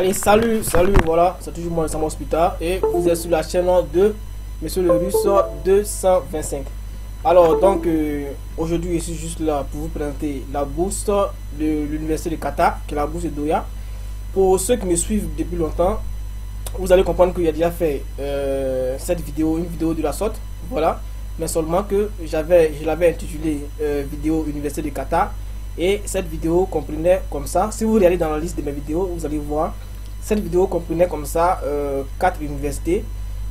Allez, salut, salut, voilà, c'est toujours moi, Sam Hospital, et vous êtes sur la chaîne de Monsieur le Russe 225. Alors, donc, euh, aujourd'hui, je suis juste là pour vous présenter la bourse de l'Université de Qatar, qui est la bourse de Doya. Pour ceux qui me suivent depuis longtemps, vous allez comprendre qu'il a déjà fait euh, cette vidéo, une vidéo de la sorte, voilà. Mais seulement que j'avais, je l'avais intitulé euh, vidéo Université de Qatar. Et cette vidéo comprenait comme ça. Si vous regardez dans la liste de mes vidéos, vous allez voir. Cette vidéo comprenait comme ça euh, quatre universités.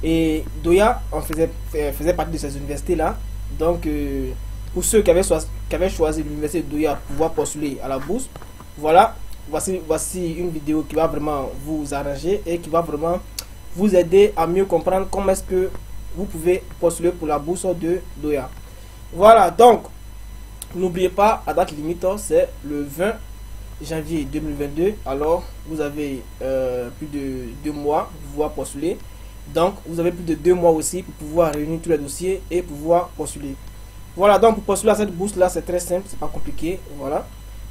Et Doya en faisait, faisait partie de ces universités-là. Donc, euh, pour ceux qui avaient, qui avaient choisi l'université de Doya pour pouvoir postuler à la bourse, voilà, voici, voici une vidéo qui va vraiment vous arranger et qui va vraiment vous aider à mieux comprendre comment est-ce que vous pouvez postuler pour la bourse de Doya. Voilà, donc, N'oubliez pas, la date limite, c'est le 20 janvier 2022. Alors, vous avez euh, plus de deux mois pour pouvoir postuler. Donc, vous avez plus de deux mois aussi pour pouvoir réunir tous les dossiers et pouvoir postuler. Voilà, donc pour postuler à cette bourse-là, c'est très simple, c'est pas compliqué. Voilà.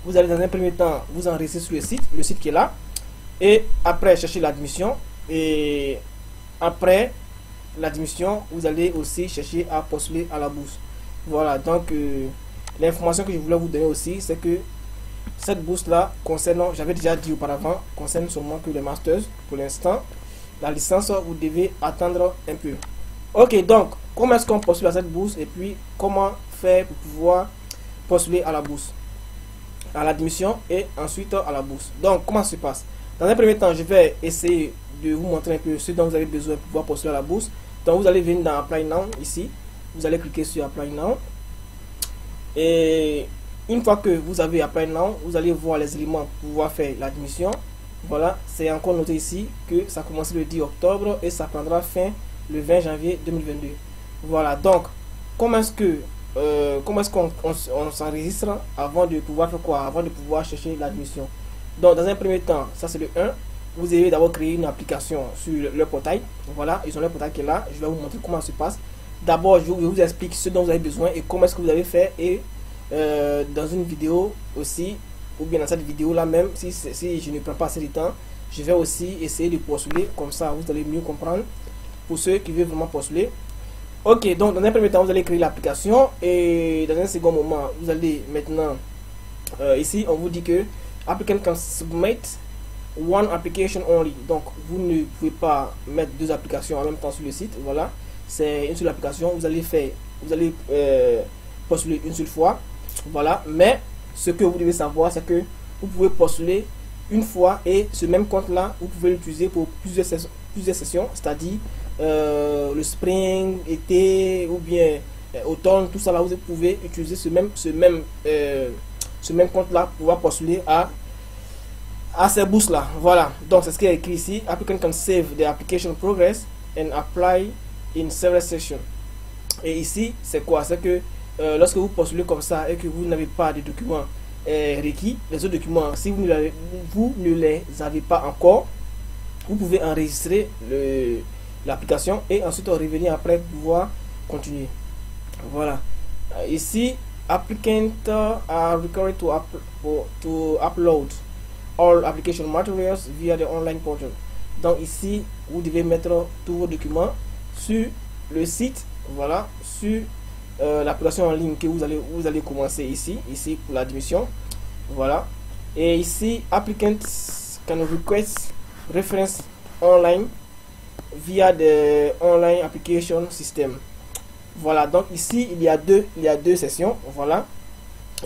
Vous allez dans un premier temps vous enregistrer sur le site, le site qui est là. Et après, chercher l'admission. Et après l'admission, vous allez aussi chercher à postuler à la bourse. Voilà, donc... Euh, L'information que je voulais vous donner aussi, c'est que cette bourse-là, concernant, j'avais déjà dit auparavant, concerne seulement que les masters pour l'instant. La licence, vous devez attendre un peu. Ok, donc, comment est-ce qu'on postule à cette bourse et puis comment faire pour pouvoir postuler à la bourse? À l'admission et ensuite à la bourse. Donc, comment se passe? Dans un premier temps, je vais essayer de vous montrer un peu ce dont vous avez besoin pour pouvoir postuler à la bourse. Donc, vous allez venir dans Apply Now ici. Vous allez cliquer sur Apply Now. Et une fois que vous avez appelé Now, vous allez voir les éléments pour pouvoir faire l'admission. Voilà, c'est encore noté ici que ça commence le 10 octobre et ça prendra fin le 20 janvier 2022. Voilà, donc comment est-ce que euh, comment est-ce qu'on s'enregistre avant de pouvoir faire quoi? Avant de pouvoir chercher l'admission. Donc dans un premier temps, ça c'est le 1. Vous devez d'abord créer une application sur le, portail. Voilà, ils ont le portail qui est là. Je vais vous montrer comment se passe. D'abord, je vous explique ce dont vous avez besoin et comment est-ce que vous avez fait. Et euh, dans une vidéo aussi, ou bien dans cette vidéo-là même, si, si je ne prends pas assez de temps, je vais aussi essayer de postuler. Comme ça, vous allez mieux comprendre pour ceux qui veulent vraiment postuler. Ok, donc dans un premier temps, vous allez créer l'application. Et dans un second moment, vous allez maintenant, euh, ici, on vous dit que applicant can submit one application only. Donc, vous ne pouvez pas mettre deux applications en même temps sur le site. Voilà c'est une seule application. Vous allez faire, vous allez euh, postuler une seule fois. Voilà. Mais ce que vous devez savoir, c'est que vous pouvez postuler une fois et ce même compte-là, vous pouvez l'utiliser pour plusieurs, sessions, c'est-à-dire euh, le spring, été ou bien euh, automne, tout ça vous pouvez utiliser ce même, ce même, ce même compte-là pour pouvoir postuler à à ces bourses là. Voilà. Donc c'est ce qui est écrit ici. Applicant can save the application progress and apply in several sessions. Et ici, c'est quoi? C'est que euh, lorsque vous postulez comme ça et que vous n'avez pas de documents euh, requis, les autres documents, si vous ne, les avez pas encore, vous pouvez enregistrer l'application et ensuite revenir après pouvoir continuer. Voilà. Euh, ici, applicant are required to, up, to upload all application materials via the online portal. Donc ici, vous devez mettre tous vos documents sur le site, voilà, sur euh, l'application en ligne que vous allez, vous allez commencer ici, ici pour l'admission, voilà. Et ici, applicants can request reference online via the online application system. Voilà, donc ici, il y a deux, il y a deux sessions, voilà.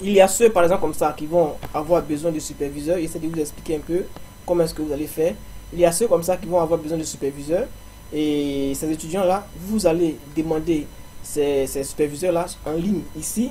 Il y a ceux, par exemple, comme ça, qui vont avoir besoin de superviseur. J'essaie de vous expliquer un peu comment est-ce que vous allez faire. Il y a ceux comme ça qui vont avoir besoin de superviseur. Et ces étudiants-là, vous allez demander ces, superviseurs-là en ligne. Ici,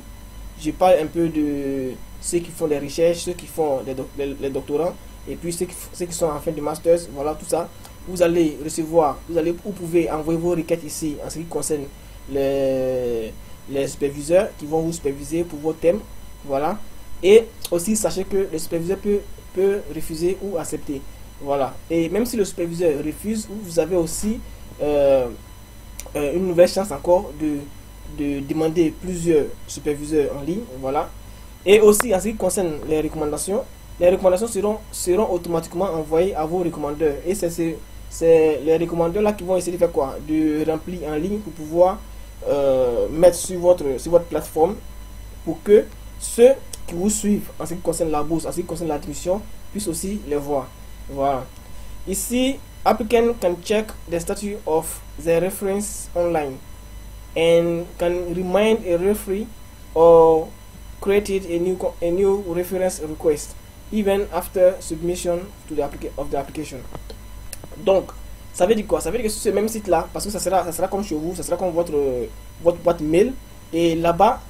je parle un peu de ceux qui font des recherches, ceux qui font les, doctorants, et puis ceux qui, sont en fin de master, voilà tout ça. Vous allez recevoir, vous allez, vous pouvez envoyer vos requêtes ici en ce qui concerne les, les superviseurs qui vont vous superviser pour vos thèmes, voilà. Et aussi, sachez que le superviseur peut, peut refuser ou accepter. Voilà. Et même si le superviseur refuse, vous avez aussi euh, euh, une nouvelle chance encore de, de demander plusieurs superviseurs en ligne. Voilà. Et aussi, en ce qui concerne les recommandations, les recommandations seront, seront automatiquement envoyées à vos recommandeurs. Et c'est les recommandeurs là qui vont essayer de faire quoi? De remplir en ligne pour pouvoir euh, mettre sur votre, sur votre plateforme pour que ceux qui vous suivent en ce qui concerne la bourse, en ce qui concerne l'admission, puissent aussi les voir. Voilà. Ici, applicant can check the status of the reference online and can remind a referee or create a new a new reference request even after submission to the of the application. Donc, ça veut dire quoi? Ça veut dire que sur ce même site-là, parce que ça sera, ça sera comme chez vous, ça sera comme votre, votre boîte mail, et là-bas,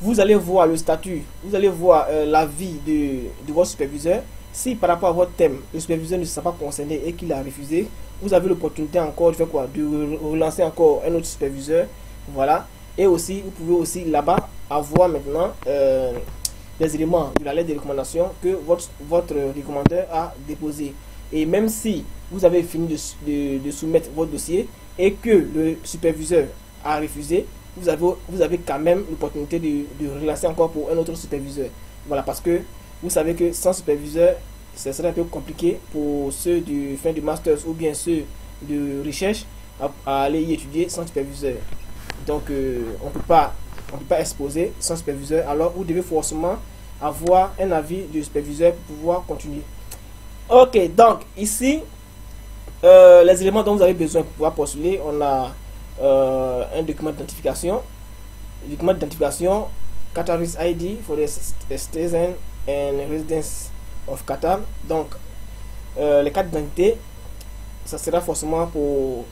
vous allez voir le statut, vous allez voir euh, l'avis de, de votre superviseur. Si par rapport à votre thème, le superviseur ne s'est pas concerné et qu'il a refusé, vous avez l'opportunité encore de quoi? De relancer encore un autre superviseur. Voilà. Et aussi, vous pouvez aussi là-bas avoir maintenant euh, des éléments de la lettre de recommandation que votre, votre recommandeur a déposé. Et même si vous avez fini de, de, soumettre votre dossier et que le superviseur a refusé, vous avez, vous avez quand même l'opportunité de, de relancer encore pour un autre superviseur. Voilà, parce que vous savez que sans superviseur, ce serait un peu compliqué pour ceux du fin du master ou bien ceux de recherche à, aller y étudier sans superviseur. Donc, euh, on ne peut pas on peut pas exposer sans superviseur. Alors, vous devez forcément avoir un avis du superviseur pour pouvoir continuer. Ok, donc ici, euh, les éléments dont vous avez besoin pour pouvoir postuler, on a euh, un document d'identification, document d'identification, Qataris ID for the citizen and residence of Qatar. Donc, euh, les cartes d'identité, ça sera forcément pour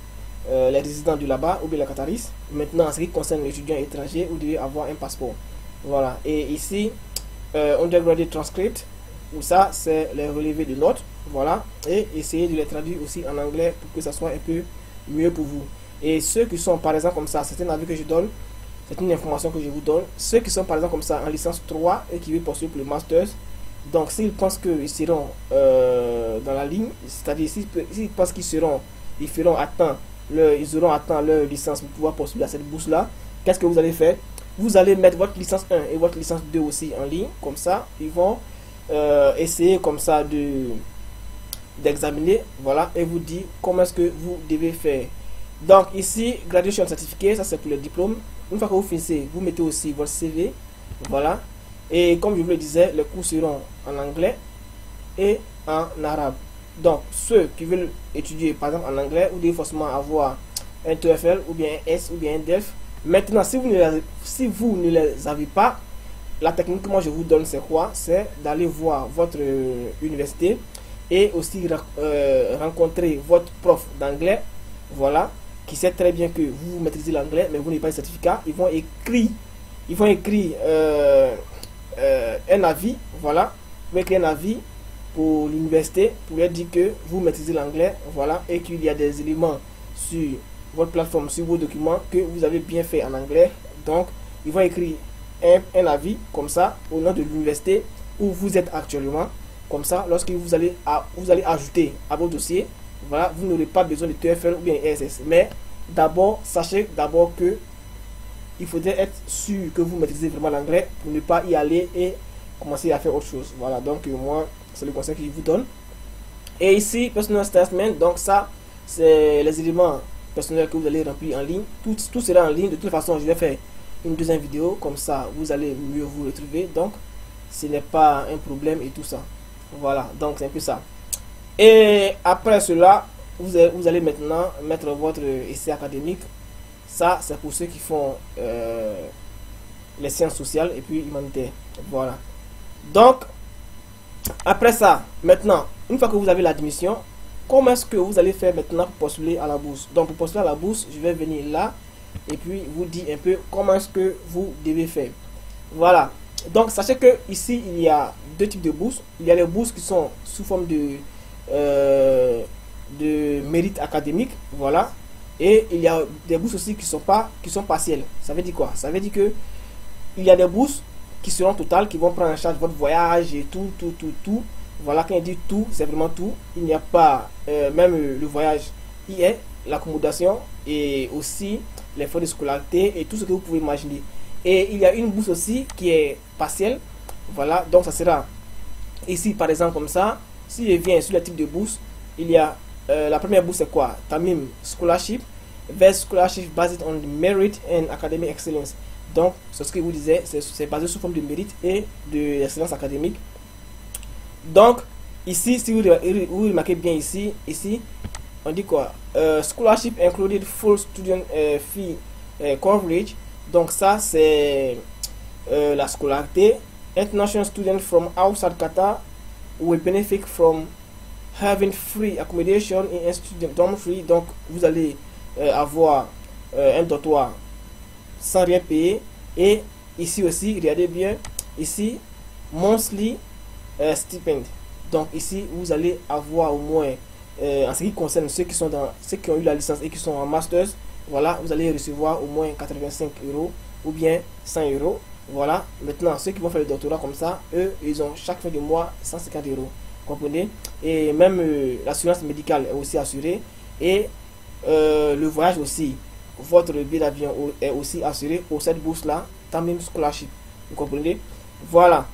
les résidents du là-bas ou bien les Qataris. Maintenant, en ce qui concerne les étudiants étrangers, vous devez avoir un passeport. Voilà. Et ici, undergraduate transcript, où ça, c'est les relevés de notes. Voilà. Et essayez de les traduire aussi en anglais pour que ça soit un peu mieux pour vous. Et ceux qui sont, par exemple, comme ça, c'est un avis que je donne, c'est une information que je vous donne. Ceux qui sont, par exemple, comme ça, en licence 3 et qui veulent poursuivre pour le master, donc s'ils pensent qu'ils seront euh, dans la ligne, c'est-à-dire s'ils pensent qu'ils seront, ils feront atteint leur, ils auront atteint leur licence pour pouvoir poursuivre cette bourse-là, qu'est-ce que vous allez faire? Vous allez mettre votre licence 1 et votre licence 2 aussi en ligne, comme ça, ils vont euh, essayer comme ça de d'examiner, voilà, et vous dit comment est-ce que vous devez faire. Donc ici, graduation certificat, ça c'est pour le diplôme. Une fois que vous finissez, vous mettez aussi votre CV, voilà. Et comme je vous le disais, les cours seront en anglais et en arabe. Donc ceux qui veulent étudier par exemple en anglais, vous devez forcément avoir un TOEFL ou bien un S ou bien un DEF. Maintenant, si vous ne les, si vous ne les avez pas, la technique que moi je vous donne, c'est quoi? C'est d'aller voir votre euh, université et aussi euh, rencontrer votre prof d'anglais, voilà, qui sait très bien que vous maîtrisez l'anglais, mais vous n'avez pas de certificat. Ils vont écrire, ils vont écrire euh, euh, un avis, voilà, écrire un avis pour l'université pour dire que vous maîtrisez l'anglais, voilà, et qu'il y a des éléments sur votre plateforme, sur vos documents que vous avez bien fait en anglais. Donc, ils vont écrire un, un avis comme ça au nom de l'université où vous êtes actuellement comme ça, lorsque vous allez, vous allez ajouter à vos dossiers, voilà, vous n'aurez pas besoin de TFL ou bien ESS. Mais d'abord, sachez d'abord que il faudrait être sûr que vous maîtrisez vraiment l'anglais pour ne pas y aller et commencer à faire autre chose. Voilà, donc moi, c'est le conseil que je vous donne. Et ici, personal statement, donc ça, c'est les éléments personnels que vous allez remplir en ligne. Tout, tout sera en ligne. De toute façon, je vais faire une deuxième vidéo, comme ça, vous allez mieux vous retrouver. Donc, ce n'est pas un problème et tout ça. Voilà, donc c'est un peu ça. Et après cela, vous allez, vous allez maintenant mettre votre essai académique. Ça, c'est pour ceux qui font euh, les sciences sociales et puis humanitaires. Voilà. Donc, après ça, maintenant, une fois que vous avez l'admission, comment est-ce que vous allez faire maintenant pour postuler à la bourse? Donc, pour postuler à la bourse, je vais venir là et puis vous dire un peu comment est-ce que vous devez faire. Voilà. Donc, sachez que ici, il y a deux types de bourses. Il y a les bourses qui sont sous forme de, euh, de mérite académique, voilà. Et il y a des bourses aussi qui sont pas, qui sont partielles. Ça veut dire quoi? Ça veut dire que il y a des bourses qui seront totales, qui vont prendre en charge votre voyage et tout, tout, tout, tout. Voilà, quand il dit tout, c'est vraiment tout. Il n'y a pas euh, même le voyage, il a l'accommodation et aussi les frais de scolarité et tout ce que vous pouvez imaginer. Et il y a une bourse aussi qui est partielle. Voilà, donc ça sera ici, par exemple, comme ça, si je viens sur le type de bourse, il y a euh, la première bourse, c'est quoi? Tamim Scholarship, vers Scholarship based on merit and academic excellence. Donc, ce que vous disiez, c'est basé sous forme de mérite et de excellence académique. Donc, ici, si vous, vous remarquez bien ici, ici, on dit quoi? Euh, Scholarship included full student euh, fee coverage. Donc, ça, c'est la scolarité. International students from outside Qatar will benefit from having free accommodation in a student dormitory. Donc, vous allez euh, avoir euh, un dortoir sans rien payer. Et ici aussi, regardez bien, ici, monthly euh, stipend. Donc, ici, vous allez avoir au moins, en ce qui concerne ceux qui, sont dans, ceux qui ont eu la licence et qui sont en master, voilà, vous allez recevoir au moins 85 euros ou bien 100 euros. Voilà, maintenant, ceux qui vont faire le doctorat comme ça, eux, ils ont chaque fin de mois 150 euros comprenez? Et même euh, l'assurance médicale est aussi assurée. Et euh, le voyage aussi. Votre billet d'avion est aussi assuré pour cette bourse-là, même Scholarship. Vous comprenez? Voilà.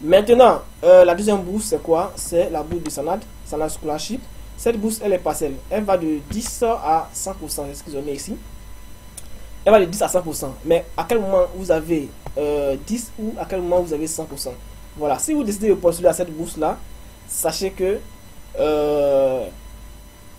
Maintenant, euh, la deuxième bourse, c'est quoi? C'est la bourse de Sanad, Sanad Scholarship. Cette bourse, elle est partielle. Elle va de 10 à 100%. Excusez-moi ici? Elle va de 10 à 100%. Mais à quel moment vous avez 10 ou à quel moment vous avez 100% Voilà. Si vous décidez de postuler à cette bourse-là, sachez que euh,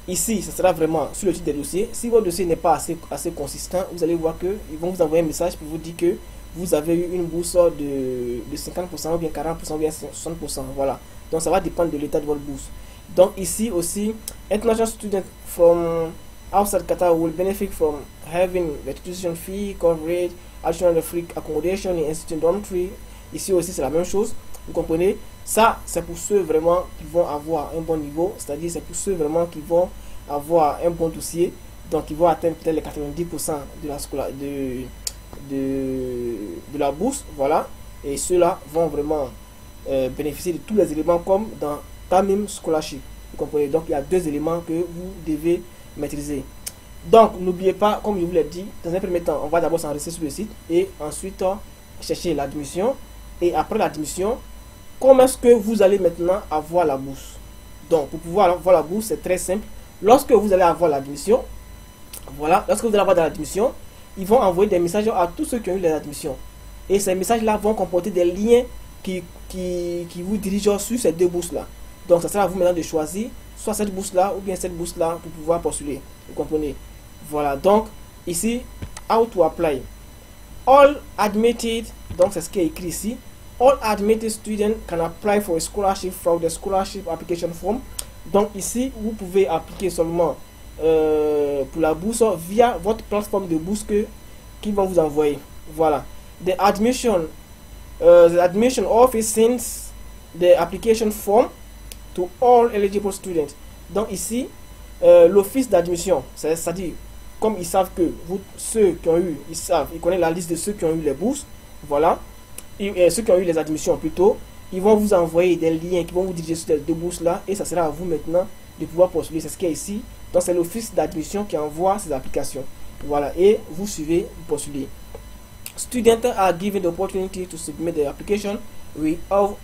ici, ce sera vraiment sur le titre des dossiers. Si votre dossier n'est pas assez, assez consistant, vous allez voir qu'ils vont vous envoyer un message pour vous dire que vous avez eu une bourse de, de 50% ou bien 40% ou bien 60%. Voilà. Donc ça va dépendre de l'état de votre bourse. Donc ici aussi, international student from outside Qatar will benefit from having the tuition fee coverage, additional free accommodation in institution dormitory. Ici aussi c'est la même chose. Vous comprenez? Ça, c'est pour ceux vraiment qui vont avoir un bon niveau, c'est-à-dire c'est pour ceux vraiment qui vont avoir un bon dossier, donc ils vont atteindre peut-être les 90% de la, de, de, de, la bourse, voilà. Et ceux-là vont vraiment euh, bénéficier de tous les éléments comme dans Tamim Scholarship. Vous comprenez? Donc il y a deux éléments que vous devez maîtriser. Donc n'oubliez pas, comme je vous l'ai dit, dans un premier temps, on va d'abord s'enregistrer sur le site et ensuite chercher l'admission. Et après l'admission, Comment est-ce que vous allez maintenant avoir la bourse? Donc, pour pouvoir avoir la bourse, c'est très simple. Lorsque vous allez avoir l'admission, voilà, lorsque vous allez avoir l'admission, ils vont envoyer des messages à tous ceux qui ont eu les admissions. Et ces messages-là vont comporter des liens qui, qui, qui vous dirigent sur ces deux bourses-là. Donc, ça sera à vous maintenant de choisir soit cette bourse-là ou bien cette bourse-là pour pouvoir postuler. Vous comprenez? Voilà, donc ici, how to apply? All admitted, donc c'est ce qui est écrit ici all admitted students can apply for a scholarship from the scholarship application form. Donc ici, vous pouvez appliquer seulement euh, pour la bourse via votre plateforme de bourse que qui vont vous envoyer. Voilà. The admission, uh, the admission office sends the application form to all eligible students. Donc ici, euh, l'office d'admission, c'est-à-dire comme ils savent que vous, ceux qui ont eu, ils savent, ils connaissent la liste de ceux qui ont eu les bourses. Voilà et ceux qui ont eu les admissions plutôt, ils vont vous envoyer des liens qui vont vous diriger sur ces deux bourses là et ça sera à vous maintenant de pouvoir postuler. C'est ce qu'il y a ici. Donc c'est l'office d'admission qui envoie ces applications. Voilà, et vous suivez, vous postulez. Students are given the opportunity to submit their application with all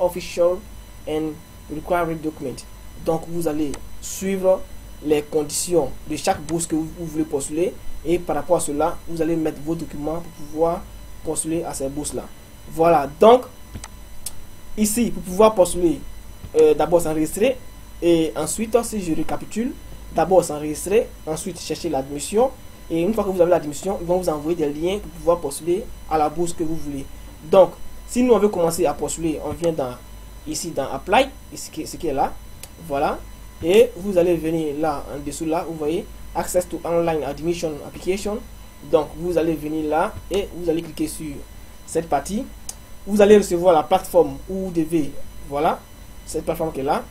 official and required documents. Donc vous allez suivre les conditions de chaque bourse que vous, vous voulez postuler et par rapport à cela, vous allez mettre vos documents pour pouvoir postuler à ces bourses-là. Voilà, donc, ici, pour pouvoir postuler, euh, d'abord s'enregistrer, et ensuite, si je récapitule, d'abord s'enregistrer, ensuite chercher l'admission, et une fois que vous avez l'admission, ils vont vous envoyer des liens pour pouvoir postuler à la bourse que vous voulez. Donc, si nous on veut commencer à postuler, on vient dans ici dans Apply, ce qui, est là, voilà, et vous allez venir là, en dessous là, vous voyez, Access to Online Admission Application, donc, vous allez venir là et vous allez cliquer sur cette partie. Vous allez recevoir la plateforme où vous devez, voilà, cette plateforme qui est là.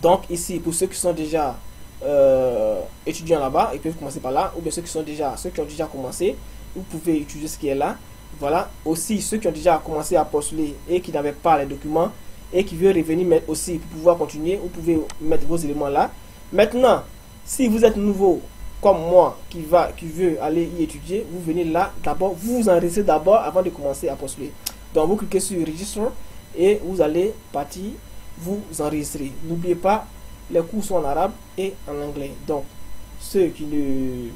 Donc, ici, pour ceux qui sont déjà euh, étudiants là-bas, ils peuvent commencer par là. Ou bien ceux qui sont déjà, ceux qui ont déjà commencé, vous pouvez utiliser ce qui est là. Voilà. Aussi, ceux qui ont déjà commencé à postuler et qui n'avaient pas les documents et qui veulent revenir mettre aussi pour pouvoir continuer, vous pouvez mettre vos éléments là. Maintenant, si vous êtes nouveau comme moi qui va qui veut aller y étudier, vous venez là d'abord, vous vous enregistrez d'abord avant de commencer à postuler. Donc vous cliquez sur Register et vous allez partir vous enregistrer. N'oubliez pas, les cours sont en arabe et en anglais. Donc, ceux qui, ne,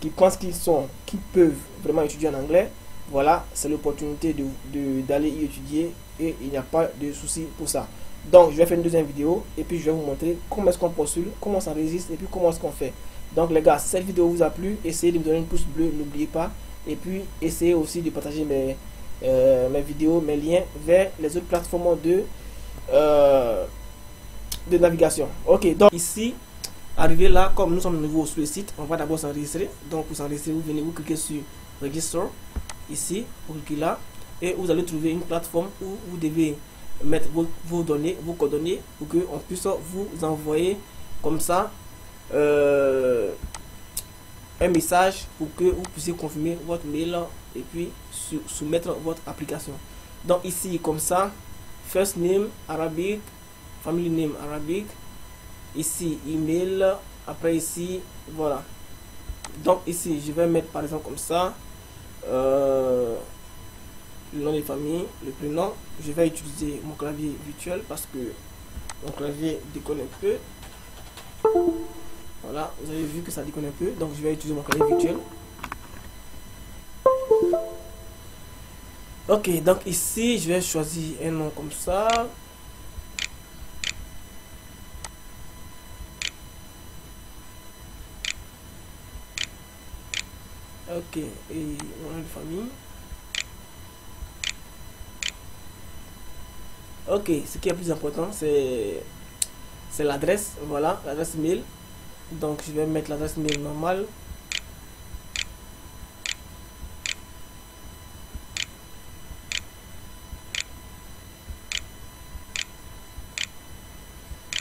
qui pensent qu'ils sont, qui peuvent vraiment étudier en anglais, voilà, c'est l'opportunité de, d'aller y étudier et il n'y a pas de souci pour ça. Donc, je vais faire une deuxième vidéo et puis je vais vous montrer comment est-ce qu'on postule, comment ça résiste et puis comment est-ce qu'on fait. Donc, les gars, cette vidéo vous a plu, essayez de me donner un pouce bleu, n'oubliez pas. Et puis, essayez aussi de partager mes, euh, mes vidéos, mes liens vers les autres plateformes de, euh, de navigation. Ok, donc ici, arrivé là, comme nous sommes nouveau sur le site, on va d'abord s'enregistrer. Donc, pour s'enregistrer, vous venez, vous cliquez sur Register, ici, vous cliquez là, et vous allez trouver une plateforme où vous devez mettre vos, données, vos coordonnées pour qu'on puisse vous envoyer comme ça euh, un message pour que vous puissiez confirmer votre mail et puis soumettre votre application. Donc ici comme ça, first name arabic, family name arabic, ici email, après ici voilà. Donc ici je vais mettre par exemple comme ça. Euh, nom de famille, le prénom. Je vais utiliser mon clavier virtuel parce que mon clavier déconne un peu. Voilà, vous avez vu que ça déconne un peu. Donc je vais utiliser mon clavier virtuel. Ok, donc ici, je vais choisir un nom comme ça. Ok, et mon nom de famille. Ok, ce qui est plus important, c'est c'est l'adresse. Voilà, l'adresse mail. Donc, je vais mettre l'adresse mail normale.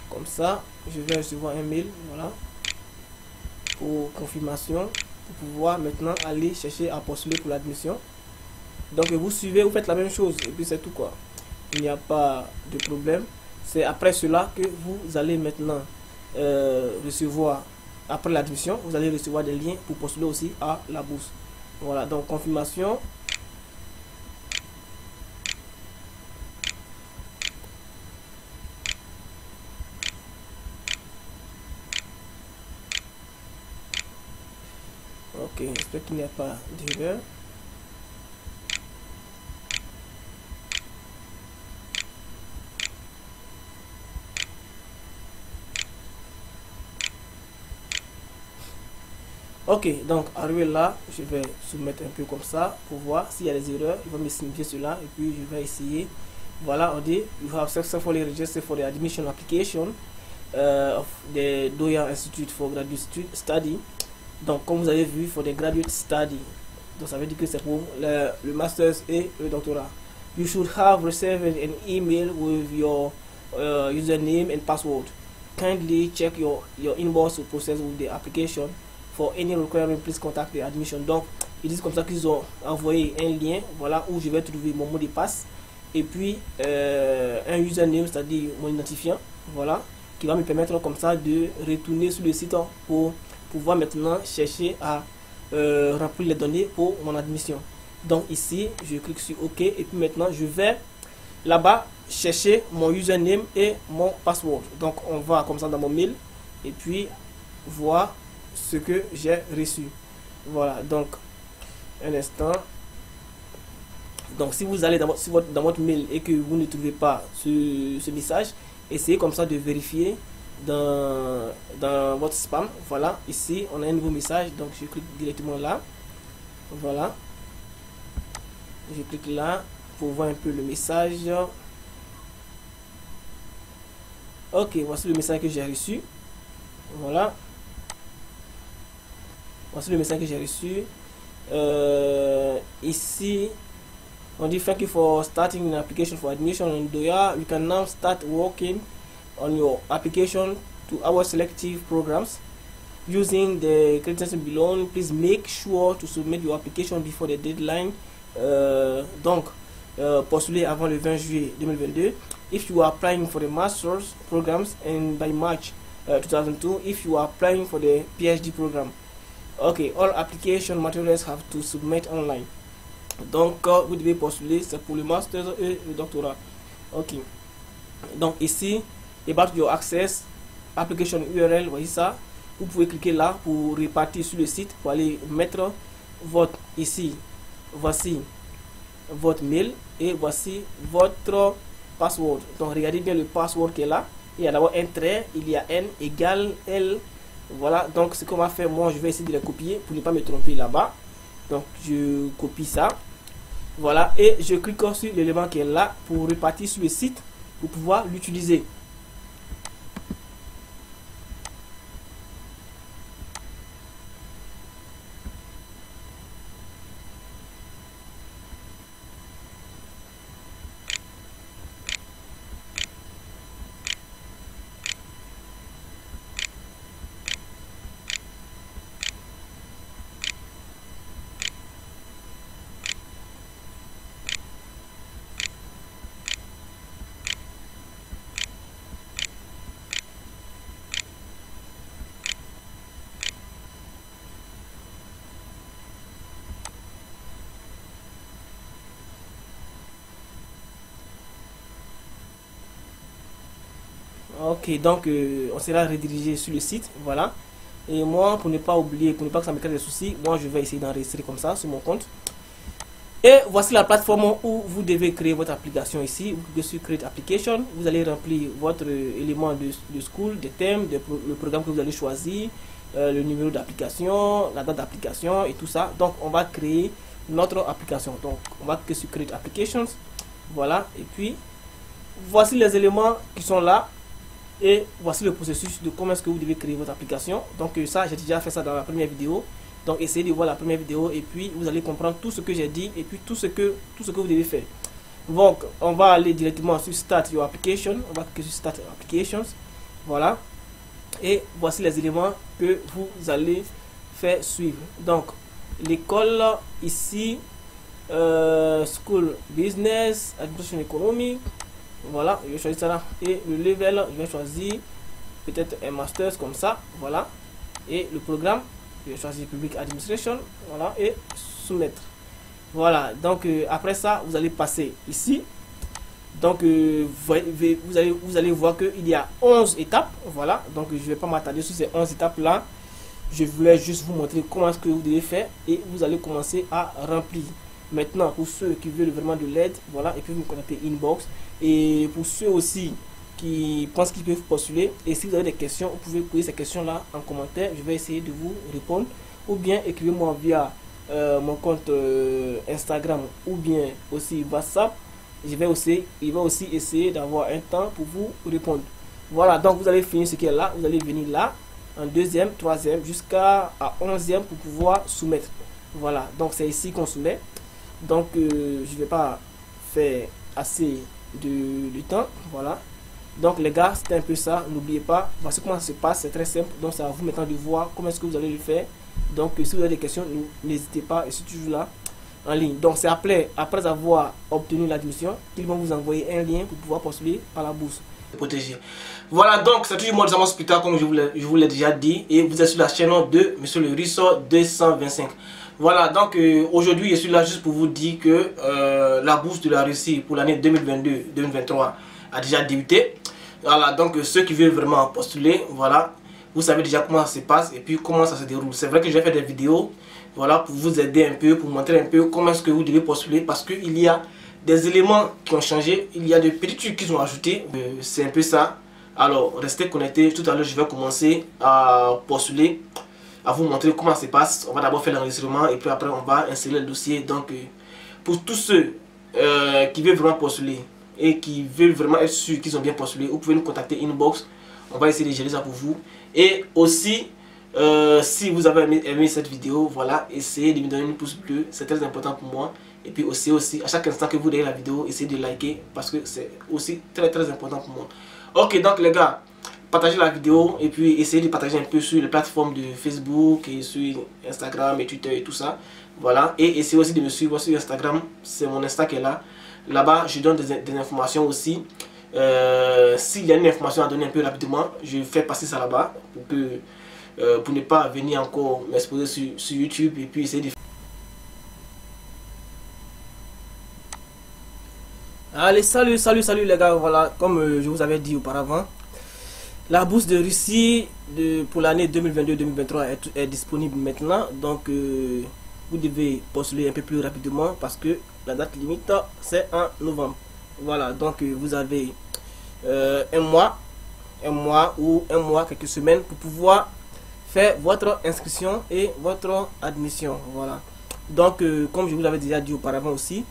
Comme ça, je vais recevoir un mail. Voilà. Pour confirmation. Pour pouvoir maintenant aller chercher à postuler pour l'admission. Donc, vous suivez, vous faites la même chose. Et puis, c'est tout quoi il n'y a pas de problème. C'est après cela que vous allez maintenant euh, recevoir, après l'admission, vous allez recevoir des liens pour postuler aussi à la bourse. Voilà, donc confirmation. Ok, j'espère qu'il n'y a pas d'erreur. Ok, donc arrivé là, je vais soumettre un peu comme ça pour voir s'il y a des erreurs. Il va me signifier cela et puis je vais essayer. Voilà, on dit You have successfully registered for the admission application uh, of the Doya Institute for Graduate Study. Donc, comme vous avez vu, for the graduate study. Donc, ça veut dire que c'est pour le, le master's et le doctorat. You should have received an email with your uh, username and password. Kindly check your, your inbox to process with the application for any requirement, please contact the admission. Donc, ils disent comme ça qu'ils ont envoyé un lien, voilà, où je vais trouver mon mot de passe et puis euh, un username, c'est-à-dire mon identifiant, voilà, qui va me permettre comme ça de retourner sur le site pour pouvoir maintenant chercher à euh, remplir les données pour mon admission. Donc ici, je clique sur OK et puis maintenant je vais là-bas chercher mon username et mon password. Donc on va comme ça dans mon mail et puis voir ce que j'ai reçu. Voilà, donc, un instant. Donc, si vous allez dans votre, dans votre mail et que vous ne trouvez pas ce, message, essayez comme ça de vérifier dans, dans votre spam. Voilà, ici, on a un nouveau message. Donc, je clique directement là. Voilà. Je clique là pour voir un peu le message. Ok, voici le message que j'ai reçu. Voilà. Voici le message que j'ai reçu. Euh, ici, on dit thank you for starting an application for admission in Doya. You can now start working on your application to our selective programs. Using the criteria below, please make sure to submit your application before the deadline. Euh, donc, euh, postuler avant le 20 juillet 2022. If you are applying for the master's programs and by March uh, 2002, if you are applying for the PhD program. Ok, all application materials have to submit online. Donc, vous devez postuler, c'est pour le master et le doctorat. ok donc ici about your access application url voyez ça. Vous pouvez cliquer là pour repartir sur le site pour aller mettre votre ici voici votre mail et voici votre password. Donc regardez bien le password qui est là. Il y a d'abord un il y a n égale l voilà donc ce qu'on va faire moi je vais essayer de le copier pour ne pas me tromper là-bas. Donc je copie ça. Voilà et je clique sur l'élément qui est là pour repartir sur le site pour pouvoir l'utiliser Ok, donc euh, on sera redirigé sur le site, voilà. Et moi, pour ne pas oublier, pour ne pas que ça me crée des soucis, moi je vais essayer d'enregistrer comme ça sur mon compte. Et voici la plateforme où vous devez créer votre application ici. Vous cliquez sur Create Application. Vous allez remplir votre élément de, de school, des thèmes, le programme que vous allez choisir, euh, le numéro d'application, la date d'application et tout ça. Donc on va créer notre application. Donc on va cliquer sur Create Applications. Voilà. Et puis voici les éléments qui sont là. Et voici le processus de comment est-ce que vous devez créer votre application. Donc euh, ça, j'ai déjà fait ça dans la première vidéo. Donc essayez de voir la première vidéo et puis vous allez comprendre tout ce que j'ai dit et puis tout ce que tout ce que vous devez faire. Donc on va aller directement sur Start Your Application. On va cliquer sur Start Applications. Voilà. Et voici les éléments que vous allez faire suivre. Donc l'école ici, euh, School Business, Administration Economy, voilà je vais choisir ça là et le level je vais choisir peut-être un master comme ça voilà. Et le programme je vais choisir public administration voilà et soumettre. Voilà donc euh, après ça vous allez passer ici. Donc euh, vous, allez vous allez voir qu'il y a 11 étapes voilà. Donc je vais pas m'attarder sur ces 11 étapes là je voulais juste vous montrer comment est-ce que vous devez faire et vous allez commencer à remplir. Maintenant, pour ceux qui veulent vraiment de l'aide, voilà, ils peuvent me contacter inbox. Et pour ceux aussi qui pensent qu'ils peuvent postuler, et si vous avez des questions, vous pouvez poser ces questions-là en commentaire. Je vais essayer de vous répondre. Ou bien écrivez-moi via euh, mon compte euh, Instagram ou bien aussi WhatsApp. Je vais aussi, il va aussi essayer d'avoir un temps pour vous répondre. Voilà, donc vous allez finir ce qui est là. Vous allez venir là, en deuxième, troisième, jusqu'à onzième pour pouvoir soumettre. Voilà, donc c'est ici qu'on soumet. Donc, euh, je vais pas faire assez de, temps. Voilà. Donc, les gars, c'était un peu ça. N'oubliez pas, voici comment ça se passe. C'est très simple. Donc, ça vous maintenant de voir comment est-ce que vous allez le faire. Donc, si vous avez des questions, n'hésitez pas. Et c'est toujours là en ligne. Donc, c'est après, après avoir obtenu l'admission qu'ils vont vous envoyer un lien pour pouvoir postuler à la bourse. Protéger. Voilà, donc c'est toujours moi, de Hospital, comme je vous l'ai déjà dit. Et vous êtes sur la chaîne de Monsieur le Rissort 225. Voilà, donc euh, aujourd'hui, je suis là juste pour vous dire que euh, la bourse de la Russie pour l'année 2022-2023 a déjà débuté. Voilà, donc euh, ceux qui veulent vraiment postuler, voilà, vous savez déjà comment ça se passe et puis comment ça se déroule. C'est vrai que je vais faire des vidéos, voilà, pour vous aider un peu, pour montrer un peu comment est-ce que vous devez postuler parce qu'il y a des éléments qui ont changé, il y a des petits trucs qui sont ajoutés, c'est un peu ça. Alors, restez connectés, tout à l'heure je vais commencer à postuler à vous montrer comment ça se passe. On va d'abord faire l'enregistrement et puis après on va insérer le dossier. Donc euh, pour tous ceux euh, qui veulent vraiment postuler et qui veulent vraiment être sûrs qu'ils ont bien postulé, vous pouvez nous contacter inbox. On va essayer de gérer ça pour vous. Et aussi, euh, si vous avez aimé, cette vidéo, voilà, essayez de me donner un pouce bleu. C'est très important pour moi. Et puis aussi, aussi, à chaque instant que vous regardez la vidéo, essayez de liker parce que c'est aussi très très important pour moi. Ok, donc les gars, partagez la vidéo et puis essayez de partager un peu sur les plateformes de Facebook et sur Instagram et Twitter et tout ça. Voilà. Et essayez aussi de me suivre sur Instagram. C'est mon Insta qui est là. Là-bas, je donne des, informations aussi. Euh, s'il y a une information à donner un peu rapidement, je fais passer ça là-bas pour, euh, pour ne pas venir encore m'exposer sur, sur YouTube et puis essayer de Allez, salut, salut, salut les gars. Voilà, comme euh, je vous avais dit auparavant, la bourse de Russie de, pour l'année 2022-2023 est, disponible maintenant. Donc, euh, vous devez postuler un peu plus rapidement parce que la date limite, c'est en novembre. Voilà, donc euh, vous avez un mois, un mois ou un mois, quelques semaines pour pouvoir faire votre inscription et votre admission. Voilà. Donc, comme je vous l'avais déjà dit auparavant aussi,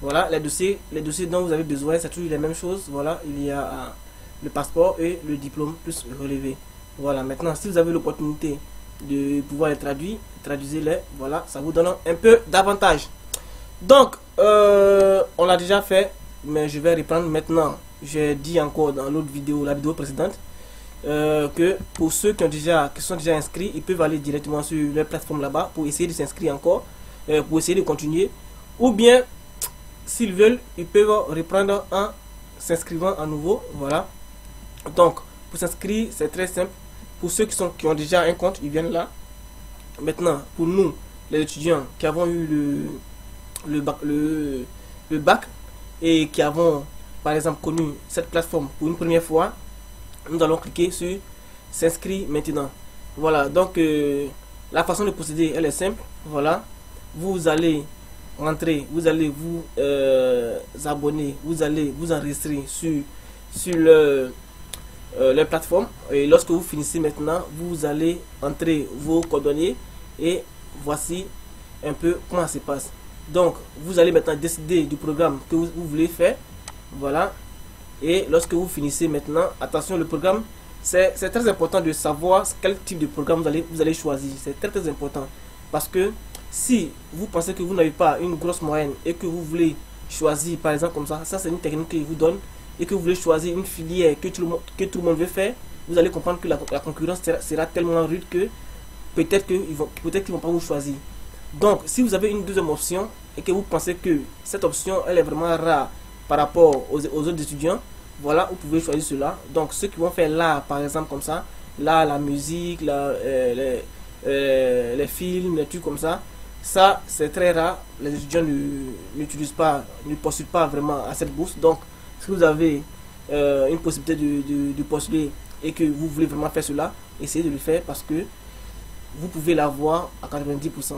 voilà, les dossiers, les dossiers dont vous avez besoin, c'est toujours les mêmes choses. Voilà, il y a euh, le passeport et le diplôme plus relevé. Voilà, maintenant, si vous avez l'opportunité de pouvoir les traduire, traduisez-les. Voilà, ça vous donne un peu d'avantage. Donc, euh, on l'a déjà fait, mais je vais reprendre maintenant. J'ai dit encore dans l'autre vidéo, la vidéo précédente, euh, que pour ceux qui, ont déjà, qui sont déjà inscrits, ils peuvent aller directement sur leur plateforme là-bas pour essayer de s'inscrire encore, pour essayer de continuer. Ou bien S'ils veulent, ils peuvent reprendre en s'inscrivant à nouveau. Voilà. Donc, pour s'inscrire, c'est très simple. Pour ceux qui, sont, qui ont déjà un compte, ils viennent là. Maintenant, pour nous, les étudiants qui avons eu le, le, bac, le, bac et qui avons, par exemple, connu cette plateforme pour une première fois, nous allons cliquer sur s'inscrire maintenant. Voilà, donc euh, la façon de procéder, elle est simple. Voilà, vous allez rentrez, vous allez vous euh, abonner, vous allez vous enregistrer sur, sur le, euh, la plateforme. Et lorsque vous finissez maintenant, vous allez entrer vos coordonnées et voici un peu comment ça se passe. Donc, vous allez maintenant décider du programme que vous, voulez faire. Voilà. Et lorsque vous finissez maintenant, attention, le programme, c'est très important de savoir quel type de programme vous allez, vous allez choisir. C'est très très important. Parce que si vous pensez que vous n'avez pas une grosse moyenne et que vous voulez choisir, par exemple comme ça, ça c'est une technique qu'il vous donne, et que vous voulez choisir une filière que tout le monde, que tout le monde veut faire, vous allez comprendre que la, concurrence sera, tellement rude que peut-être qu'ils vont peut-être qu'ils vont pas vous choisir. Donc, si vous avez une deuxième option et que vous pensez que cette option elle est vraiment rare par rapport aux, autres étudiants, voilà, vous pouvez choisir cela. Donc, ceux qui vont faire l'art, par exemple, comme ça, là, la musique, la, euh, les, euh, les films, les trucs comme ça, ça, c'est très rare. Les étudiants n'utilisent pas, ne postulent pas vraiment à cette bourse. Donc, si vous avez euh, une possibilité de, de, postuler et que vous voulez vraiment faire cela, essayez de le faire parce que vous pouvez l'avoir à 90%.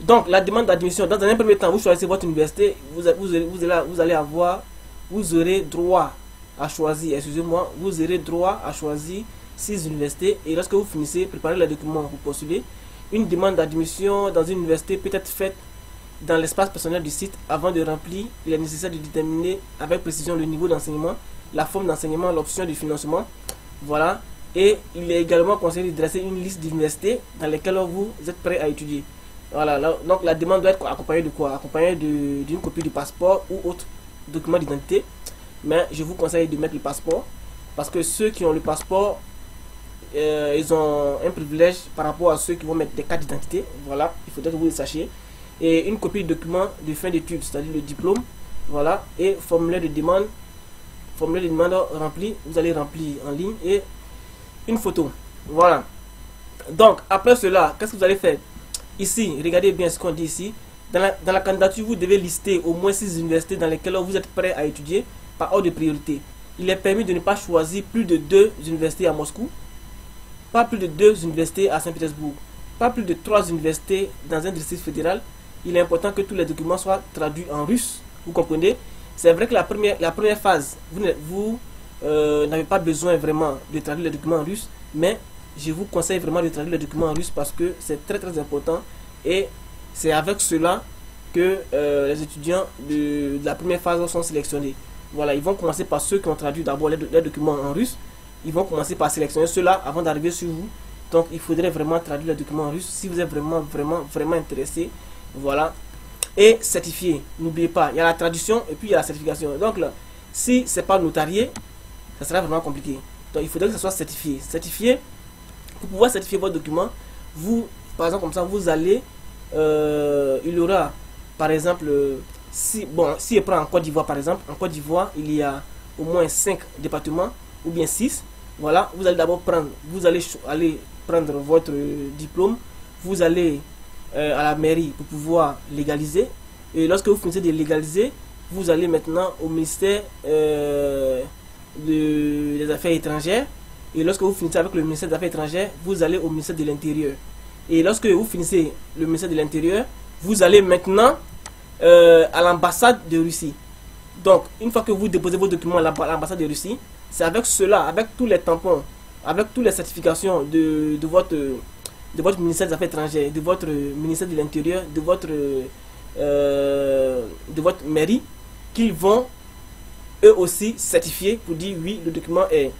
Donc, la demande d'admission, dans un premier temps, vous choisissez votre université, vous, vous, allez, vous allez avoir, vous aurez droit à choisir, excusez-moi, vous aurez droit à choisir six universités et lorsque vous finissez, préparez les documents pour postuler une demande d'admission dans une université peut être faite dans l'espace personnel du site avant de remplir. Il est nécessaire de déterminer avec précision le niveau d'enseignement, la forme d'enseignement, l'option de financement. Voilà. Et il est également conseillé de dresser une liste d'universités dans lesquelles vous êtes prêt à étudier. Voilà. donc la demande doit être accompagnée de quoi? Accompagnée d'une copie du passeport ou autre document d'identité. Mais je vous conseille de mettre le passeport parce que ceux qui ont le passeport euh, ils ont un privilège par rapport à ceux qui vont mettre des cartes d'identité. Voilà, il faudrait que vous le sachiez. Et une copie de document de fin d'études, c'est-à-dire le diplôme. Voilà, et formulaire de demande. Formulaire de demande rempli, vous allez remplir en ligne et une photo. Voilà. Donc, après cela, qu'est-ce que vous allez faire? Ici, regardez bien ce qu'on dit ici. Dans la, candidature, vous devez lister au moins 6 universités dans lesquelles vous êtes prêt à étudier par ordre de priorité. Il est permis de ne pas choisir plus de deux universités à Moscou, pas plus de deux universités à Saint-Pétersbourg, pas plus de trois universités dans un district fédéral. Il est important que tous les documents soient traduits en russe. Vous comprenez? C'est vrai que la première, la première phase, vous, euh, n'avez pas besoin vraiment de traduire les documents en russe, mais je vous conseille vraiment de traduire les documents en russe parce que c'est très très important et c'est avec cela que euh, les étudiants de, la première phase sont sélectionnés. Voilà, ils vont commencer par ceux qui ont traduit d'abord les documents en russe ils vont commencer par sélectionner cela avant d'arriver sur vous. Donc il faudrait vraiment traduire le document en russe si vous êtes vraiment, vraiment, vraiment intéressé. Voilà. Et certifié. N'oubliez pas, il y a la traduction et puis il y a la certification. Donc là, si c'est pas notarié, ça sera vraiment compliqué. Donc il faudrait que ce soit certifié. Certifié, pour pouvoir certifier votre document, vous, par exemple, comme ça, vous allez, euh, il y aura, par exemple, si, bon, si je prends en Côte d'Ivoire, par exemple, en Côte d'Ivoire, il y a au moins 5 départements ou bien 6. Voilà, vous allez d'abord prendre, vous allez aller prendre votre diplôme, vous allez euh, à la mairie pour pouvoir légaliser. Et lorsque vous finissez de légaliser, vous allez maintenant au ministère euh, des Affaires étrangères. Et lorsque vous finissez avec le ministère des Affaires étrangères, vous allez au ministère de l'Intérieur. Et lorsque vous finissez le ministère de l'Intérieur, vous allez maintenant euh, à l'ambassade de Russie. Donc, une fois que vous déposez vos documents à l'ambassade de Russie, c'est avec cela, avec tous les tampons, avec toutes les certifications de, de, votre, de votre ministère des Affaires étrangères, de votre ministère de l'Intérieur, de votre, euh, de votre mairie, qu'ils vont eux aussi certifier pour dire oui, le document est,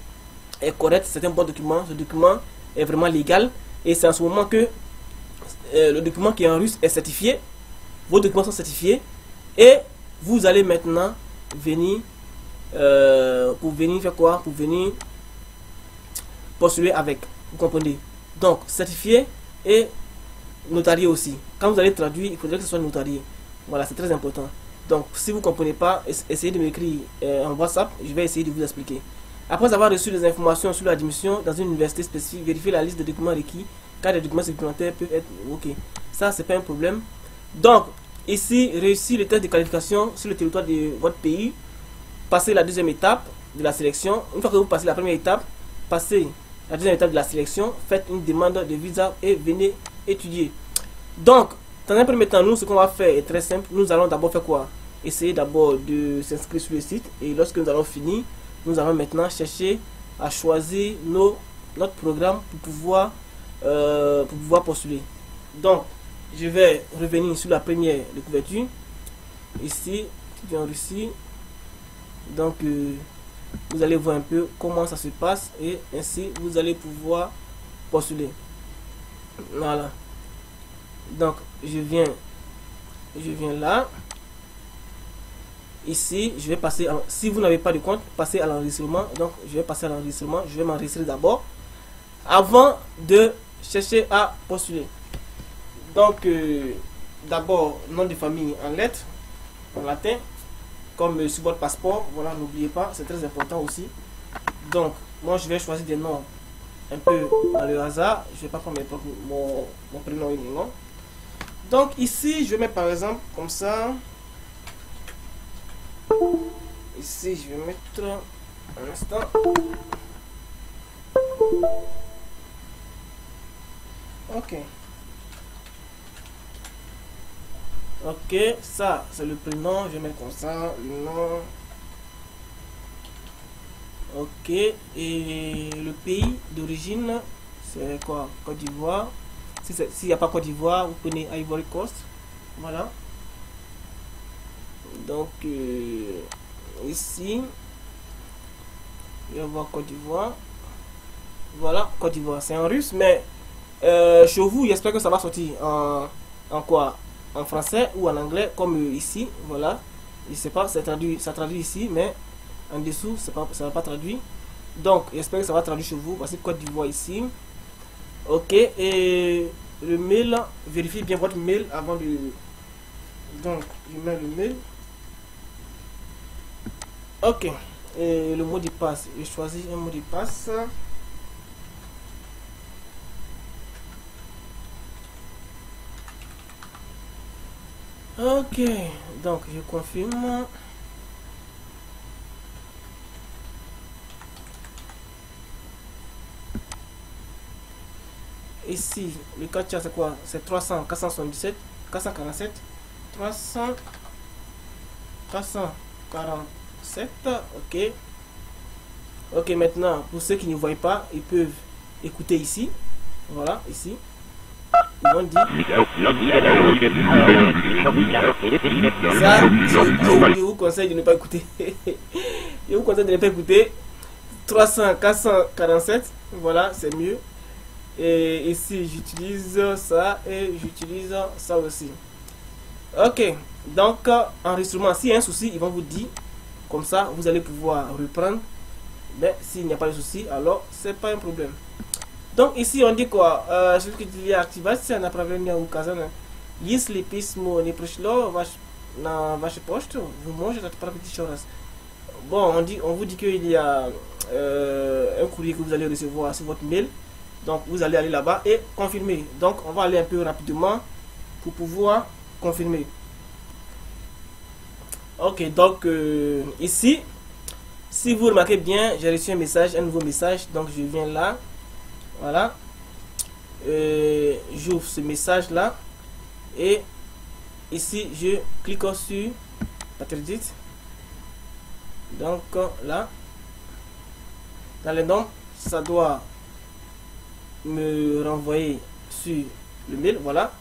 est correct, c'est un bon document, ce document est vraiment légal. Et c'est en ce moment que euh, le document qui est en russe est certifié, vos documents sont certifiés, et vous allez maintenant venir euh, pour venir faire quoi? Pour venir postuler avec. Vous comprenez? Donc, certifié et notarié aussi. Quand vous allez traduire, il faudrait que ce soit notarié. Voilà, c'est très important. Donc, si vous ne comprenez pas, essayez de m'écrire euh, en WhatsApp. Je vais essayer de vous expliquer. Après avoir reçu des informations sur l'admission dans une université spécifique, vérifiez la liste de documents requis, car les documents supplémentaires peuvent être ok. Ça, c'est pas un problème. Donc, ici, réussir le test de qualification sur le territoire de votre pays, passez la deuxième étape de la sélection. Une fois que vous passez la première étape, passez la deuxième étape de la sélection, faites une demande de visa et venez étudier. Donc, dans un premier temps, nous, ce qu'on va faire est très simple. Nous allons d'abord faire quoi? Essayer d'abord de s'inscrire sur le site. Et lorsque nous allons finir, nous allons maintenant chercher à choisir nos, notre programme pour pouvoir, euh, pour pouvoir postuler. Donc, je vais revenir sur la première de couverture. Ici, qui en Russie. Donc, euh, vous allez voir un peu comment ça se passe et ainsi vous allez pouvoir postuler. Voilà. Donc, je viens, je viens là. Ici, je vais passer, si vous n'avez pas de compte, passez à l'enregistrement. Donc, je vais passer à l'enregistrement. Je vais m'enregistrer d'abord avant de chercher à postuler. Donc, euh, d'abord, nom de famille en lettres, en latin comme sur votre passeport. Voilà, n'oubliez pas, c'est très important aussi. Donc, moi, je vais choisir des noms un peu dans le hasard. Je vais pas prendre mon, mon prénom et mon nom. Donc, ici, je mettre par exemple comme ça. Ici, je vais mettre un instant. Ok. Ok, ça, c'est le prénom. Je vais mettre comme ça. Le nom. Ok. Et le pays d'origine, c'est quoi? Côte d'Ivoire. S'il n'y a pas Côte d'Ivoire, vous prenez Ivory Coast. Voilà. Donc, euh, ici, je vais voir Côte d'Ivoire. Voilà, Côte d'Ivoire. C'est en russe, mais euh, chez vous, j'espère que ça va sortir en, en quoi? En français ou en anglais comme ici voilà. Je sais pas ça traduit ça traduit ici mais en dessous pas ça va pas traduit. Donc j'espère que ça va traduire chez vous. Voici code d'Ivoire ici. Ok et le mail vérifiez bien votre mail avant de donc je mets le mail. Ok et le mot de passe. Je choisis un mot de passe Ok, donc je confirme. Ici, le 4 c'est quoi? C'est 300, 477, 447, 300, 447, ok. Ok, maintenant, pour ceux qui ne voient pas, ils peuvent écouter ici. Voilà, ici. Ils. Ça, je, vous conseille de ne pas écouter. je vous conseille de ne pas écouter. 300, 447, voilà, c'est mieux. Et ici, j'utilise ça et j'utilise ça aussi. Ok, donc enregistrement, s'il y a un souci, ils vont vous dire. Comme ça, vous allez pouvoir reprendre. Mais s'il n'y a pas de souci, alors c'est pas un problème. Donc ici on dit quoi? Euh, Ce que tu aktivacja naprawienia ukazane. Jeśli pismo nie przyszło wasz, na wasze pocztę, vous możecie odprawić jeszcze raz. Bon, on, dit, on vous dit qu'il y a euh, un courrier que vous allez recevoir sur votre mail. Donc vous allez aller là-bas et confirmer. Donc on va aller un peu rapidement pour pouvoir confirmer. Ok, donc euh, ici, si vous remarquez bien, j'ai reçu un message, un nouveau message. Donc je viens là. Voilà. Euh, j'ouvre ce message là. Et ici, je clique sur Patredit. Donc là, dans les noms, ça doit me renvoyer sur le mail. Voilà.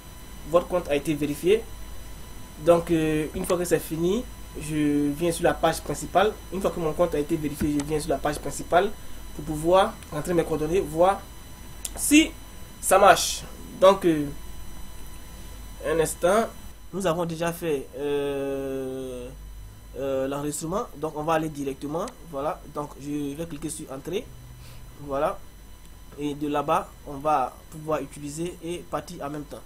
Votre compte a été vérifié. Donc, euh, une fois que c'est fini, je viens sur la page principale. Une fois que mon compte a été vérifié, je viens sur la page principale pour pouvoir entrer mes coordonnées, voir si ça marche. Donc, euh, un instant, nous avons déjà fait euh, l'enregistrement. Donc, on va aller directement. Voilà. Donc, je vais cliquer sur Entrée. Voilà. Et de là-bas, on va pouvoir utiliser et partir en même temps.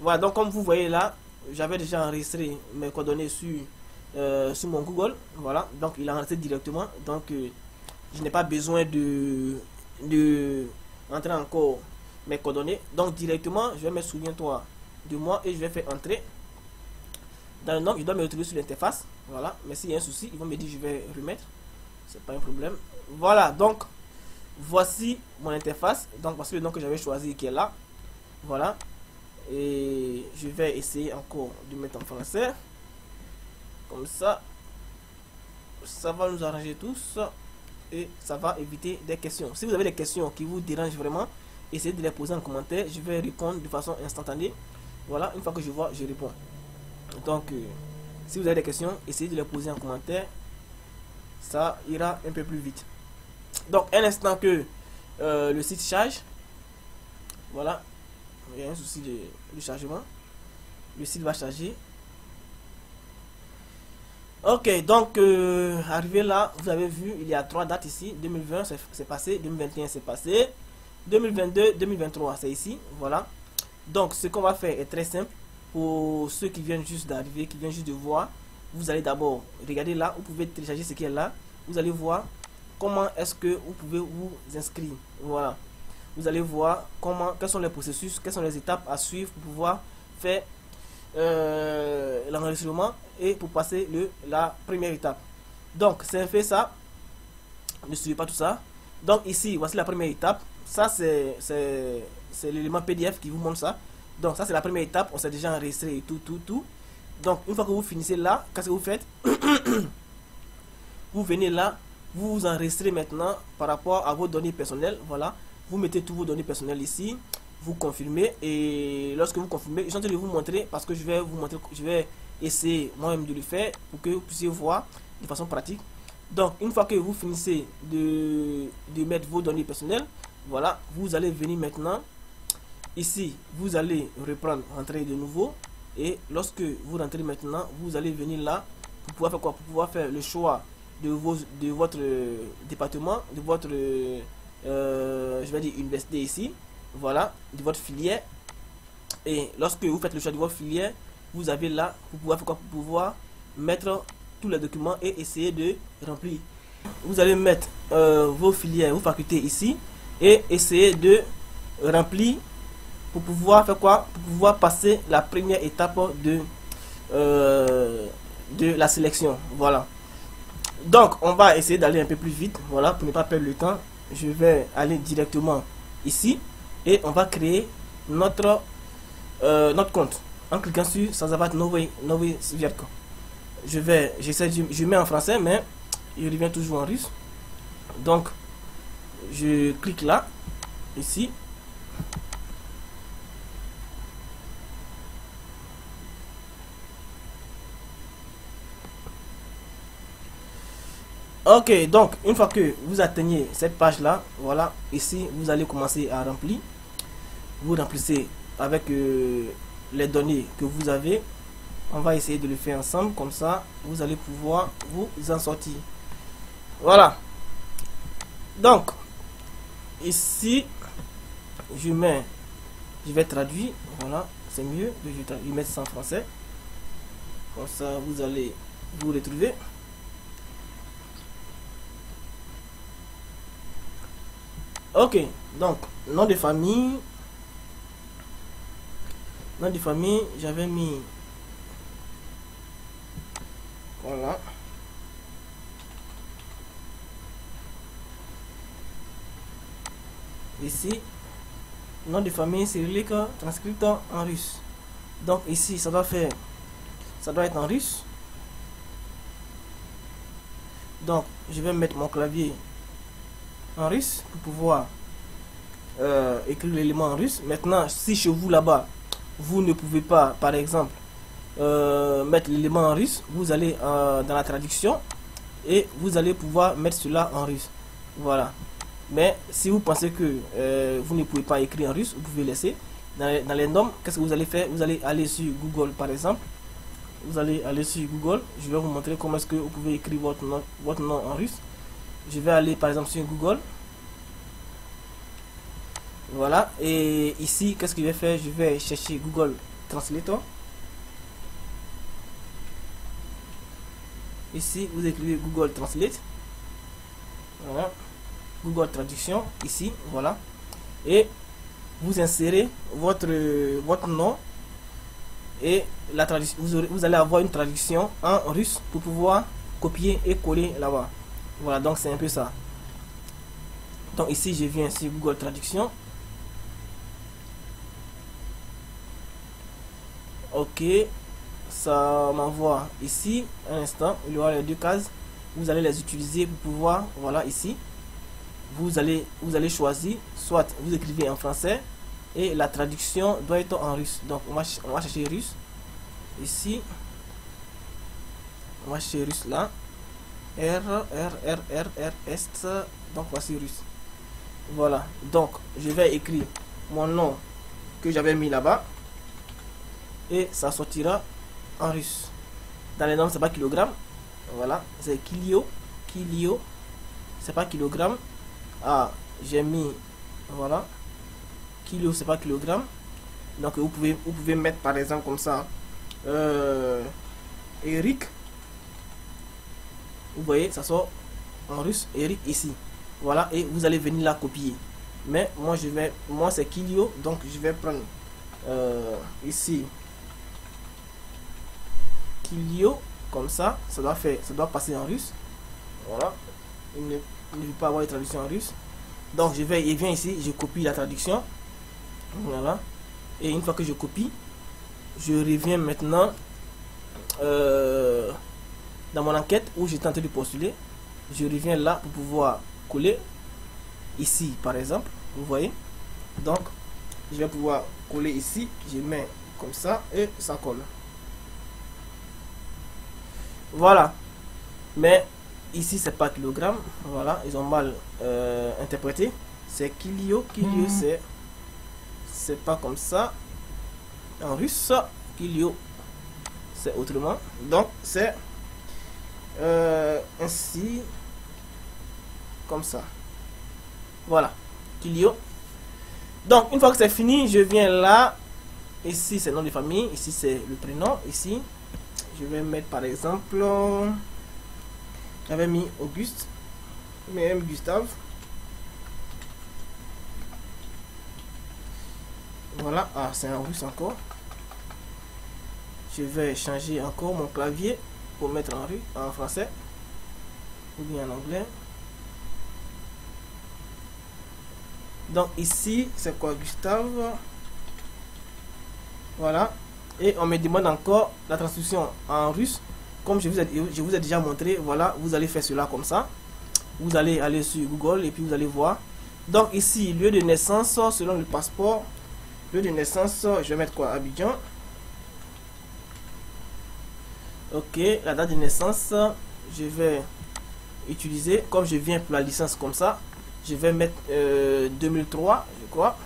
Voilà. Donc, comme vous voyez là, j'avais déjà enregistré mes coordonnées sur, euh, sur mon Google. Voilà, donc il a enregistré directement. Donc euh, je n'ai pas besoin de entrer encore mes coordonnées. Donc directement, je vais me souviens-toi de moi et je vais faire entrer. Dans le nom, il doit me retrouver sur l'interface. Voilà, mais s'il y a un souci, ils vont me dire je vais remettre. C'est pas un problème. Voilà, donc voici mon interface. Donc voici le nom que j'avais choisi qui est là. Voilà, et je vais essayer encore de mettre en français comme ça ça va nous arranger tous et ça va éviter des questions. Si vous avez des questions qui vous dérangent vraiment essayez de les poser en commentaire. Je vais répondre de façon instantanée. Voilà une fois que je vois je réponds. Donc euh, si vous avez des questions essayez de les poser en commentaire. Ça ira un peu plus vite. Donc un instant que euh, le site charge. Voilà. Il y a un souci de, chargement. Le site va charger. Ok, donc euh, arrivé là, vous avez vu, il y a trois dates ici. 2020, c'est passé. 2021, c'est passé. 2022, 2023, c'est ici. Voilà. Donc, ce qu'on va faire est très simple. Pour ceux qui viennent juste d'arriver, qui viennent juste de voir, vous allez d'abord regarder là. Vous pouvez télécharger ce qui est là. Vous allez voir comment est-ce que vous pouvez vous inscrire. Voilà vous allez voir comment, quels sont les processus, quelles sont les étapes à suivre pour pouvoir faire euh, l'enregistrement et pour passer le, la première étape. Donc, c'est fait ça. Ne suivez pas tout ça. Donc, ici, voici la première étape. Ça, c'est l'élément PDF qui vous montre ça. Donc, ça, c'est la première étape. On s'est déjà enregistré et tout, tout, tout. Donc, une fois que vous finissez là, qu'est-ce que vous faites? Vous venez là, vous vous enregistrez maintenant par rapport à vos données personnelles. Voilà vous mettez tous vos données personnelles ici, vous confirmez et lorsque vous confirmez, je suis vous montrer parce que je vais vous montrer, je vais essayer moi-même de le faire pour que vous puissiez voir de façon pratique. Donc, une fois que vous finissez de, mettre vos données personnelles, voilà, vous allez venir maintenant. Ici, vous allez reprendre, rentrer de nouveau et lorsque vous rentrez maintenant, vous allez venir là pour pouvoir faire quoi? Pour pouvoir faire le choix de, vos, de votre département, de votre euh, je vais dire université ici, voilà, de votre filière. Et lorsque vous faites le choix de votre filière, vous avez là, vous pouvez faire quoi pour pouvoir mettre tous les documents et essayer de remplir. Vous allez mettre euh, vos filières, vos facultés ici et essayer de remplir pour pouvoir faire quoi? Pour pouvoir passer la première étape de, euh, de la sélection. Voilà. Donc, on va essayer d'aller un peu plus vite, voilà, pour ne pas perdre le temps je vais aller directement ici et on va créer notre euh, notre compte en cliquant sur Sazavat Novi Novi Je vais, j'essaie, je, je mets en français, mais il revient toujours en russe. Donc, je clique là, ici, Ok, donc une fois que vous atteignez cette page là, voilà, ici vous allez commencer à remplir. Vous remplissez avec euh, les données que vous avez. On va essayer de le faire ensemble, comme ça vous allez pouvoir vous en sortir. Voilà. Donc, ici, je mets, je vais traduire, voilà, c'est mieux de je mettre ça en français. Comme ça vous allez vous retrouver. Ok, donc, nom de famille. Nom de famille, j'avais mis Voilà. Ici, nom de famille cyrillique transcrit en russe. Donc ici, ça doit faire, ça doit être en russe. Donc, je vais mettre mon clavier en russe pour pouvoir euh, écrire l'élément en russe. Maintenant, si chez vous là-bas, vous ne pouvez pas, par exemple, euh, mettre l'élément en russe, vous allez euh, dans la traduction et vous allez pouvoir mettre cela en russe. Voilà. Mais si vous pensez que vous ne pouvez pas écrire en russe, vous pouvez laisser. Dans les, noms, qu'est-ce que vous allez faire? Vous allez aller sur Google par exemple vous allez aller sur Google. Je vais vous montrer comment est-ce que vous pouvez écrire votre votre nom en russe. Je vais aller par exemple sur Google. Voilà. Et ici, qu'est-ce que je vais faire? Je vais chercher Google Translator. Ici, vous écrivez Google Translate. Voilà. Google Traduction. Ici, voilà. Et vous insérez votre, votre nom et la traduction, vous, allez avoir une traduction en russe pour pouvoir copier et coller là-bas. Voilà, donc c'est un peu ça. Donc ici, je viens sur Google Traduction. Ok, ça m'envoie ici, un instant, il y aura les deux cases. Vous allez les utiliser pour pouvoir, voilà ici, vous allez, vous allez choisir, soit vous écrivez en français, et la traduction doit être en russe. Donc on va, on va chercher russe. Ici, on va chercher russe là. R, R, R, R, R, Est. Donc voici russe. Voilà. Donc je vais écrire mon nom que j'avais mis là-bas. Et ça sortira en russe. Dans les noms, c'est pas kilogramme. Voilà. C'est kilio. Kilio. C'est pas kilogramme. Ah, j'ai mis. Voilà kilo, c'est pas kilogramme. Donc vous pouvez, vous pouvez mettre par exemple comme ça euh, Eric. Vous voyez, ça sort en russe Eric ici. Voilà, et vous allez venir la copier. Mais moi je vais, moi c'est Kilio, donc je vais prendre euh, ici Kilio, comme ça, ça doit faire, ça doit passer en russe. Voilà, il ne, veut pas avoir une traduction en russe. Donc je vais, il vient ici, je copie la traduction. Voilà. Et une fois que je copie, je reviens maintenant euh, dans mon enquête où j'ai tenté de postuler. Je reviens là pour pouvoir coller ici par exemple. Vous voyez Donc, je vais pouvoir coller ici. Je mets comme ça et ça colle. Voilà. Mais ici, c'est pas kilogramme. Voilà, ils ont mal euh, interprété. C'est kilio. Kilio, mhm. c'est c'est pas comme ça. En russe, Kilio, c'est autrement. Donc, c'est euh, ainsi, comme ça. Voilà, Kilio. Donc, une fois que c'est fini, je viens là. Ici, c'est le nom de famille. Ici, c'est le prénom. Ici, je vais mettre par exemple. J'avais mis Auguste. Mais Gustave. Voilà, ah, c'est en russe encore. Je vais changer encore mon clavier pour mettre en, rue, en français ou bien en anglais. Donc ici, c'est quoi Gustave? Voilà. Et on me demande encore la traduction en russe. Comme je vous ai, je vous ai déjà montré, voilà, vous allez faire cela comme ça. Vous allez aller sur Google et puis vous allez voir. Donc ici, lieu de naissance selon le passeport, Lieu de naissance, je vais mettre quoi? Abidjan. Ok, la date de naissance, je vais utiliser, comme je viens pour la licence comme ça, je vais mettre 2003, euh, je crois.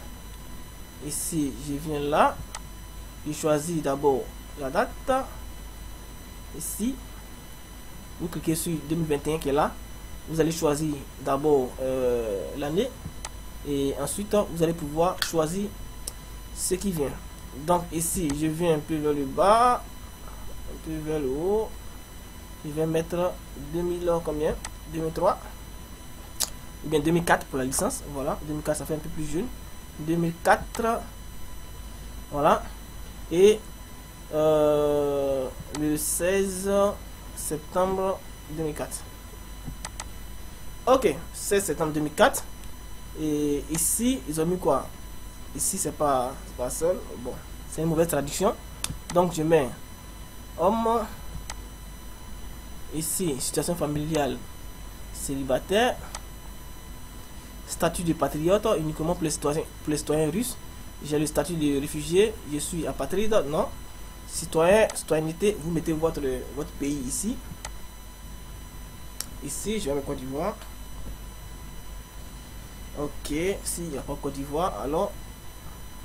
Ici, je viens là. Je choisis d'abord la date. Ici, vous cliquez sur 2021 qui est là. Vous allez choisir d'abord euh, l'année. Et ensuite, vous allez pouvoir choisir ce qui vient. Donc ici, je viens un peu vers le bas, un peu vers le haut. Je vais mettre 2000 combien? 2003 ou bien 2004 pour la licence. Voilà, 2004 ça fait un peu plus jeune. 2004, voilà. Et euh, le 16 septembre 2004. Ok, 16 septembre 2004. Et ici, ils ont mis quoi? Ici, c'est pas, pas seul. Bon, c'est une mauvaise traduction. Donc, je mets homme. Ici, situation familiale célibataire. Statut de patriote uniquement pour les citoyens, pour les citoyens russes. J'ai le statut de réfugié. Je suis apatride. Non. Citoyen, citoyenneté, vous mettez votre, votre pays ici. Ici, je vais mettre Côte d'Ivoire. Ok, s'il n'y a pas Côte d'Ivoire, alors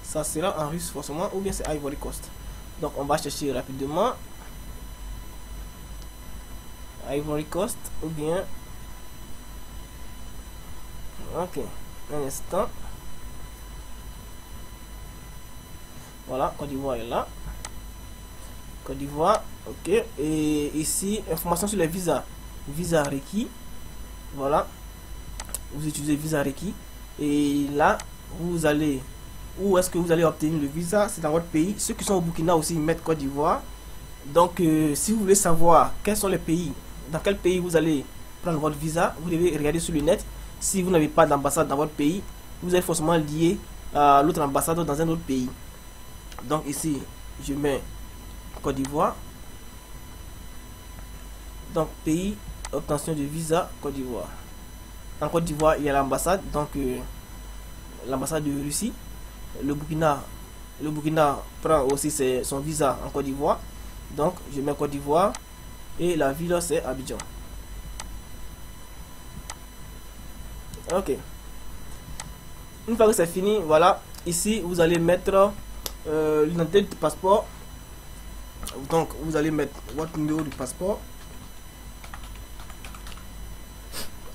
ça sera en russe forcément, ou bien c'est Ivory Coast. Donc on va chercher rapidement Ivory Coast, ou bien... Ok, un instant. Voilà, Côte d'Ivoire est là. Côte d'Ivoire, ok. Et ici, information sur les visas. Visa requis. Voilà. Vous utilisez visa requis. Et là, vous allez, où est-ce que vous allez obtenir le visa? C'est dans votre pays. Ceux qui sont au Burkina aussi mettent Côte d'Ivoire. Donc, euh, si vous voulez savoir quels sont les pays, dans quel pays vous allez prendre votre visa, vous devez regarder sur le net. Si vous n'avez pas d'ambassade dans votre pays, vous êtes forcément lié à l'autre ambassade dans un autre pays. Donc ici, je mets Côte d'Ivoire. Donc pays, obtention de visa, Côte d'Ivoire. En Côte d'Ivoire, il y a l'ambassade, donc euh, l'ambassade de Russie. Le Burkina, le Burkina prend aussi son visa en Côte d'Ivoire. Donc je mets Côte d'Ivoire et la ville c'est Abidjan. Ok. Une fois que c'est fini, voilà. Ici, vous allez mettre euh, l'identité du passeport. Donc, vous allez mettre votre numéro du passeport.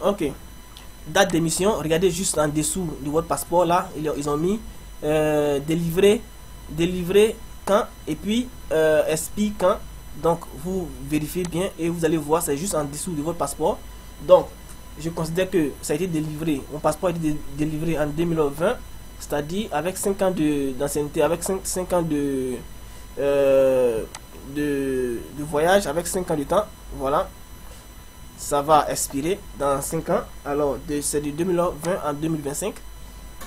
Ok date d'émission, regardez juste en dessous de votre passeport là, ils, ont mis euh, délivré, délivré quand et puis euh, quand. Donc vous vérifiez bien et vous allez voir, c'est juste en dessous de votre passeport. Donc je considère que ça a été délivré, mon passeport a été délivré en 2020, c'est-à-dire avec 5 ans d'ancienneté, avec 5, ans de, euh, de, de voyage, avec 5 ans de temps. Voilà, ça va expirer dans 5 ans. Alors, c'est de 2020 en 2025.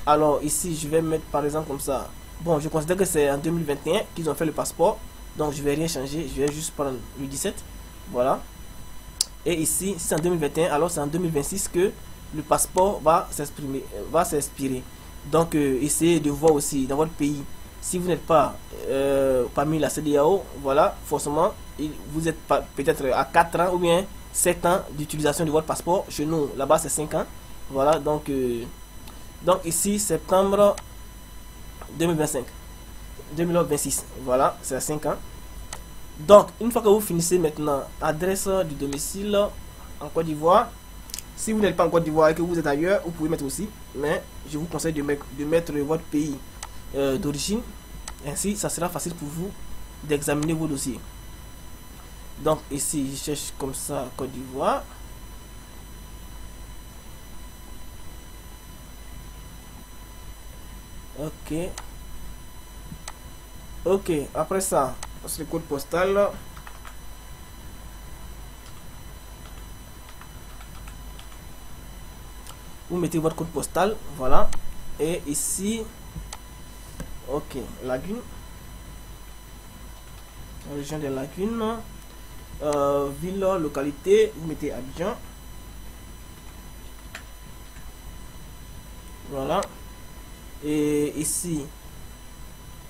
Alors, ici, je vais mettre par exemple comme ça. Bon, je considère que c'est en 2021 qu'ils ont fait le passeport. Donc, je vais rien changer. Je vais juste prendre le 17. Voilà. Et ici, c'est en 2021. Alors, c'est en 2026 que le passeport va s'exprimer, va s'expirer. Donc, euh, essayez de voir aussi dans votre pays. Si vous n'êtes pas euh, parmi la CDAO, voilà, forcément, vous êtes peut-être à 4 ans ou bien 7 ans d'utilisation de votre passeport. Chez nous, là-bas, c'est 5 ans. Voilà, donc, euh, donc ici, septembre 2025. 2026. Voilà, c'est 5 ans. Donc, une fois que vous finissez maintenant, adresse du domicile en Côte d'Ivoire. Si vous n'êtes pas en Côte d'Ivoire et que vous êtes ailleurs, vous pouvez mettre aussi. Mais je vous conseille de mettre, de mettre votre pays euh, d'origine. Ainsi, ça sera facile pour vous d'examiner vos dossiers. Donc ici, je cherche comme ça Côte d'Ivoire. Ok. Ok, après ça, c'est le code postal. Vous mettez votre code postal, voilà. Et ici, ok, lagune. Région des lagunes. Euh, ville, localité, vous mettez Abidjan. Voilà. Et ici,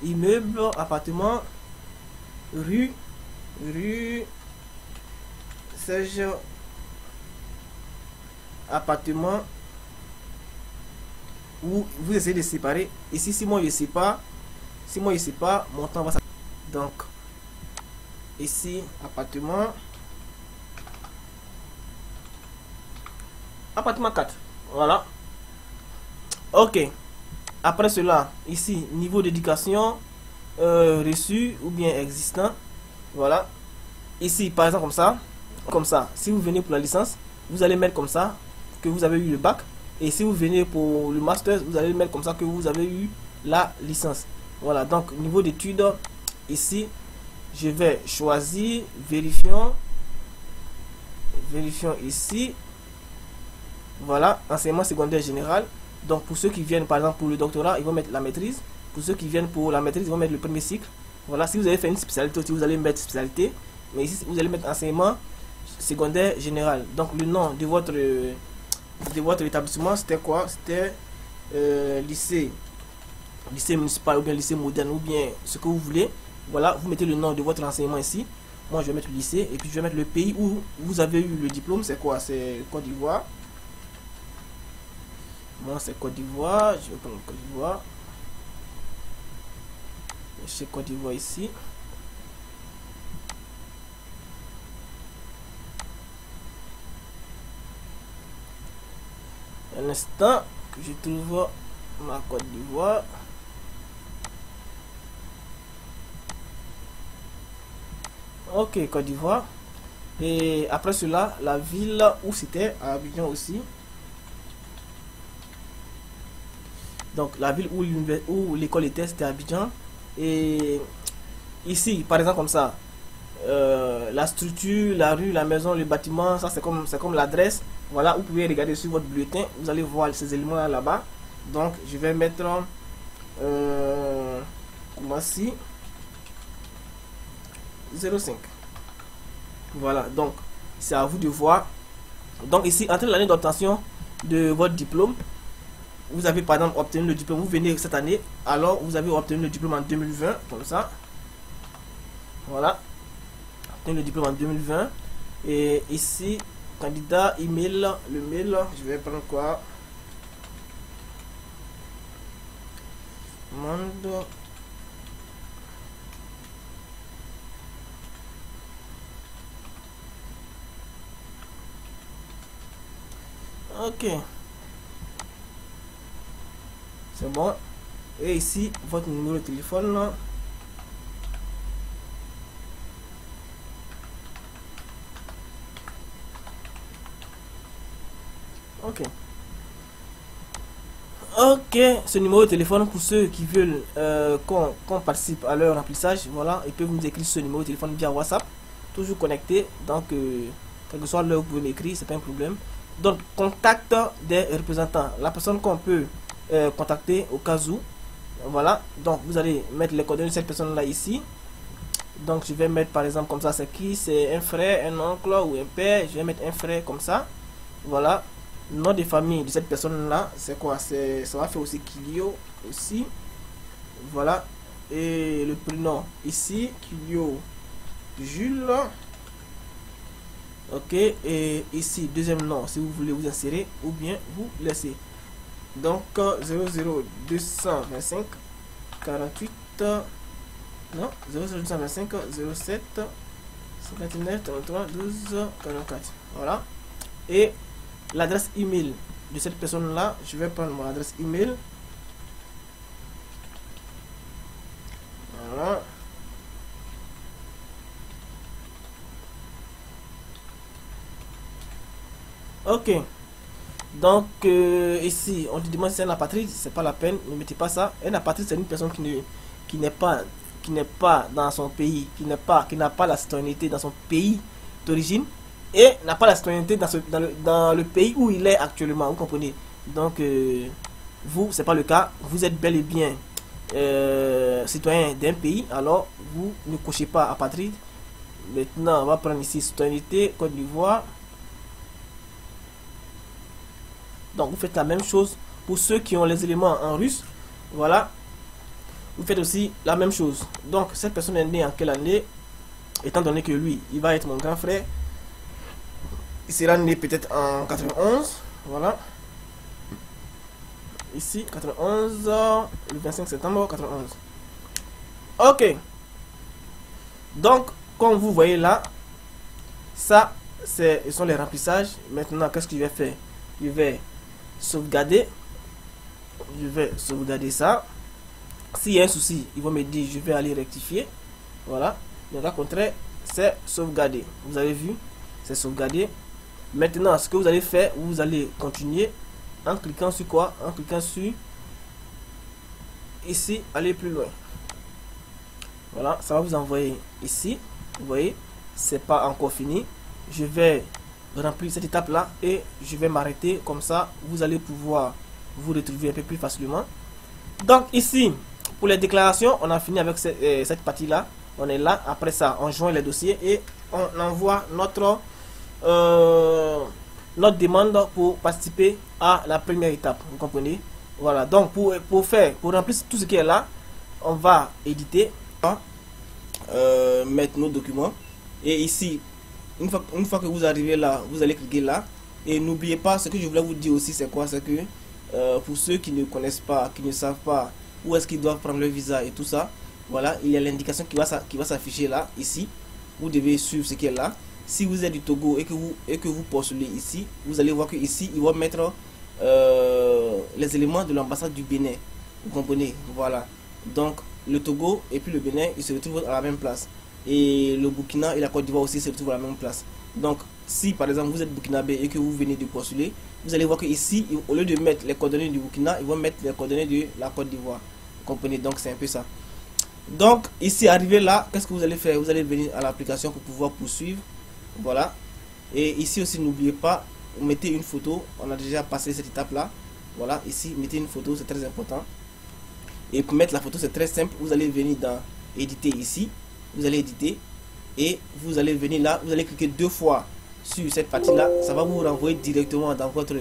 immeuble, appartement, rue, rue, Serge, appartement, où vous essayez de séparer. Ici, si moi je sais pas, si moi je sais pas, mon temps va Donc, ici appartement. Appartement 4 voilà. Ok. Après cela ici niveau d'éducation euh, reçu ou bien existant. Voilà. Ici par exemple comme ça. Comme ça. Si vous venez pour la licence vous allez mettre comme ça que vous avez eu le bac et si vous venez pour le master vous allez mettre comme ça que vous avez eu la licence voilà donc niveau d'études ici je vais choisir vérifions vérifions ici. Voilà, enseignement secondaire général. Donc pour ceux qui viennent par exemple pour le doctorat, ils vont mettre la maîtrise. Pour ceux qui viennent pour la maîtrise, ils vont mettre le premier cycle. Voilà, si vous avez fait une spécialité vous allez mettre spécialité. Mais ici, vous allez mettre enseignement secondaire général. Donc le nom de votre, de votre établissement, c'était quoi? C'était euh, lycée, lycée municipal ou bien lycée moderne ou bien ce que vous voulez. Voilà, vous mettez le nom de votre enseignement ici. Moi, je vais mettre lycée et puis je vais mettre le pays où vous avez eu le diplôme. C'est quoi? C'est Côte d'Ivoire. Moi, c'est Côte d'Ivoire. Je vais prendre Côte d'Ivoire. Chez Côte d'Ivoire ici. Un instant que je trouve ma Côte d'Ivoire. Ok, Côte d'Ivoire. Et après cela, la ville où c'était, à Abidjan aussi. Donc la ville où l'école était, c'était Abidjan. Et ici, par exemple comme ça, euh, la structure, la rue, la maison, le bâtiment, ça c'est comme, comme l'adresse. Voilà, vous pouvez regarder sur votre bulletin, vous allez voir ces éléments là-bas. Donc je vais mettre, euh, comment si? 05. Voilà, donc c'est à vous de voir. Donc ici, entre l'année d'obtention de votre diplôme, vous avez par exemple obtenu le diplôme, vous venez cette année, alors vous avez obtenu le diplôme en 2020, comme ça. Voilà. Obtenu le diplôme en 2020. Et ici, candidat, email, le mail, je vais prendre quoi? Monde. Ok. C'est bon. Et ici, votre numéro de téléphone. Ok. Ok, ce numéro de téléphone pour ceux qui veulent euh, qu'on participe à leur remplissage, voilà, ils peuvent nous écrire ce numéro de téléphone via WhatsApp, toujours connecté, donc euh, quel que soit l'heure vous pouvez m'écrire, c'est pas un problème. Donc, contact des représentants, la personne qu'on peut euh, contacter au cas où. Voilà, donc vous allez mettre les coordonnées de cette personne là ici. Donc je vais mettre par exemple comme ça, c'est qui? C'est un frère, un oncle ou un père. Je vais mettre un frère comme ça. Voilà, nom de famille de cette personne là, c'est quoi? C'est Ça va faire aussi Kilio aussi. Voilà, et le prénom ici, Kilio Jules. Ok, et ici, deuxième nom, si vous voulez vous insérer ou bien vous laisser. Donc 00225 48 non 00225 07 59 33 12 44 voilà et l'adresse email de cette personne là je vais prendre mon adresse email. Voilà. Ok. Donc euh, ici, on te demande si c'est un apatride, c'est pas la peine, ne mettez pas ça. Un apatride, c'est une personne qui ne qui n'est pas qui n'est pas dans son pays, qui n'est pas qui n'a pas la citoyenneté dans son pays d'origine et n'a pas la citoyenneté dans, ce, dans, le, dans le pays où il est actuellement, vous comprenez? Donc euh, vous, c'est pas le cas, vous êtes bel et bien euh, citoyen d'un pays, alors vous ne cochez pas apatride. Maintenant, on va prendre ici citoyenneté Côte d'Ivoire. Donc vous faites la même chose pour ceux qui ont les éléments en russe. Voilà. Vous faites aussi la même chose. Donc cette personne est née en quelle année? Étant donné que lui, il va être mon grand frère. Il sera né peut-être en 91. Voilà. Ici, 91, le 25 septembre 91. Ok. Donc, comme vous voyez là, ça, ce sont les remplissages. Maintenant, qu'est-ce que je vais faire? Je vais sauvegarder. Je vais sauvegarder ça. S'il y a un souci, ils vont me dire, je vais aller rectifier. Voilà. Donc, à contraire, c'est sauvegarder. Vous avez vu, c'est sauvegarder. Maintenant, ce que vous allez faire, vous allez continuer en cliquant sur quoi? En cliquant sur ici, aller plus loin. Voilà, ça va vous envoyer ici. Vous voyez, c'est pas encore fini. Je vais remplir cette étape là et je vais m'arrêter comme ça vous allez pouvoir vous retrouver un peu plus facilement donc ici pour les déclarations on a fini avec euh, cette partie là on est là après ça on joint les dossiers et on envoie notre euh, notre demande pour participer à la première étape vous comprenez? Voilà donc pour, pour faire pour remplir tout ce qui est là on va éditer euh, mettre nos documents. Et ici une fois, une fois que vous arrivez là vous allez cliquer là. Et n'oubliez pas ce que je voulais vous dire aussi c'est quoi? C'est que euh, pour ceux qui ne connaissent pas qui ne savent pas où est-ce qu'ils doivent prendre le visa et tout ça voilà il y a l'indication qui va qui va s'afficher là ici. Vous devez suivre ce qui est là si vous êtes du Togo et que vous et que vous postulez ici vous allez voir que ici il va mettre euh, les éléments de l'ambassade du Bénin. Vous comprenez? Voilà. Donc le Togo et puis le Bénin ils se retrouvent à la même place. Et le Burkina et la Côte d'Ivoire aussi se retrouvent à la même place. Donc si par exemple vous êtes burkinabé et que vous venez de postuler vous allez voir que ici au lieu de mettre les coordonnées du Burkina ils vont mettre les coordonnées de la Côte d'Ivoire. Vous comprenez? Donc c'est un peu ça. Donc ici arrivé là qu'est ce que vous allez faire? Vous allez venir à l'application pour pouvoir poursuivre voilà. Et ici aussi n'oubliez pas mettez une photo. On a déjà passé cette étape là voilà ici mettez une photo c'est très important. Et pour mettre la photo c'est très simple. Vous allez venir dans éditer ici. Vous allez éditer. Et vous allez venir là. Vous allez cliquer deux fois sur cette partie là ça va vous renvoyer directement dans votre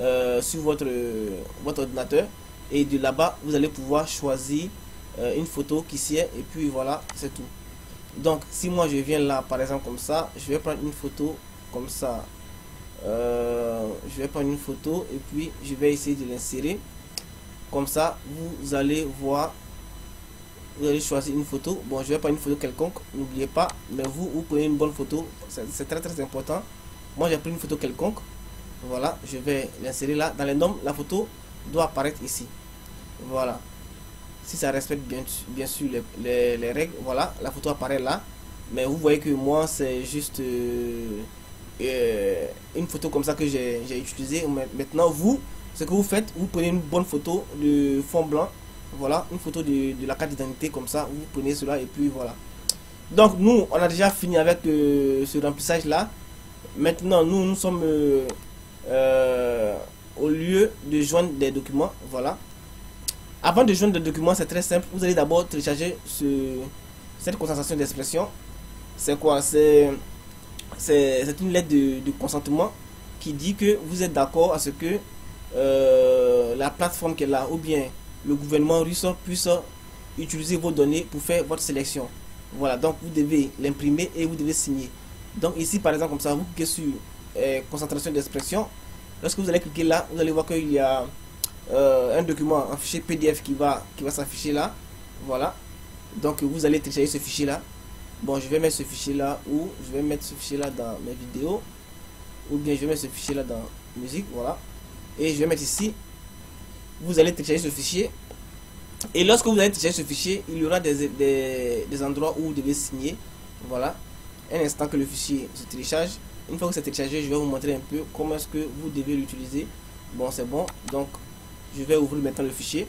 euh, sur votre votre ordinateur. Et de là-bas vous allez pouvoir choisir euh, une photo qui sied et puis voilà c'est tout donc si moi je viens là par exemple comme ça je vais prendre une photo comme ça. Euh, je vais prendre une photo et puis je vais essayer de l'insérer. Comme ça vous allez voir vous allez choisir une photo. Bon je vais prendre une photo quelconque n'oubliez pas mais vous vous prenez une bonne photo. C'est très très important. Moi j'ai pris une photo quelconque. Voilà je vais l'insérer là. Dans les noms la photo doit apparaître ici. Voilà si ça respecte bien, sûr les, les, règles, voilà, la photo apparaît là. Mais vous voyez que moi, c'est juste euh, euh, une photo comme ça que j'ai utilisé. Maintenant, vous, ce que vous faites, vous prenez une bonne photo de fond blanc. Voilà, une photo de, de la carte d'identité comme ça. Vous prenez cela et puis voilà. Donc, nous, on a déjà fini avec euh, ce remplissage là. Maintenant, nous, nous sommes au lieu de joindre des documents. Voilà. Avant de joindre le document, c'est très simple. Vous allez d'abord télécharger ce, cette concentration d'expression. C'est quoi? C'est une lettre de, consentement qui dit que vous êtes d'accord à ce que euh, la plateforme est là ou bien le gouvernement russe puisse utiliser vos données pour faire votre sélection. Voilà, donc vous devez l'imprimer et vous devez signer. Donc ici, par exemple, comme ça, vous cliquez sur euh, concentration d'expression. Lorsque vous allez cliquer là, vous allez voir qu'il y a euh, un document, un fichier PDF qui va, qui va s'afficher là. Voilà. Donc vous allez télécharger ce fichier là. Bon, je vais mettre ce fichier là ou je vais mettre ce fichier là dans mes vidéos. Ou bien je vais mettre ce fichier là dans musique. Voilà. Et je vais mettre ici. Vous allez télécharger ce fichier. Et lorsque vous allez télécharger ce fichier, il y aura des, des, des endroits où vous devez signer. Voilà. Un instant que le fichier se télécharge. Une fois que c'est téléchargé, je vais vous montrer un peu comment est-ce que vous devez l'utiliser. Bon, c'est bon. Donc, je vais ouvrir maintenant le fichier.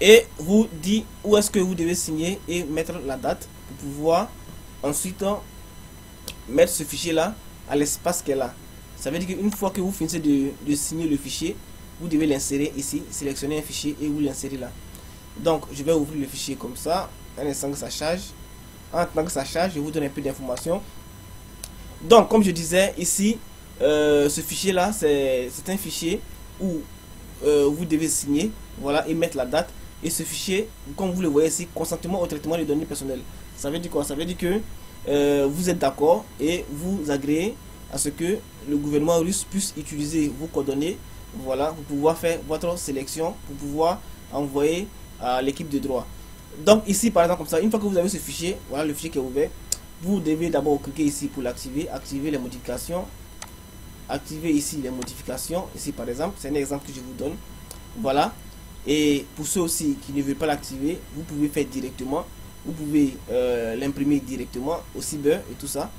Et vous dit où est-ce que vous devez signer et mettre la date pour pouvoir ensuite mettre ce fichier là à l'espace qu'elle a ça veut dire qu'une fois que vous finissez de, signer le fichier vous devez l'insérer ici sélectionner un fichier et vous l'insérer là. Donc je vais ouvrir le fichier comme ça. Un instant que ça charge. En tant que ça charge je vous donne un peu d'informations. Donc comme je disais ici euh, ce fichier là c'est un fichier où euh, vous devez signer voilà, et mettre la date. Et ce fichier, comme vous le voyez ici, consentement au traitement des données personnelles. Ça veut dire quoi? Ça veut dire que euh, vous êtes d'accord et vous agréez à ce que le gouvernement russe puisse utiliser vos coordonnées voilà, pour pouvoir faire votre sélection, pour pouvoir envoyer à l'équipe de droit. Donc ici, par exemple, comme ça, une fois que vous avez ce fichier, voilà le fichier qui est ouvert, vous devez d'abord cliquer ici pour l'activer, activer les modifications activer ici les modifications ici par exemple. C'est un exemple que je vous donne. Voilà. Et pour ceux aussi qui ne veulent pas l'activer vous pouvez faire directement. Vous pouvez euh, l'imprimer directement au cyber et tout ça.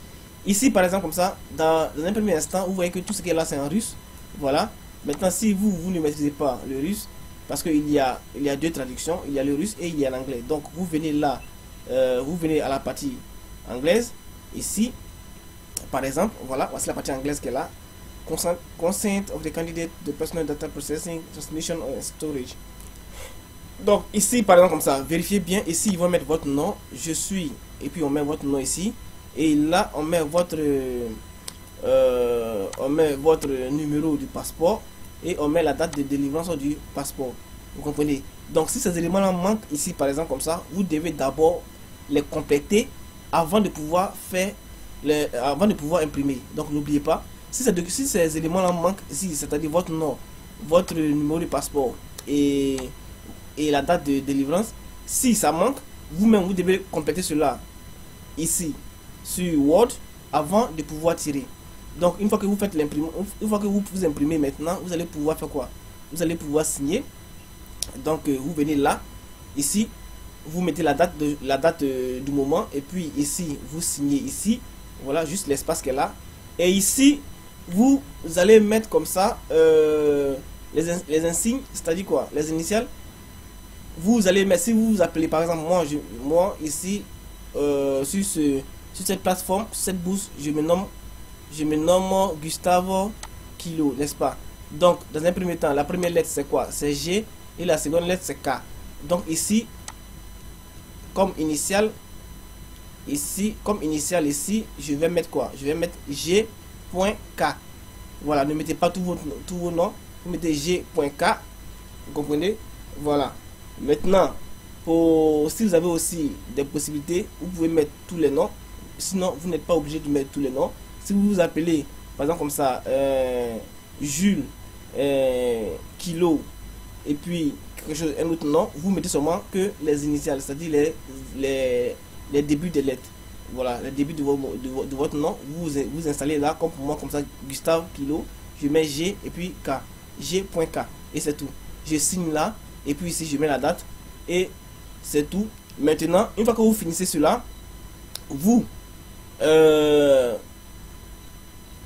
Ici par exemple comme ça dans, un premier instant vous voyez que tout ce qui est là c'est en russe. Voilà. Maintenant si vous vous ne maîtrisez pas le russe parce qu'il y a il y a deux traductions il y a le russe et il y a l'anglais. Donc vous venez là euh, vous venez à la partie anglaise ici. Par exemple, voilà, voici la partie anglaise qui est. Consent, of the candidate the personal data processing, transmission and storage. Donc ici, par exemple, comme ça, vérifiez bien. Ici, ils vont mettre votre nom. Je suis. Et puis, on met votre nom ici. Et là, on met votre... Euh, on met votre numéro du passeport. Et on met la date de délivrance du passeport. Vous comprenez? Donc, si ces éléments-là manquent ici, par exemple, comme ça, vous devez d'abord les compléter avant de pouvoir faire... Les, avant de pouvoir imprimer. Donc, n'oubliez pas. Si, si ces éléments-là manquent ici, c'est-à-dire votre nom, votre numéro du passeport et et la date de délivrance. Si ça manque, vous-même, vous devez compléter cela ici sur Word avant de pouvoir tirer. Donc, une fois que vous faites l'imprimé, une fois que vous, vous imprimez maintenant, vous allez pouvoir faire quoi? Vous allez pouvoir signer. Donc, euh, vous venez là, ici, vous mettez la date, de, la date euh, du moment, et puis ici, vous signez ici. Voilà, juste l'espace qu'elle a. Et ici, vous allez mettre comme ça euh, les, insignes, c'est-à-dire quoi Les initiales. Vous allez mettre, si vous vous appelez par exemple, moi, moi ici, euh, sur, ce, sur cette plateforme, cette bourse, je me nomme, je me nomme Gustavo Kilo, n'est-ce pas? Donc, dans un premier temps, la première lettre c'est quoi? C'est G et la seconde lettre c'est K. Donc ici, comme initial, ici, comme initial ici, je vais mettre quoi? Je vais mettre G.K. Voilà, ne mettez pas tous vos, tous vos noms, vous mettez G.K. Vous comprenez? Voilà. Maintenant, pour, si vous avez aussi des possibilités, vous pouvez mettre tous les noms. Sinon, vous n'êtes pas obligé de mettre tous les noms. Si vous vous appelez, par exemple comme ça, euh, Jules, euh, Kilo, et puis quelque chose, un autre nom, vous mettez seulement que les initiales, c'est-à-dire les, les, les, débuts des lettres. Voilà, les débuts de, de, votre nom, vous vous installez là, comme pour moi, comme ça, Gustave Kilo, je mets G et puis K, G.K, et c'est tout. Je signe là, et puis ici je mets la date et c'est tout. Maintenant une fois que vous finissez cela vous euh,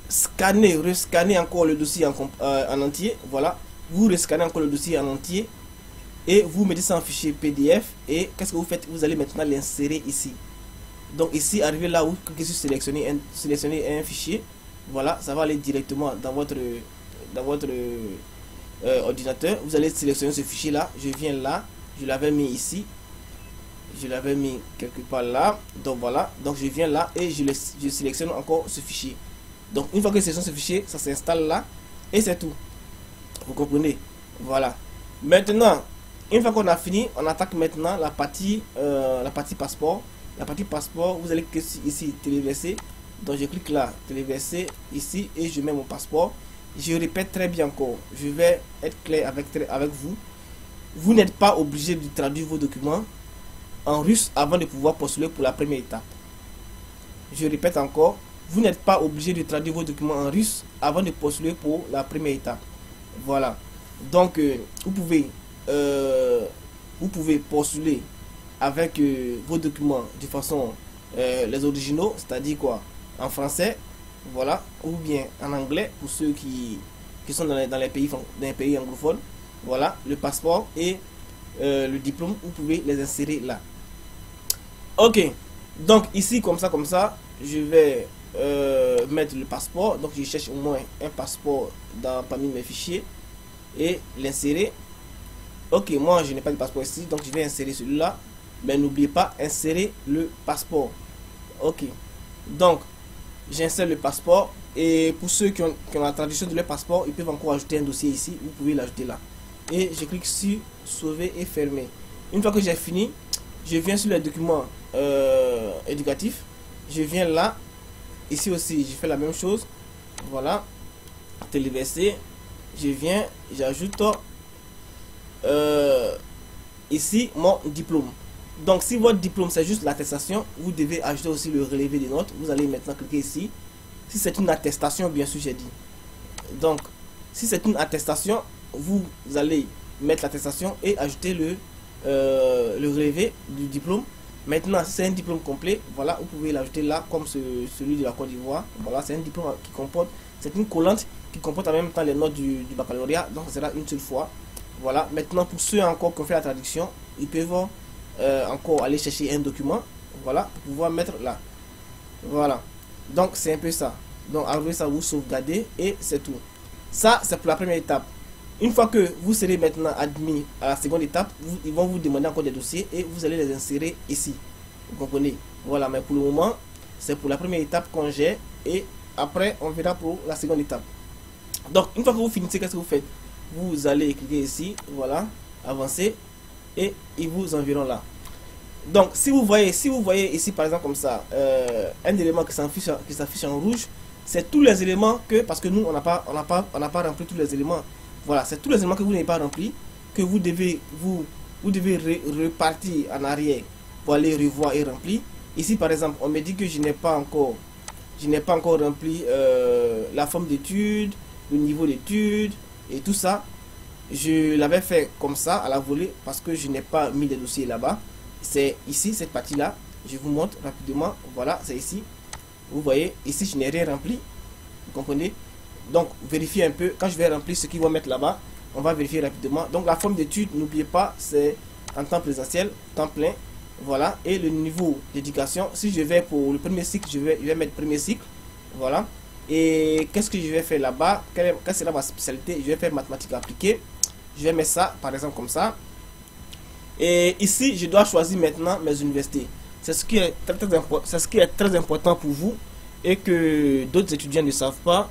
scannez rescannez encore le dossier en, euh, en entier voilà. Vous rescannez encore le dossier en entier et vous mettez ça en fichier PDF et qu'est-ce que vous faites? Vous allez maintenant l'insérer ici donc ici arrivé là où cliquez sur sélectionner un, sélectionner un fichier voilà ça va aller directement dans votre dans votre euh, ordinateur, vous allez sélectionner ce fichier là. Je viens là, je l'avais mis ici. Je l'avais mis quelque part là. Donc voilà, donc je viens là et je, sélectionne encore ce fichier. Donc une fois que je sélectionne ce fichier, ça s'installe là et c'est tout. Vous comprenez? Voilà. Maintenant, une fois qu'on a fini, on attaque maintenant la partie, euh, la partie passeport. La partie passeport, vous allez cliquer ici, téléverser. Donc je clique là, téléverser ici et je mets mon passeport. Je répète très bien encore, je vais être clair avec, avec vous. Vous n'êtes pas obligé de traduire vos documents en russe avant de pouvoir postuler pour la première étape. Je répète encore, vous n'êtes pas obligé de traduire vos documents en russe avant de postuler pour la première étape. Voilà. Donc, euh, vous pouvez euh, vous pouvez postuler avec euh, vos documents de façon les originaux, c'est-à-dire quoi En français, voilà, ou bien en anglais pour ceux qui, qui sont dans les, dans les pays, dans pays anglophones. Voilà, le passeport et euh, le diplôme, vous pouvez les insérer là. Ok, donc ici, comme ça, comme ça, je vais euh, mettre le passeport. Donc je cherche au moins un passeport dans, parmi mes fichiers et l'insérer. Ok, moi je n'ai pas de passeport ici, donc je vais insérer celui-là. Mais n'oubliez pas, insérer le passeport. Ok, donc j'insère le passeport. Et pour ceux qui ont, la traduction de leur passeport, ils peuvent encore ajouter un dossier ici. Vous pouvez l'ajouter là. Et je clique sur sauver et fermer. Une fois que j'ai fini, je viens sur les documents euh, éducatifs. Je viens là. Ici aussi, je fais la même chose. Voilà. Téléverser. Je viens, j'ajoute euh, ici mon diplôme. Donc, si votre diplôme, c'est juste l'attestation, vous devez ajouter aussi le relevé des notes. Vous allez maintenant cliquer ici. Si c'est une attestation, bien sûr, j'ai dit. Donc, si c'est une attestation, vous allez mettre l'attestation et ajouter le, euh, le relevé du diplôme. Maintenant, c'est un diplôme complet, voilà, vous pouvez l'ajouter là, comme celui de la Côte d'Ivoire. Voilà, c'est un diplôme qui comporte, c'est une collante qui comporte en même temps les notes du, baccalauréat. Donc, ça sera une seule fois. Voilà, maintenant, pour ceux encore qui ont fait la traduction, ils peuvent euh, encore aller chercher un document voilà pour pouvoir mettre là voilà Donc, c'est un peu ça. Donc, après ça, vous sauvegardez et c'est tout. Ça, c'est pour la première étape. Une fois que vous serez maintenant admis à la seconde étape, ils vont vous demander encore des dossiers et vous allez les insérer ici. Vous comprenez? Voilà, mais pour le moment, c'est pour la première étape qu'on gère et après, on verra pour la seconde étape. Donc, une fois que vous finissez, qu'est-ce que vous faites? Vous allez cliquer ici, voilà, avancer et ils vous enverront là. Donc, si vous voyez, si vous voyez ici par exemple comme ça, euh, un élément qui s'affiche en rouge, c'est tous les éléments que parce que nous on n'a pas on n'a pas on n'a pas rempli tous les éléments. Voilà, c'est tous les éléments que vous n'avez pas remplis que vous devez vous vous devez repartir en arrière pour aller revoir et remplir. Ici par exemple, on me dit que je n'ai pas encore je n'ai pas encore rempli euh, la forme d'étude, le niveau d'étude et tout ça. Je l'avais fait comme ça à la volée parce que je n'ai pas mis les dossiers là-bas. C'est ici, cette partie-là. Je vous montre rapidement. Voilà, c'est ici. Vous voyez, ici, je n'ai rien rempli. Vous comprenez? Donc, vérifiez un peu. Quand je vais remplir ce qu'ils vont mettre là-bas, on va vérifier rapidement. Donc, la forme d'étude, n'oubliez pas, c'est en temps présentiel, temps plein. Voilà. Et le niveau d'éducation, si je vais pour le premier cycle, je vais, je vais mettre premier cycle. Voilà. Et qu'est-ce que je vais faire là-bas? Quelle, sera ma spécialité? Je vais faire mathématiques appliquées. Je vais mettre ça, par exemple, comme ça. Et ici, je dois choisir maintenant mes universités. C'est ce, qui est très, très, ce qui est très important pour vous et que d'autres étudiants ne savent pas.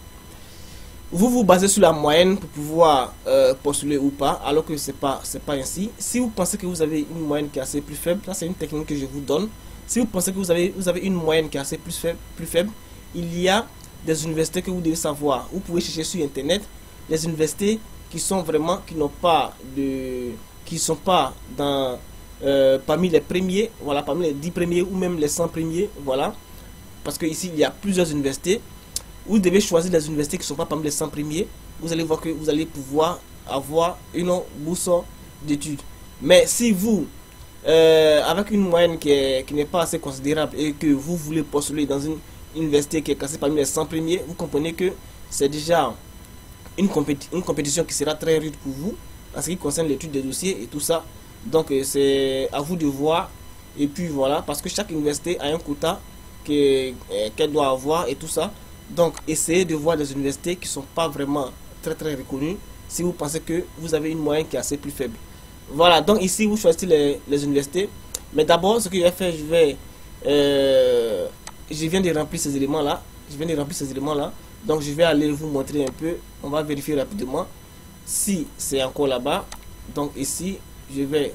Vous vous basez sur la moyenne pour pouvoir euh, postuler ou pas, alors que ce n'est pas, pas ainsi. Si vous pensez que vous avez une moyenne qui est assez plus faible, ça c'est une technique que je vous donne. Si vous pensez que vous avez, vous avez une moyenne qui est assez plus faible, plus faible, il y a des universités que vous devez savoir. Vous pouvez chercher sur internet les universités qui sont vraiment, qui n'ont pas de, qui sont pas dans euh, parmi les premiers, voilà, parmi les 10 premiers ou même les 100 premiers, voilà. Parce que ici il y a plusieurs universités. Vous devez choisir les universités qui ne sont pas parmi les 100 premiers. Vous allez voir que vous allez pouvoir avoir une bourse d'études. Mais si vous, euh, avec une moyenne qui n'est qui pas assez considérable et que vous voulez postuler dans une université qui est classée parmi les 100 premiers, vous comprenez que c'est déjà une, une compétition qui sera très rude pour vous en ce qui concerne l'étude des dossiers et tout ça. Donc euh, c'est à vous de voir. Et puis voilà, parce que chaque université a un quota euh, qu'elle doit avoir et tout ça. Donc essayez de voir des universités qui ne sont pas vraiment très très reconnues si vous pensez que vous avez une moyenne qui est assez plus faible. Voilà, donc ici vous choisissez les, universités. Mais d'abord, ce que je vais faire, je vais... Euh, je viens de remplir ces éléments-là. Je viens de remplir ces éléments-là. Donc je vais aller vous montrer un peu. On va vérifier rapidement si c'est encore là-bas. Donc ici, je vais...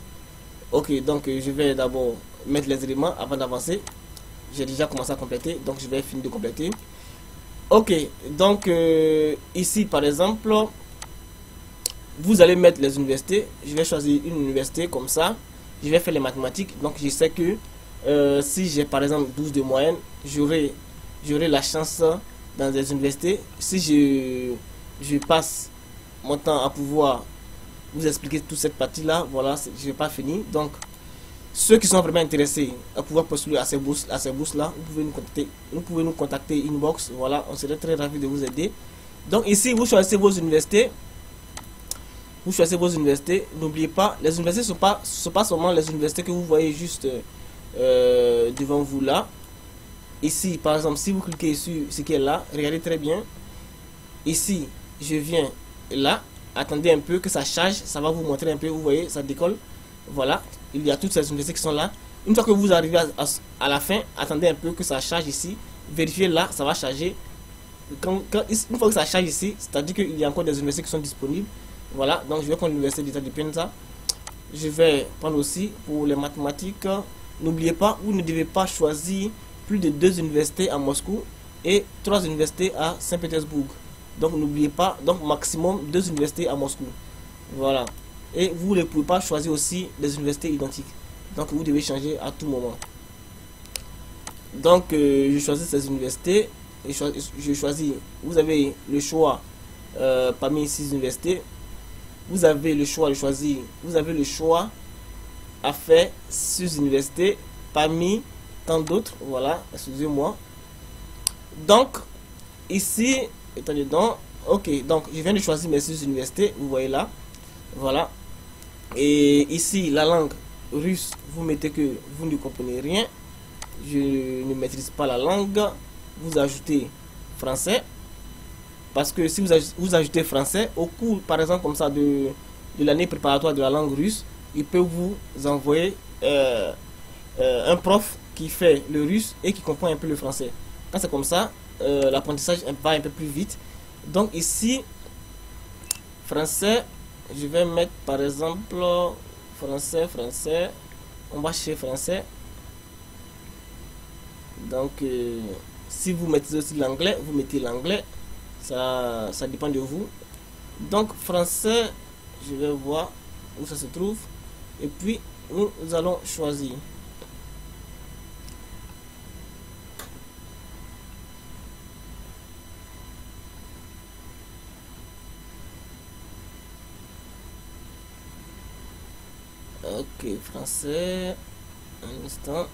Ok, donc je vais d'abord mettre les éléments avant d'avancer. J'ai déjà commencé à compléter, donc je vais finir de compléter. Ok, donc euh, ici par exemple, vous allez mettre les universités. Je vais choisir une université comme ça. Je vais faire les mathématiques. Donc je sais que euh, si j'ai par exemple 12 de moyenne, j'aurai la chance dans des universités. Si je passe mon temps à pouvoir vous expliquer toute cette partie-là, voilà, je n'ai pas fini. Donc, ceux qui sont vraiment intéressés à pouvoir postuler à ces bourses, à ces bourses-là, vous pouvez nous contacter, vous pouvez nous contacter inbox, voilà, on serait très ravis de vous aider. Donc ici, vous choisissez vos universités. Vous choisissez vos universités. N'oubliez pas, les universités sont pas, sont pas seulement les universités que vous voyez juste euh, devant vous là. Ici, par exemple, si vous cliquez sur ce qui est là, regardez très bien. Ici, je viens là, attendez un peu que ça charge, ça va vous montrer un peu, vous voyez, ça décolle. Voilà, il y a toutes ces universités qui sont là. Une fois que vous arrivez à, la fin, attendez un peu que ça charge ici. Vérifiez là, ça va charger. Une fois que ça charge ici, c'est-à-dire qu'il y a encore des universités qui sont disponibles. Voilà, donc je vais prendre l'université d'État de Penza. Je vais prendre aussi pour les mathématiques. N'oubliez pas, vous ne devez pas choisir plus de deux universités à Moscou et trois universités à Saint-Pétersbourg. Donc n'oubliez pas, donc maximum deux universités à Moscou. Voilà. Et vous ne pouvez pas choisir aussi des universités identiques. Donc vous devez changer à tout moment. Donc euh, je choisis ces universités. Et je choisis, vous avez le choix euh, parmi six universités. Vous avez le choix de choisir, vous avez le choix à faire six universités parmi tant d'autres. Voilà, excusez-moi. Donc, ici, étant dedans. Ok, donc je viens de choisir mes six universités, vous voyez là. Voilà. Et ici, la langue russe, vous mettez que vous ne comprenez rien. Je ne maîtrise pas la langue. vous ajoutez français. Parce que si vous, ajoutez français, au cours, par exemple, comme ça, de, de l'année préparatoire de la langue russe, il peut vous envoyer euh, euh, un prof qui fait le russe et qui comprend un peu le français. Quand c'est comme ça, euh, l'apprentissage va un peu plus vite. Donc ici, français, je vais mettre par exemple français, français. On va chercher français. Donc, si vous mettez aussi l'anglais, vous mettez l'anglais. Ça, ça dépend de vous. Donc, français, je vais voir où ça se trouve. Et puis, nous allons choisir. Français. Un instant.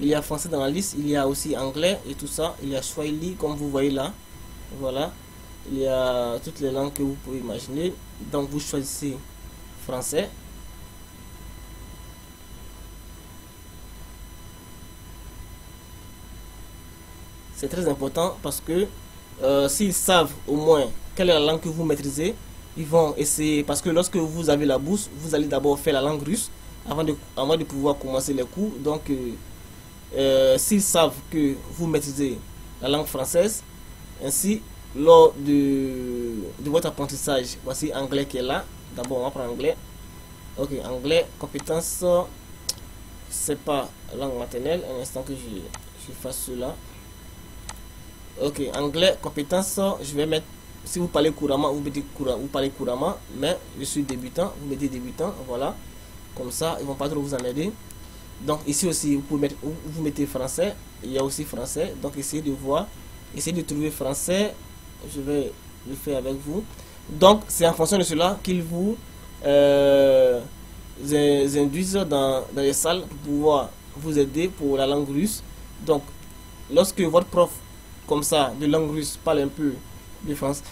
Il y a français dans la liste, il y a aussi anglais et tout ça. Il y a Swahili comme vous voyez là. Voilà. Il y a toutes les langues que vous pouvez imaginer. Donc vous choisissez français. C'est très important parce que euh, s'ils savent au moins quelle est la langue que vous maîtrisez, ils vont essayer. Parce que lorsque vous avez la bourse, vous allez d'abord faire la langue russe avant de, pouvoir commencer les cours. Donc, euh, euh, s'ils savent que vous maîtrisez la langue française, ainsi, lors de, votre apprentissage, voici anglais qui est là. D'abord, on va prendre anglais. Ok, anglais, compétence, c'est pas langue maternelle. Un instant que je fasse cela. Ok, anglais, compétence, je vais mettre, si vous parlez couramment, vous mettez couramment, vous parlez couramment, mais je suis débutant, vous mettez débutant, voilà. Comme ça, ils vont pas trop vous en aider. Donc ici aussi, vous pouvez mettre, vous mettez français, il y a aussi français, donc essayez de voir, essayez de trouver français, je vais le faire avec vous. Donc c'est en fonction de cela qu'ils vous euh, induisent dans, dans les salles pour pouvoir vous aider pour la langue russe. Donc lorsque votre prof comme ça de langue russe parle un peu de, France,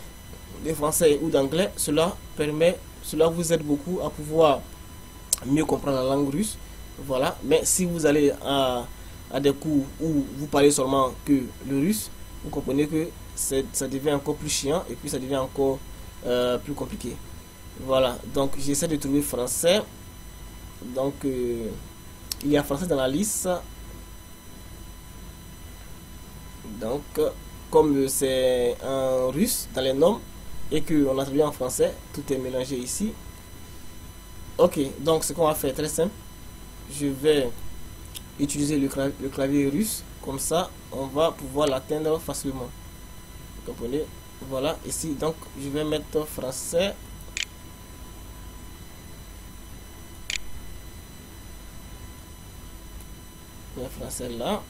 de français ou d'anglais, cela permet, cela vous aide beaucoup à pouvoir mieux comprendre la langue russe. Voilà, mais si vous allez à, des cours où vous parlez seulement que le russe, vous comprenez que ça devient encore plus chiant et puis ça devient encore euh, plus compliqué. Voilà, donc j'essaie de trouver français. Donc euh, il y a français dans la liste. Donc, comme c'est un russe dans les noms et qu'on a traduit en français, tout est mélangé ici. Ok, donc ce qu'on va faire très simple. Je vais utiliser le, clavier, russe. Comme ça, on va pouvoir l'atteindre facilement. Vous comprenez? Voilà, ici, donc je vais mettre français. Français là.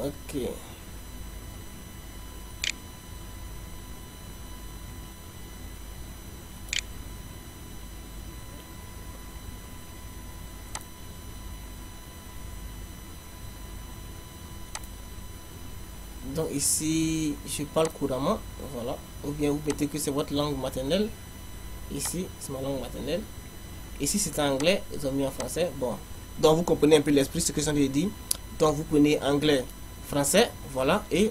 Ok. Donc ici, je parle couramment, voilà. Ou bien vous mettez que c'est votre langue maternelle. Ici, c'est ma langue maternelle. Ici, c'est anglais, ils ont mis en français. Bon, donc vous comprenez un peu l'esprit, ce que j'ai dit. Donc vous prenez anglais, français, voilà, et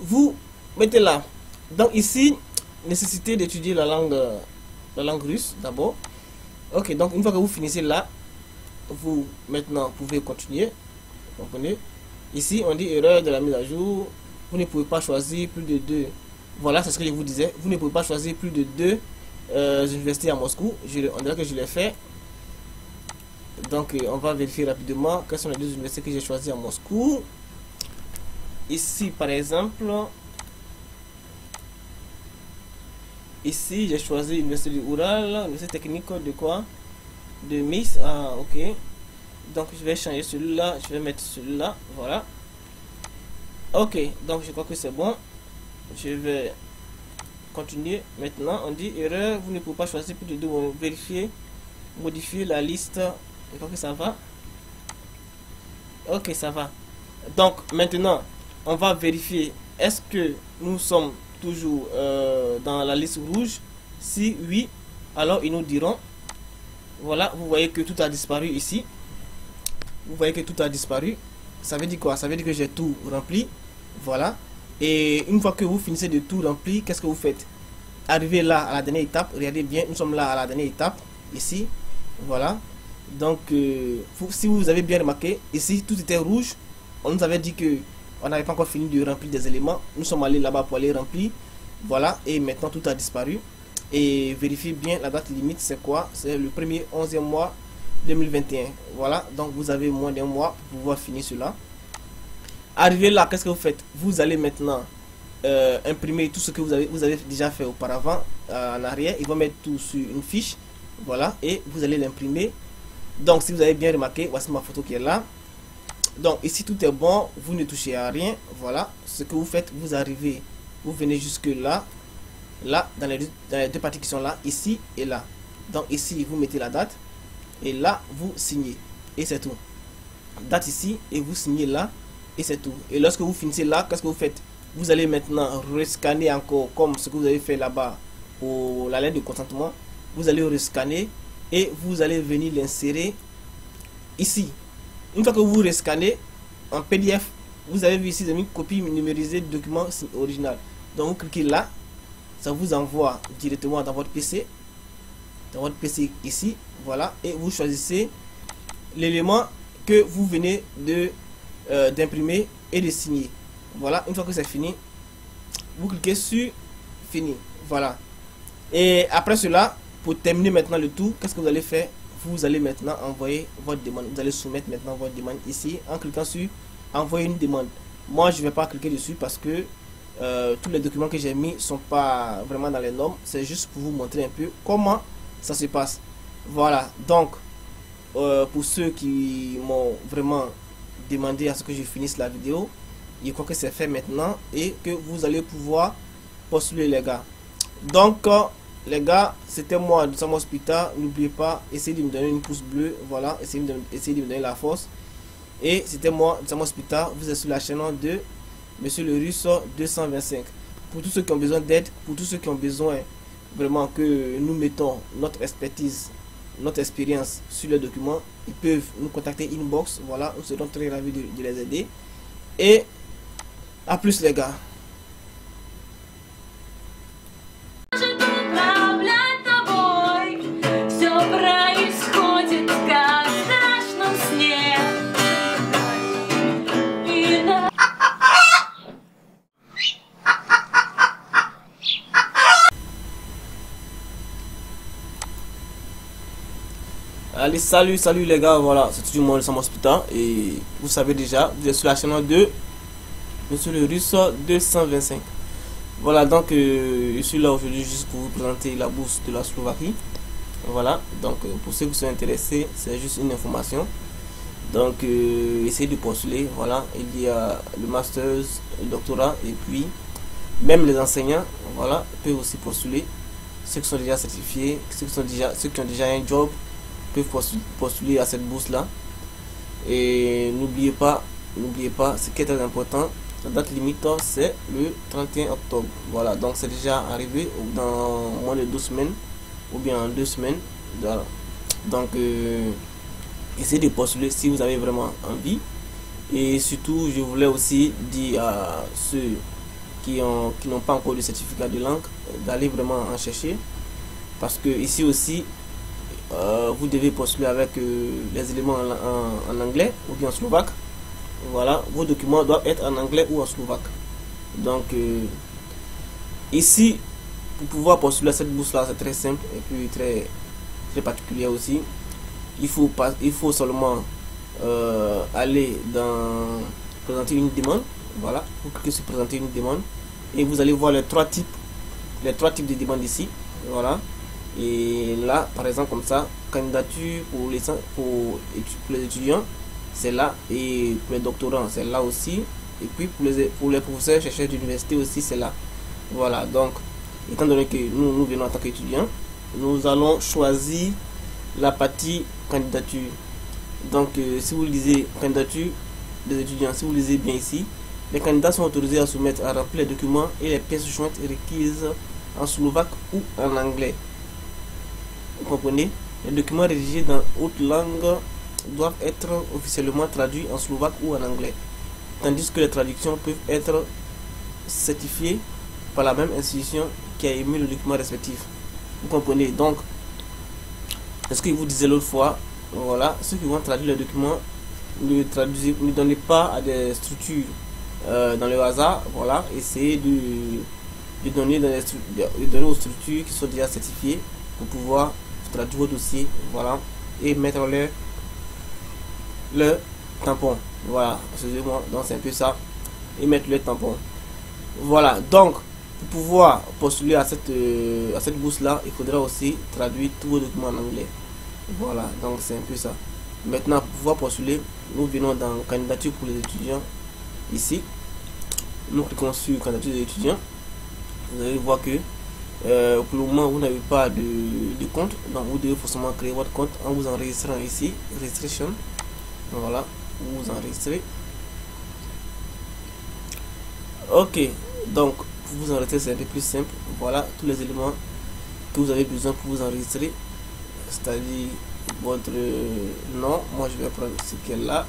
vous mettez là. Donc ici, nécessité d'étudier la langue, la langue russe d'abord. Ok, donc une fois que vous finissez là, vous maintenant pouvez continuer. Comprenez? Ici, on dit erreur de la mise à jour. Vous ne pouvez pas choisir plus de deux. Voilà, c'est ce que je vous disais. Vous ne pouvez pas choisir plus de deux euh, universités à Moscou. Je, on dirait que je l'ai fait. Donc, euh, on va vérifier rapidement quelles sont les deux universités que j'ai choisies à Moscou. Ici, par exemple, ici, j'ai choisi l'université Ural, l'université technique de quoi? De Miss. Ah, ok. Donc, je vais changer celui-là, je vais mettre celui-là, voilà. Ok, donc je crois que c'est bon. Je vais continuer. Maintenant, on dit erreur, vous ne pouvez pas choisir plus de deux. Vérifier, modifier la liste. Je crois que ça va. Ok, ça va. Donc, maintenant, on va vérifier est-ce que nous sommes toujours euh, dans la liste rouge? Si oui, alors ils nous diront. Voilà, vous voyez que tout a disparu ici. Vous voyez que tout a disparu. Ça veut dire quoi? Ça veut dire que j'ai tout rempli. Voilà. Et une fois que vous finissez de tout remplir, qu'est-ce que vous faites? Arrivez là à la dernière étape. Regardez bien, nous sommes là à la dernière étape. Ici. Voilà. Donc, euh, si vous avez bien remarqué, ici tout était rouge. On nous avait dit que on n'avait pas encore fini de remplir des éléments. Nous sommes allés là-bas pour aller remplir. Voilà. Et maintenant tout a disparu. Et vérifiez bien la date limite, c'est quoi? C'est le premier 11e mois 2021. Voilà. Donc, vous avez moins d'un mois pour pouvoir finir cela. Arrivé là, qu'est-ce que vous faites? Vous allez maintenant euh, imprimer tout ce que vous avez, déjà fait auparavant euh, en arrière. Ils vont mettre tout sur une fiche. Voilà. Et vous allez l'imprimer. Donc, si vous avez bien remarqué, voici ma photo qui est là. Donc, ici, tout est bon. Vous ne touchez à rien. Voilà. Ce que vous faites, vous arrivez, vous venez jusque là. Là, dans les, deux parties qui sont là, ici et là. Donc, ici, vous mettez la date. Et là, vous signez. Et c'est tout. Date ici et vous signez là et c'est tout. Et lorsque vous finissez là, qu'est-ce que vous faites? Vous allez maintenant rescanner encore comme ce que vous avez fait là-bas pour la lettre de consentement. Vous allez rescanner et vous allez venir l'insérer ici. Une fois que vous rescannez en PDF, vous avez vu ici, avez une copie numérisée du document original. Donc vous cliquez là, ça vous envoie directement dans votre PC, dans votre PC ici, voilà, et vous choisissez l'élément que vous venez de euh, d'imprimer et de signer. Voilà, une fois que c'est fini, vous cliquez sur fini. Voilà. Et après cela, pour terminer maintenant le tout, qu'est-ce que vous allez faire? Vous allez maintenant envoyer votre demande. Vous allez soumettre maintenant votre demande ici en cliquant sur envoyer une demande. Moi, je ne vais pas cliquer dessus parce que euh, tous les documents que j'ai mis sont pas vraiment dans les normes. C'est juste pour vous montrer un peu comment ça se passe. Voilà. Donc, euh, pour ceux qui m'ont vraiment demander à ce que je finisse la vidéo. Je crois que c'est fait maintenant et que vous allez pouvoir postuler les gars. Donc euh, les gars, c'était moi de Sam Hospital. N'oubliez pas, essayez de me donner une pouce bleue. Voilà, essayez de, de me donner la force. Et c'était moi de Sam Hospital. Vous êtes sur la chaîne de Monsieur le Russe 225. Pour tous ceux qui ont besoin d'aide, pour tous ceux qui ont besoin vraiment que nous mettons notre expertise notre expérience sur le document, ils peuvent nous contacter inbox. Voilà, nous serons très ravis de les aider. Et à plus les gars. Allez, salut, salut les gars, voilà, c'est toujours moi, Sam Hospital. Et vous savez déjà, vous êtes sur la chaîne de Monsieur le Russe 225. Voilà, donc euh, je suis là aujourd'hui juste pour vous présenter la bourse de la Slovaquie. Voilà, donc euh, pour ceux qui sont intéressés, c'est juste une information. Donc, euh, essayez de postuler. Voilà, il y a le master, le doctorat, et puis même les enseignants, voilà, peuvent aussi postuler. Ceux qui sont déjà certifiés, ceux qui, sont déjà, ceux qui ont déjà un job, peuvent postu- postuler à cette bourse là et n'oubliez pas n'oubliez pas ce qui est très important la date limite c'est le 31 octobre. Voilà donc c'est déjà arrivé dans moins de deux semaines ou bien en deux semaines voilà. Donc euh, essayez de postuler si vous avez vraiment envie. Et surtout je voulais aussi dire à ceux qui ont qui n'ont pas encore de certificat de langue d'aller vraiment en chercher. Parce que ici aussi euh, vous devez postuler avec euh, les éléments en, anglais ou bien en slovaque. Voilà, vos documents doivent être en anglais ou en slovaque. Donc, euh, ici, pour pouvoir postuler à cette bourse-là, c'est très simple et puis très, très particulier aussi. Il faut, pas, il faut seulement aller dans présenter une demande. Voilà, vous cliquez sur présenter une demande et vous allez voir les trois types, les trois types de demandes ici. Voilà. Et là, par exemple, comme ça, candidature pour les, pour, les étudiants, c'est là. Et pour les doctorants, c'est là aussi. Et puis pour les, pour les professeurs, chercheurs d'université aussi, c'est là. Voilà, donc, étant donné que nous, nous venons en tant qu'étudiants, nous allons choisir la partie candidature. Donc, euh, si vous lisez candidature des étudiants, si vous lisez bien ici, Les candidats sont autorisés à soumettre à remplir les documents et les pièces jointes requises en slovaque ou en anglais. Vous comprenez Les documents rédigés dans haute langue doivent être officiellement traduits en slovaque ou en anglais, tandis que les traductions peuvent être certifiées par la même institution qui a émis le document respectif. Vous comprenez? Donc, ce que vous disais l'autre fois, voilà, ceux qui vont traduire les documents, ne, traduisez, ne donnez pas à des structures euh, dans le hasard, voilà, essayez de donner, dans les de donner aux structures qui sont déjà certifiées pour pouvoir traduire vos dossiers, voilà, et mettre le, le tampon, voilà, excusez-moi, donc c'est un peu ça, et mettre le tampon. Voilà, donc, pour pouvoir postuler à cette, euh, à cette bourse là, il faudra aussi traduire tous vos documents en anglais. Voilà, donc c'est un peu ça. Maintenant, pour pouvoir postuler, nous venons dans candidature pour les étudiants. Ici, nous cliquons sur candidature des étudiants. Vous allez voir que euh, pour le moment, vous n'avez pas de, compte. Donc, vous devez forcément créer votre compte en vous enregistrant ici, registration. Voilà, vous vous enregistrez. Ok, donc pour vous enregistrer, c'est un peu plus simple. Voilà tous les éléments que vous avez besoin pour vous enregistrer. C'est-à-dire votre nom. Moi, je vais prendre ce qu'elle là.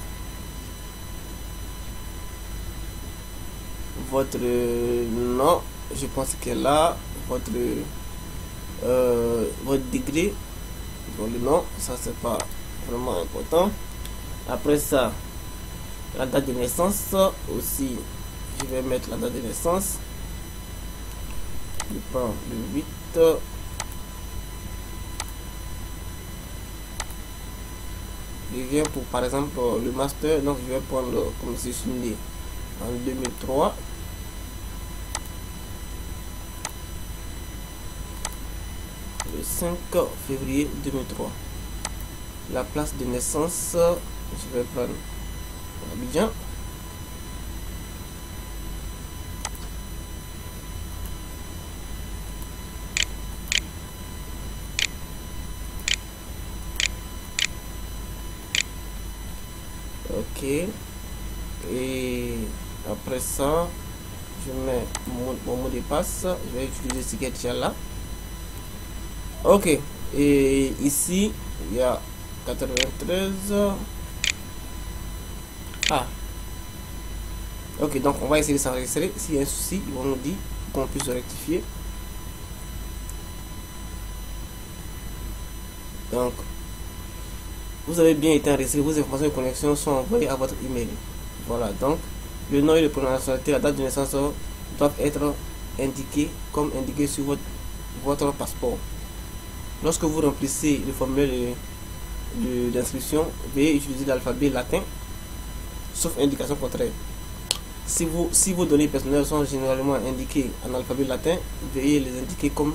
Votre nom, je pense qu'elle là. Votre, euh, votre degré. le nom, ça c'est pas vraiment important. Après ça, la date de naissance aussi. Je vais mettre la date de naissance je prends le 8 je viens pour par exemple le master donc je vais prendre comme si je suis né en 2003 le 5 février 2003 la place de naissance je vais prendre Abidjan. Ok. Et après ça je mets mon, mot de passe. Je vais utiliser ce là ok et ici il y a 93 ah. Ok donc on va essayer de s'enregistrer. S'il y a un souci ils vont nous dire qu'on puisse rectifier. Donc vous avez bien été enregistré, vos informations de connexion sont envoyées à votre email. Voilà, donc le nom et le prénom la date de naissance doivent être indiqués comme indiqué sur votre, votre passeport. Lorsque vous remplissez le formulaire d'inscription, veuillez utiliser l'alphabet latin, sauf indication contraire. Si, vous, si vos données personnelles sont généralement indiquées en alphabet latin, veuillez les indiquer comme,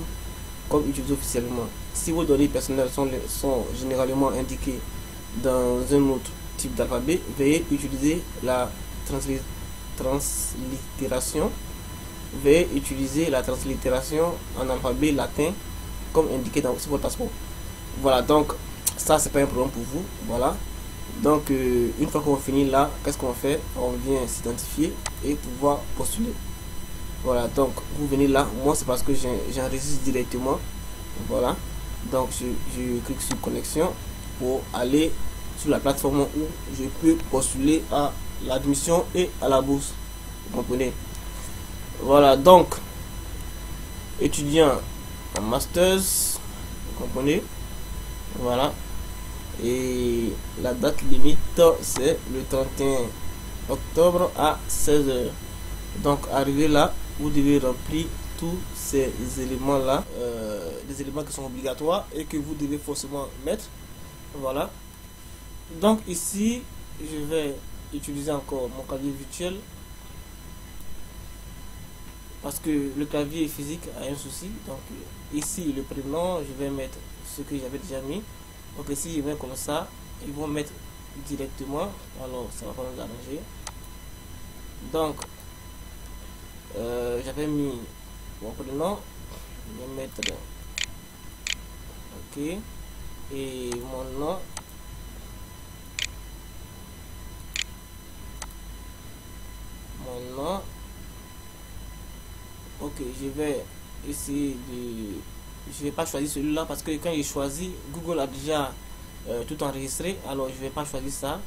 comme utilisé officiellement. Si vos données personnelles sont, sont généralement indiquées dans un autre type d'alphabet, veuillez utiliser la translittération. Veuillez utiliser la translittération en alphabet latin comme indiqué dans votre passeport. Voilà, donc ça c'est pas un problème pour vous. Voilà. Donc euh, une fois qu'on finit là, qu'est-ce qu'on fait On vient s'identifier et pouvoir postuler. Voilà, donc vous venez là. Moi c'est parce que j'enregistre directement. Voilà. Donc je, je clique sur connexion pour aller sur la plateforme où je peux postuler à l'admission et à la bourse. Vous comprenez? Voilà, donc, étudiant masters, vous comprenez? Voilà. Et la date limite, c'est le 31 octobre à 16h. Donc, arrivé là, vous devez remplir tous ces éléments-là, euh, des éléments qui sont obligatoires et que vous devez forcément mettre. Voilà. Donc ici, je vais utiliser encore mon clavier virtuel parce que le clavier physique a un souci. Donc ici, le prénom, je vais mettre ce que j'avais déjà mis. Donc ici, je vais comme ça, ils vont mettre directement. Alors, ça va pas nous arranger. Donc, euh, j'avais mis mon prénom. Je vais mettre OK et mon nom Maintenant, ok, je vais essayer de... Je vais pas choisir celui-là parce que quand j'ai choisi, Google a déjà euh, tout enregistré. Alors, je vais pas choisir ça.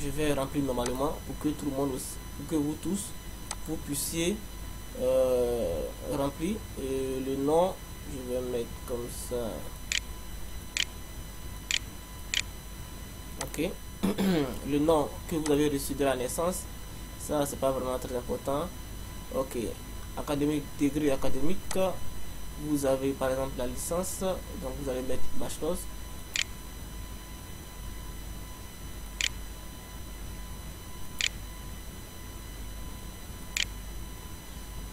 Je vais remplir normalement pour que tout le monde, aussi, pour que vous tous, vous puissiez euh, remplir. Et le nom, je vais mettre comme ça. Ok. le nom que vous avez reçu de la naissance, ça c'est pas vraiment très important. Ok. Académique, degré académique, vous avez par exemple la licence, donc vous allez mettre bachelor.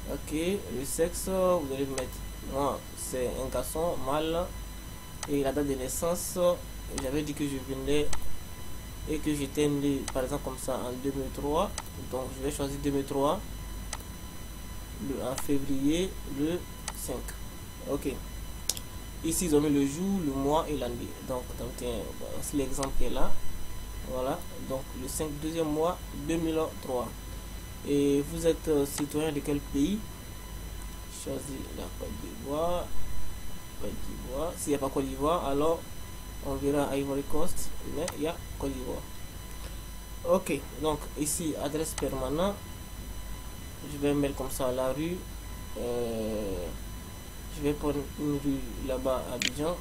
Ok, le sexe, vous allez mettre, moi c'est un garçon, mâle, et la date de naissance, j'avais dit que je venais et que j'étais né par exemple comme ça en 2003, donc je vais choisir 2003, le, en février, le 5. Ok. Ici, ils ont mis le jour, le mois et l'année. Donc, c'est l'exemple qui est là. Voilà. Donc, le 5, deuxième mois 2003. Et vous êtes euh, citoyen de quel pays? Choisis la Côte d'Ivoire. Côte d'Ivoire. S'il n'y a pas Côte d'Ivoire, alors on verra Ivory Coast. Mais il y a Côte d'Ivoire. Ok. Donc, ici, adresse permanente. Je vais mettre comme ça la rue. Euh, je vais prendre une rue là-bas à Abidjan.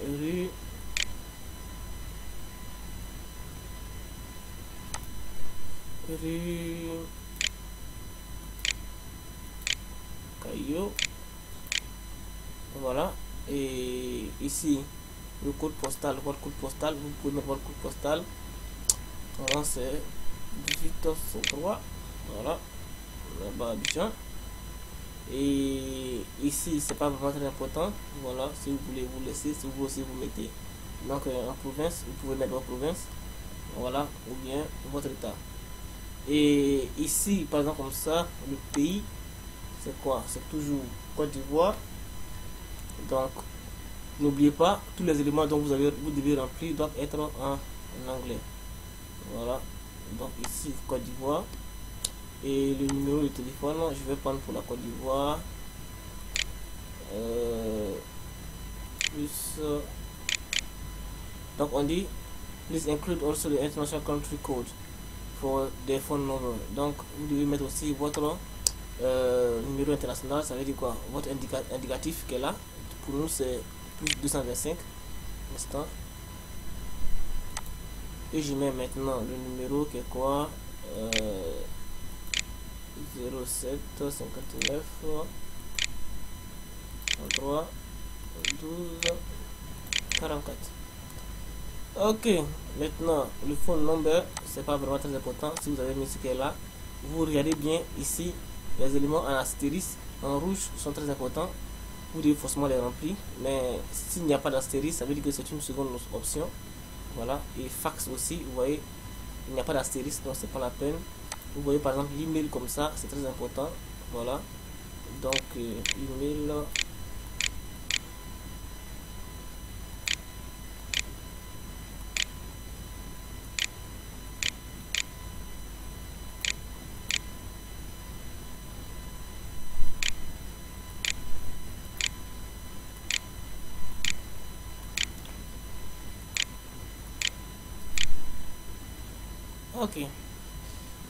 Rue. Rue. Caillou. Voilà. Et ici, le code postal, votre code postal, vous pouvez mettre votre code postal. C'est 1803. Voilà. Là-bas, Abidjan. Et ici, c'est pas vraiment très important. Voilà, si vous voulez vous laisser, si vous aussi vous mettez. Donc euh, en province, vous pouvez mettre votre province. Voilà, ou bien votre état. Et ici, par exemple, comme ça, le pays, c'est quoi? C'est toujours Côte d'Ivoire. Donc, n'oubliez pas, tous les éléments dont vous, avez, vous devez remplir doivent être en, en anglais. Voilà. Donc ici, Côte d'Ivoire et le numéro de téléphone je vais prendre pour la Côte d'Ivoire. Euh, plus euh, donc on dit please include also the international country code for the phone number. Donc vous devez mettre aussi votre euh, numéro international ça veut dire quoi? Votre indicatif qui est là. Pour nous c'est plus 225 instant et je mets maintenant le numéro qui est quoi? 07 59 3 12 44 ok maintenant le phone number c'est pas vraiment très important. Si vous avez mis ce qui est là vous regardez bien ici. Les éléments en astérisque en rouge sont très importants. Vous devez forcément les remplir. Mais s'il n'y a pas d'astérisque ça veut dire que c'est une seconde option. Voilà. Et fax aussi vous voyez il n'y a pas d'astérisque donc c'est pas la peine vous voyez par exemple l'email comme ça c'est très important. Voilà. Donc euh, email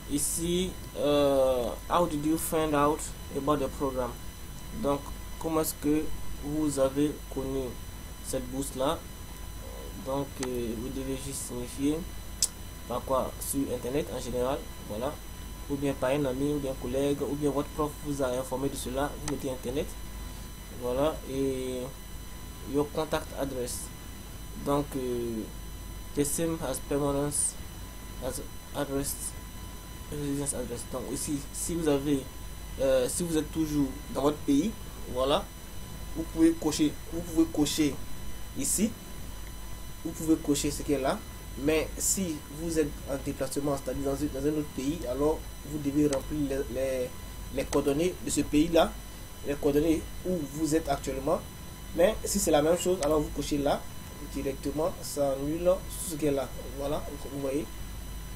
ok ici uh, how did you find out about the program? Donc comment est-ce que vous avez connu cette bourse là donc euh, vous devez juste signifier par quoi? Sur internet en général voilà. Ou bien par un ami ou bien collègue ou bien votre prof vous a informé de cela vous mettez internet voilà et your contact address. Donc euh, the same as permanence as address résidence donc ici si vous avez euh, si vous êtes toujours dans votre pays voilà vous pouvez cocher vous pouvez cocher ici. Vous pouvez cocher ce qui est là. Mais si vous êtes en déplacement c'est-à-dire dans, dans, un autre pays alors vous devez remplir les, les, coordonnées de ce pays là les coordonnées où vous êtes actuellement. Mais si c'est la même chose alors vous cochez là directement ça annule ce qui est là. Voilà vous voyez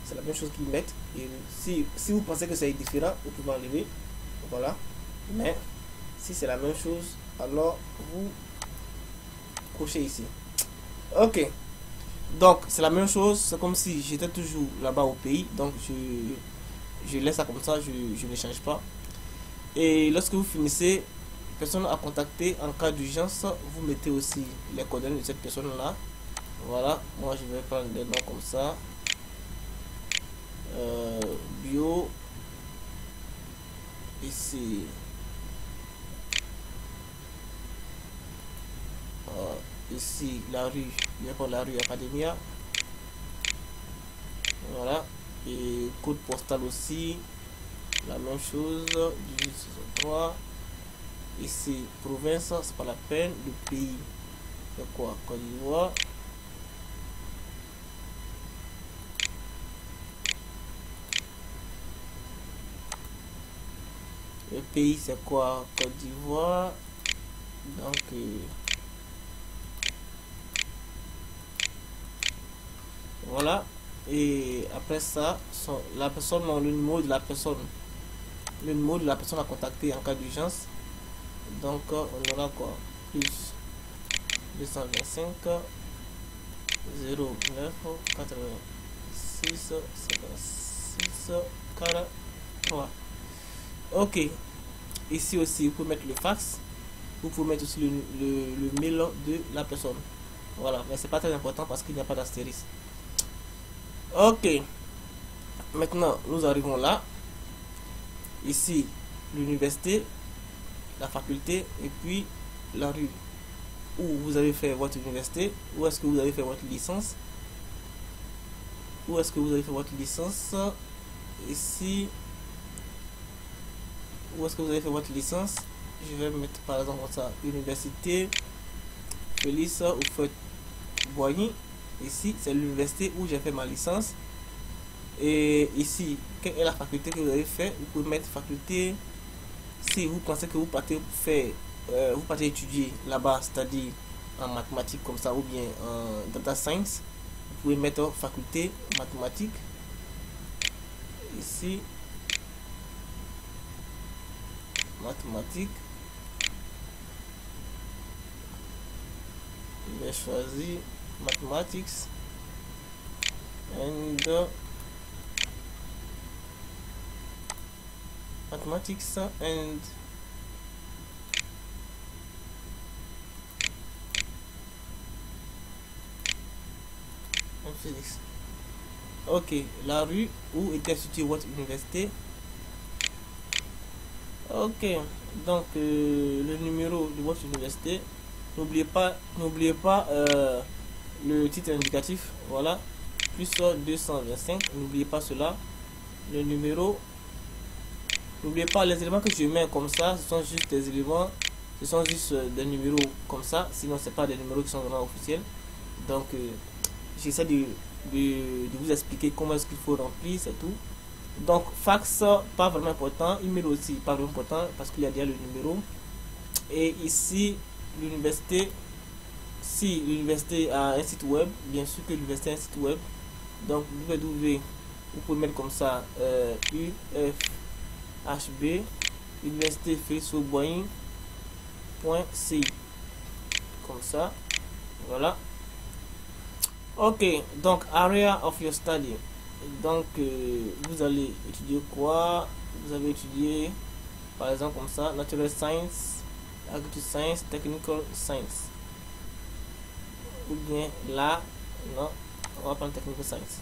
c'est la même chose qu'ils mettent. Et si, si vous pensez que c'est différent, vous pouvez enlever. Voilà. Mais si c'est la même chose, alors vous cochez ici. Ok. Donc c'est la même chose. C'est comme si j'étais toujours là-bas au pays. Donc je, je laisse ça comme ça. Je, je ne change pas. Et lorsque vous finissez, personne à contacter en cas d'urgence, vous mettez aussi les coordonnées de cette personne-là. Voilà, moi je vais prendre des noms comme ça. Euh, bio. Ici. Euh, ici, la rue, y a la rue Academia. Voilà. Et code postal aussi. La même chose. 1863. Ici, province, c'est pas la peine. Le pays, c'est quoi Côte d'Ivoire? Le pays, c'est quoi? Côte d'Ivoire. Donc, euh, voilà. Et après ça, son, la personne, le numéro de la personne, le numéro de la personne à contacter en cas d'urgence. Donc, euh, on aura quoi? Plus 225 09 86 56 43. Ok. Ici aussi, vous pouvez mettre le fax. Vous pouvez mettre aussi le, le, mail de la personne. Voilà. Mais c'est pas très important parce qu'il n'y a pas d'astérisque. Ok. Maintenant, nous arrivons là. Ici, l'université, la faculté et puis la rue où vous avez fait votre université, où est-ce que vous avez fait votre licence, où est-ce que vous avez fait votre licence, ici, où est-ce que vous avez fait votre licence, je vais mettre par exemple ça, université, Félix ou fait Boigny, ici c'est l'université où j'ai fait ma licence, et ici, quelle est la faculté que vous avez fait, vous pouvez mettre faculté si vous pensez que vous partez faire, euh, vous partez étudier là-bas, c'est-à-dire en mathématiques comme ça ou bien en data science, vous pouvez mettre faculté mathématiques. Ici, mathématiques. Je vais choisir mathematics and mathematics and physics. Ok, la rue où était située votre université? Ok, donc euh, le numéro de votre université. N'oubliez pas, n'oubliez pas euh, le titre indicatif. Voilà, plus 225. N'oubliez pas cela. Le numéro N'oubliez pas, les éléments que je mets comme ça, ce sont juste des éléments, ce sont juste euh, des numéros comme ça, sinon c'est pas des numéros qui sont vraiment officiels. Donc j'essaie de, de, vous expliquer comment est-ce qu'il faut remplir, c'est tout. Donc fax, pas vraiment important, email aussi pas vraiment important parce qu'il y a déjà le numéro. Et ici, l'université, si l'université a un site web, bien sûr que l'université a un site web. Donc www, vous pouvez mettre comme ça, euh, UF HB Université C. Comme ça. Voilà. Ok donc area of your study donc euh, vous allez étudier quoi? Vous avez étudié par exemple comme ça natural science agriculture science technical science. Ou bien là non on va prendre technical science.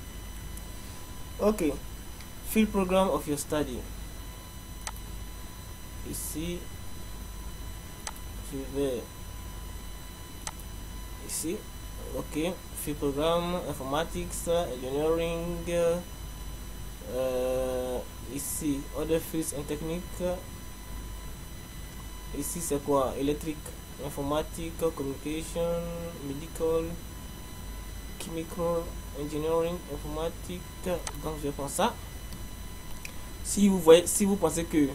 Ok. Field program of your study. Ici je vais ici ok programme informatics engineering euh, ici other fields and technique. Ici c'est quoi? Électrique informatique communication medical chemical engineering informatique. Donc je prends ça. Si vous voyez si vous pensez que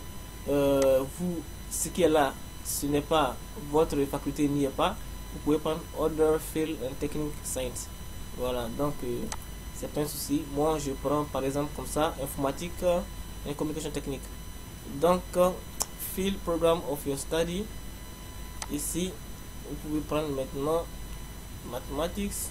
euh, vous, ce qui est là, ce n'est pas votre faculté n'y est pas, vous pouvez prendre Other Field and Technical Science. Voilà, donc euh, c'est pas un souci. Moi, je prends par exemple comme ça, informatique et communication technique. Donc, fill program of your study. Ici, vous pouvez prendre maintenant mathematics.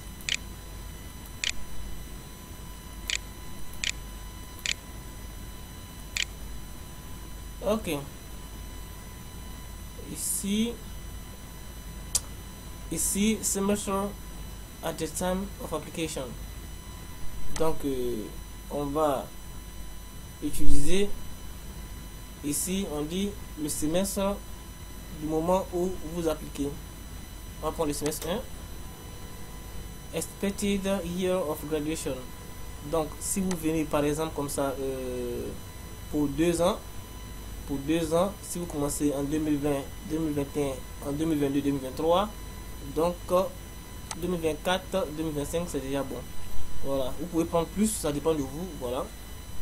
Ok. Ici, ici, semester at the time of application. Donc, euh, on va utiliser ici, on dit le semestre du moment où vous appliquez. On va prendre le semestre 1. Expected year of graduation. Donc, si vous venez par exemple comme ça euh, pour deux ans, pour deux ans, si vous commencez en 2020, 2021, en 2022, 2023, donc 2024, 2025, c'est déjà bon. Voilà, vous pouvez prendre plus, ça dépend de vous. Voilà,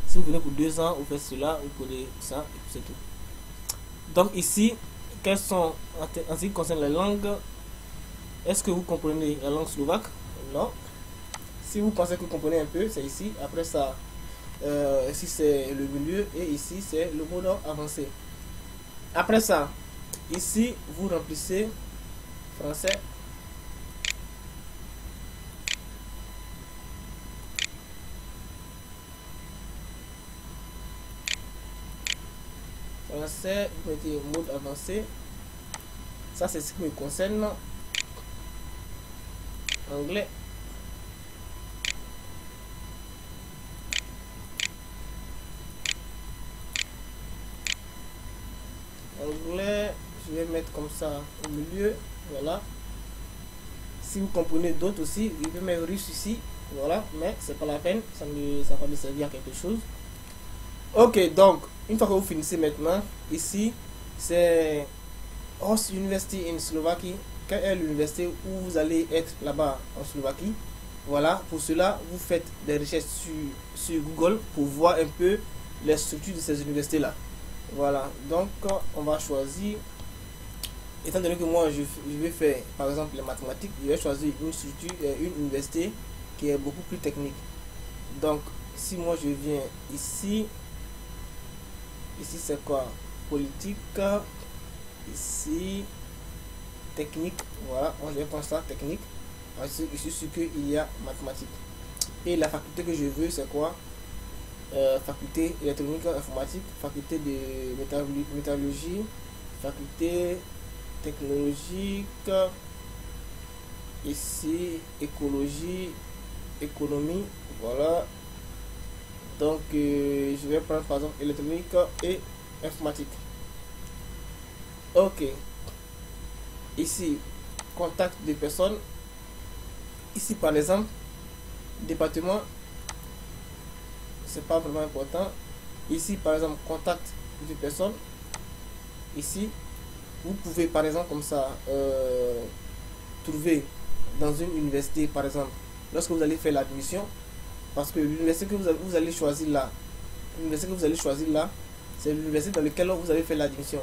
si vous venez pour deux ans, vous faites cela, vous prenez ça, et c'est tout. Donc ici, quelles sont, en ce qui concerne les langues, est-ce que vous comprenez la langue slovaque? Non. Si vous pensez que vous comprenez un peu, c'est ici. Après ça, euh, ici c'est le milieu et ici c'est le mode avancé. Après ça, ici vous remplissez français. Français, vous mettez mode avancé. Ça c'est ce qui me concerne. Anglais. anglais je vais mettre comme ça au milieu voilà si vous comprenez d'autres aussi je vais mettre russe ici voilà mais c'est pas la peine ça ne ça va me servir à quelque chose ok donc une fois que vous finissez maintenant ici c'est Host University in Slovaquie. Quelle est l'université où vous allez être là-bas en Slovaquie? Voilà pour cela vous faites des recherches sur, sur Google pour voir un peu les structures de ces universités là voilà, donc on va choisir, étant donné que moi je, vais faire par exemple les mathématiques, je vais choisir une structure, une université qui est beaucoup plus technique. Donc si moi je viens ici, ici c'est quoi? Politique, ici technique, voilà, je vais prendre ça technique, ici ce qu'il y a mathématiques. Et la faculté que je veux c'est quoi? Euh, faculté électronique informatique, faculté de métallurgie, faculté technologique, ici écologie, économie, voilà. Donc euh, je vais prendre par exemple électronique et informatique. Ok. Ici, contact des personnes. Ici par exemple, département c'est pas vraiment important. Ici, par exemple, contact de personne. Ici, vous pouvez, par exemple, comme ça, euh, trouver dans une université, par exemple, lorsque vous allez faire l'admission, parce que l'université que vous, vous allez choisir là, l'université que vous allez choisir là, c'est l'université dans laquelle vous allez faire l'admission.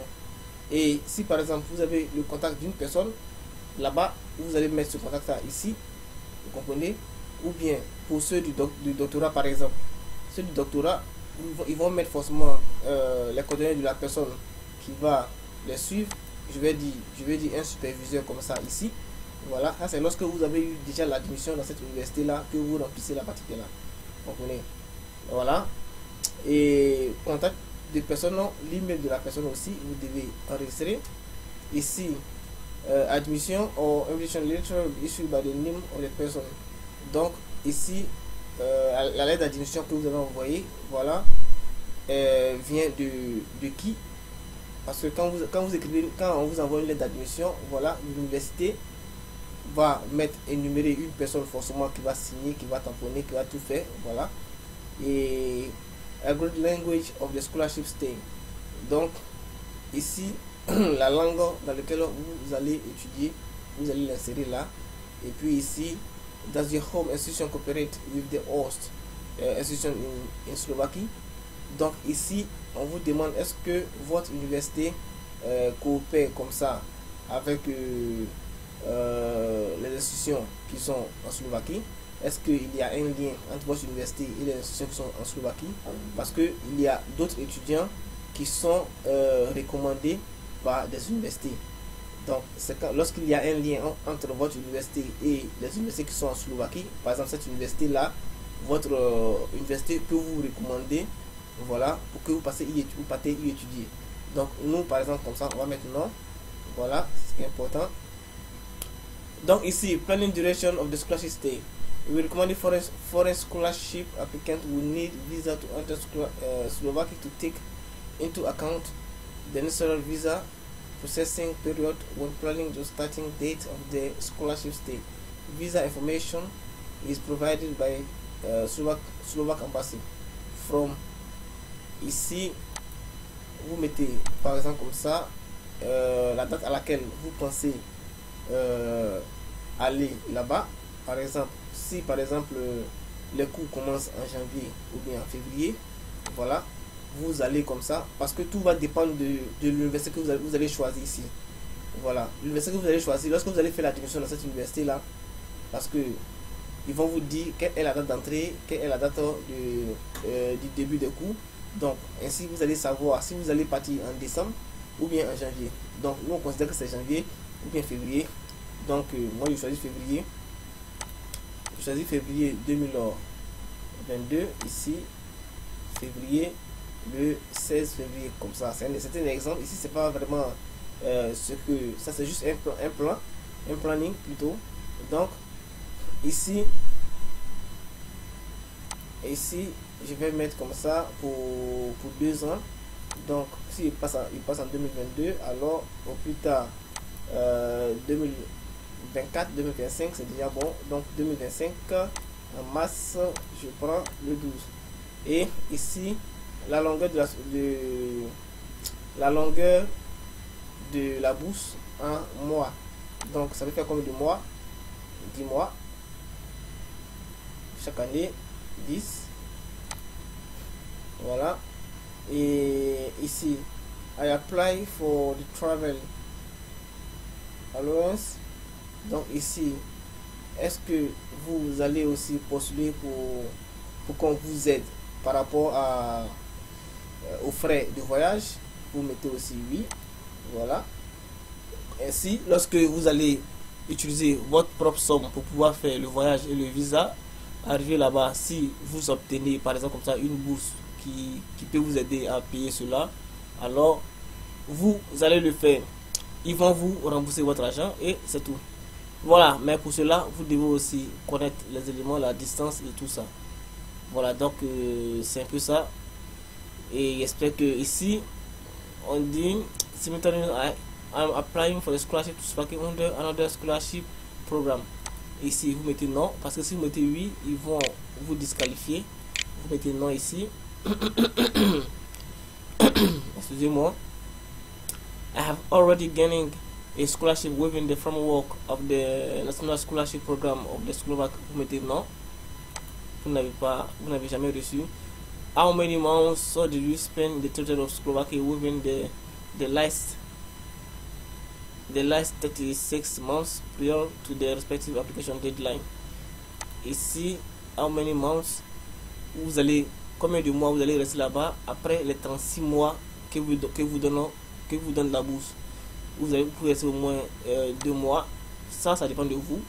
Et si par exemple vous avez le contact d'une personne, là-bas, vous allez mettre ce contact là ici, vous comprenez? Ou bien pour ceux du, du doctorat par exemple, ceux du doctorat, ils vont mettre forcément euh, les coordonnées de la personne qui va les suivre. Je vais dire, je vais dire un superviseur comme ça ici. Voilà, c'est lorsque vous avez eu déjà l'admission dans cette université-là que vous remplissez la partie là. Vous comprenez Voilà. Et contact des personnes, l'email de la personne aussi, vous devez enregistrer. Ici, euh, admission or invitation letter issued by the name of the person. Donc, ici, euh, la lettre d'admission que vous avez envoyée, voilà, euh, vient de, de qui? Parce que quand vous, quand vous écrivez, quand on vous envoie une lettre d'admission, voilà, l'université va mettre énumérer une personne forcément qui va signer, qui va tamponner, qui va tout faire, voilà. Et a good language of the scholarship stay. Donc, ici, la langue dans laquelle vous allez étudier, vous allez l'insérer là. Et puis ici, Does your home institution cooperate with the host uh, institution in, in Slovaquie? Donc ici, on vous demande est-ce que votre université euh, coopère comme ça avec euh, euh, les institutions qui sont en Slovaquie. est-ce qu'il y a un lien entre votre université et les institutions qui sont en Slovaquie? Parce qu'il y a d'autres étudiants qui sont euh, recommandés par des universités. Donc, lorsqu'il y a un lien en- entre votre université et les universités qui sont en Slovaquie, par exemple cette université-là, votre euh, université peut vous recommander, voilà, pour que vous passez y, vous partez y étudier. Donc, nous, par exemple, comme ça, on va non. Voilà, c'est important. Donc, ici, planning duration of the scholarship stay. We recommend foreign, foreign scholarship applicant will need visa to enter uh, Slovakia to take into account the necessary visa processing period when planning the starting date of the scholarship stay. Visa information is provided by uh, Slovak, Slovak Embassy. From ici, vous mettez par exemple comme ça euh, la date à laquelle vous pensez euh, aller là-bas. Par exemple, si par exemple euh, les cours commencent en janvier ou bien en février, voilà, vous allez comme ça parce que tout va dépendre de, l'université que vous allez, vous allez choisir ici. Voilà, l'université que vous allez choisir, lorsque vous allez faire l'admission dans cette université-là, parce que ils vont vous dire quelle est la date d'entrée, quelle est la date de, euh, du début des cours. Donc, ainsi vous allez savoir si vous allez partir en décembre ou bien en janvier. Donc, nous on considère que c'est janvier ou bien février. Donc, euh, moi je choisis février. Je choisis février 2022 ici. Février, le 16 février, comme ça. C'est un, un exemple. Ici, c'est pas vraiment euh, ce que. Ça, c'est juste un plan, un plan, un planning plutôt. Donc, ici, ici, je vais mettre comme ça pour, pour deux ans. Donc, s'il passe, en- il passe en 2022, alors au plus tard, euh, 2024, 2025, c'est déjà bon. Donc, 2025, en mars, je prends le 12. Et ici, la longueur de la, de, la longueur de la bourse en mois. Donc, ça veut faire combien de mois? 10 mois. Chaque année, 10. Voilà. Et ici, I apply for the travel allowance. Donc ici, est-ce que vous allez aussi postuler pour, pour qu'on vous aide par rapport à, euh, aux frais de voyage? Vous mettez aussi oui. Voilà. Ainsi, lorsque vous allez utiliser votre propre somme pour pouvoir faire le voyage et le visa, arriver là-bas, si vous obtenez par exemple comme ça une bourse qui, qui peut vous aider à payer cela, alors vous allez le faire. Ils vont vous rembourser votre argent et c'est tout. Voilà, mais pour cela, vous devez aussi connaître les éléments, la distance et tout ça. Voilà, donc euh, c'est un peu ça. Et j'espère que ici, on dit simultaneously I'm applying for a scholarship to Slovakia under another scholarship program. Ici, vous mettez non, parce que si vous mettez oui, ils vont vous disqualifier. Vous mettez non ici. Excusez-moi. I have already gaining a scholarship within the framework of the National Scholarship Program of the Slovak. Vous mettez non. Vous n'avez pas, vous n'avez jamais reçu. How many months did you spend the territory of Slovakia within the the last the last 36 months prior to the respective application deadline? Ici, how many months vous allez, combien de mois vous allez rester là-bas après les 36 mois que vous, que vous, donnons, que vous donne la bourse? Vous, allez, vous rester au moins euh, deux mois. Ça, ça dépend de vous.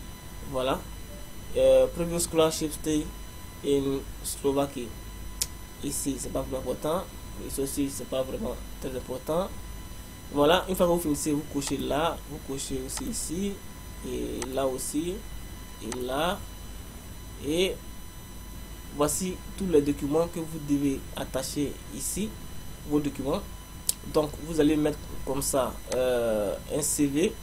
Voilà. Euh, previous scholarship stay in Slovaquie. Ici, c'est pas vraiment important. Ici aussi, c'est pas vraiment très important. Voilà, une fois que vous finissez, vous cochez là, vous cochez aussi ici, et là aussi, et là. Et voici tous les documents que vous devez attacher ici, vos documents. Donc, vous allez mettre comme ça euh, un CV.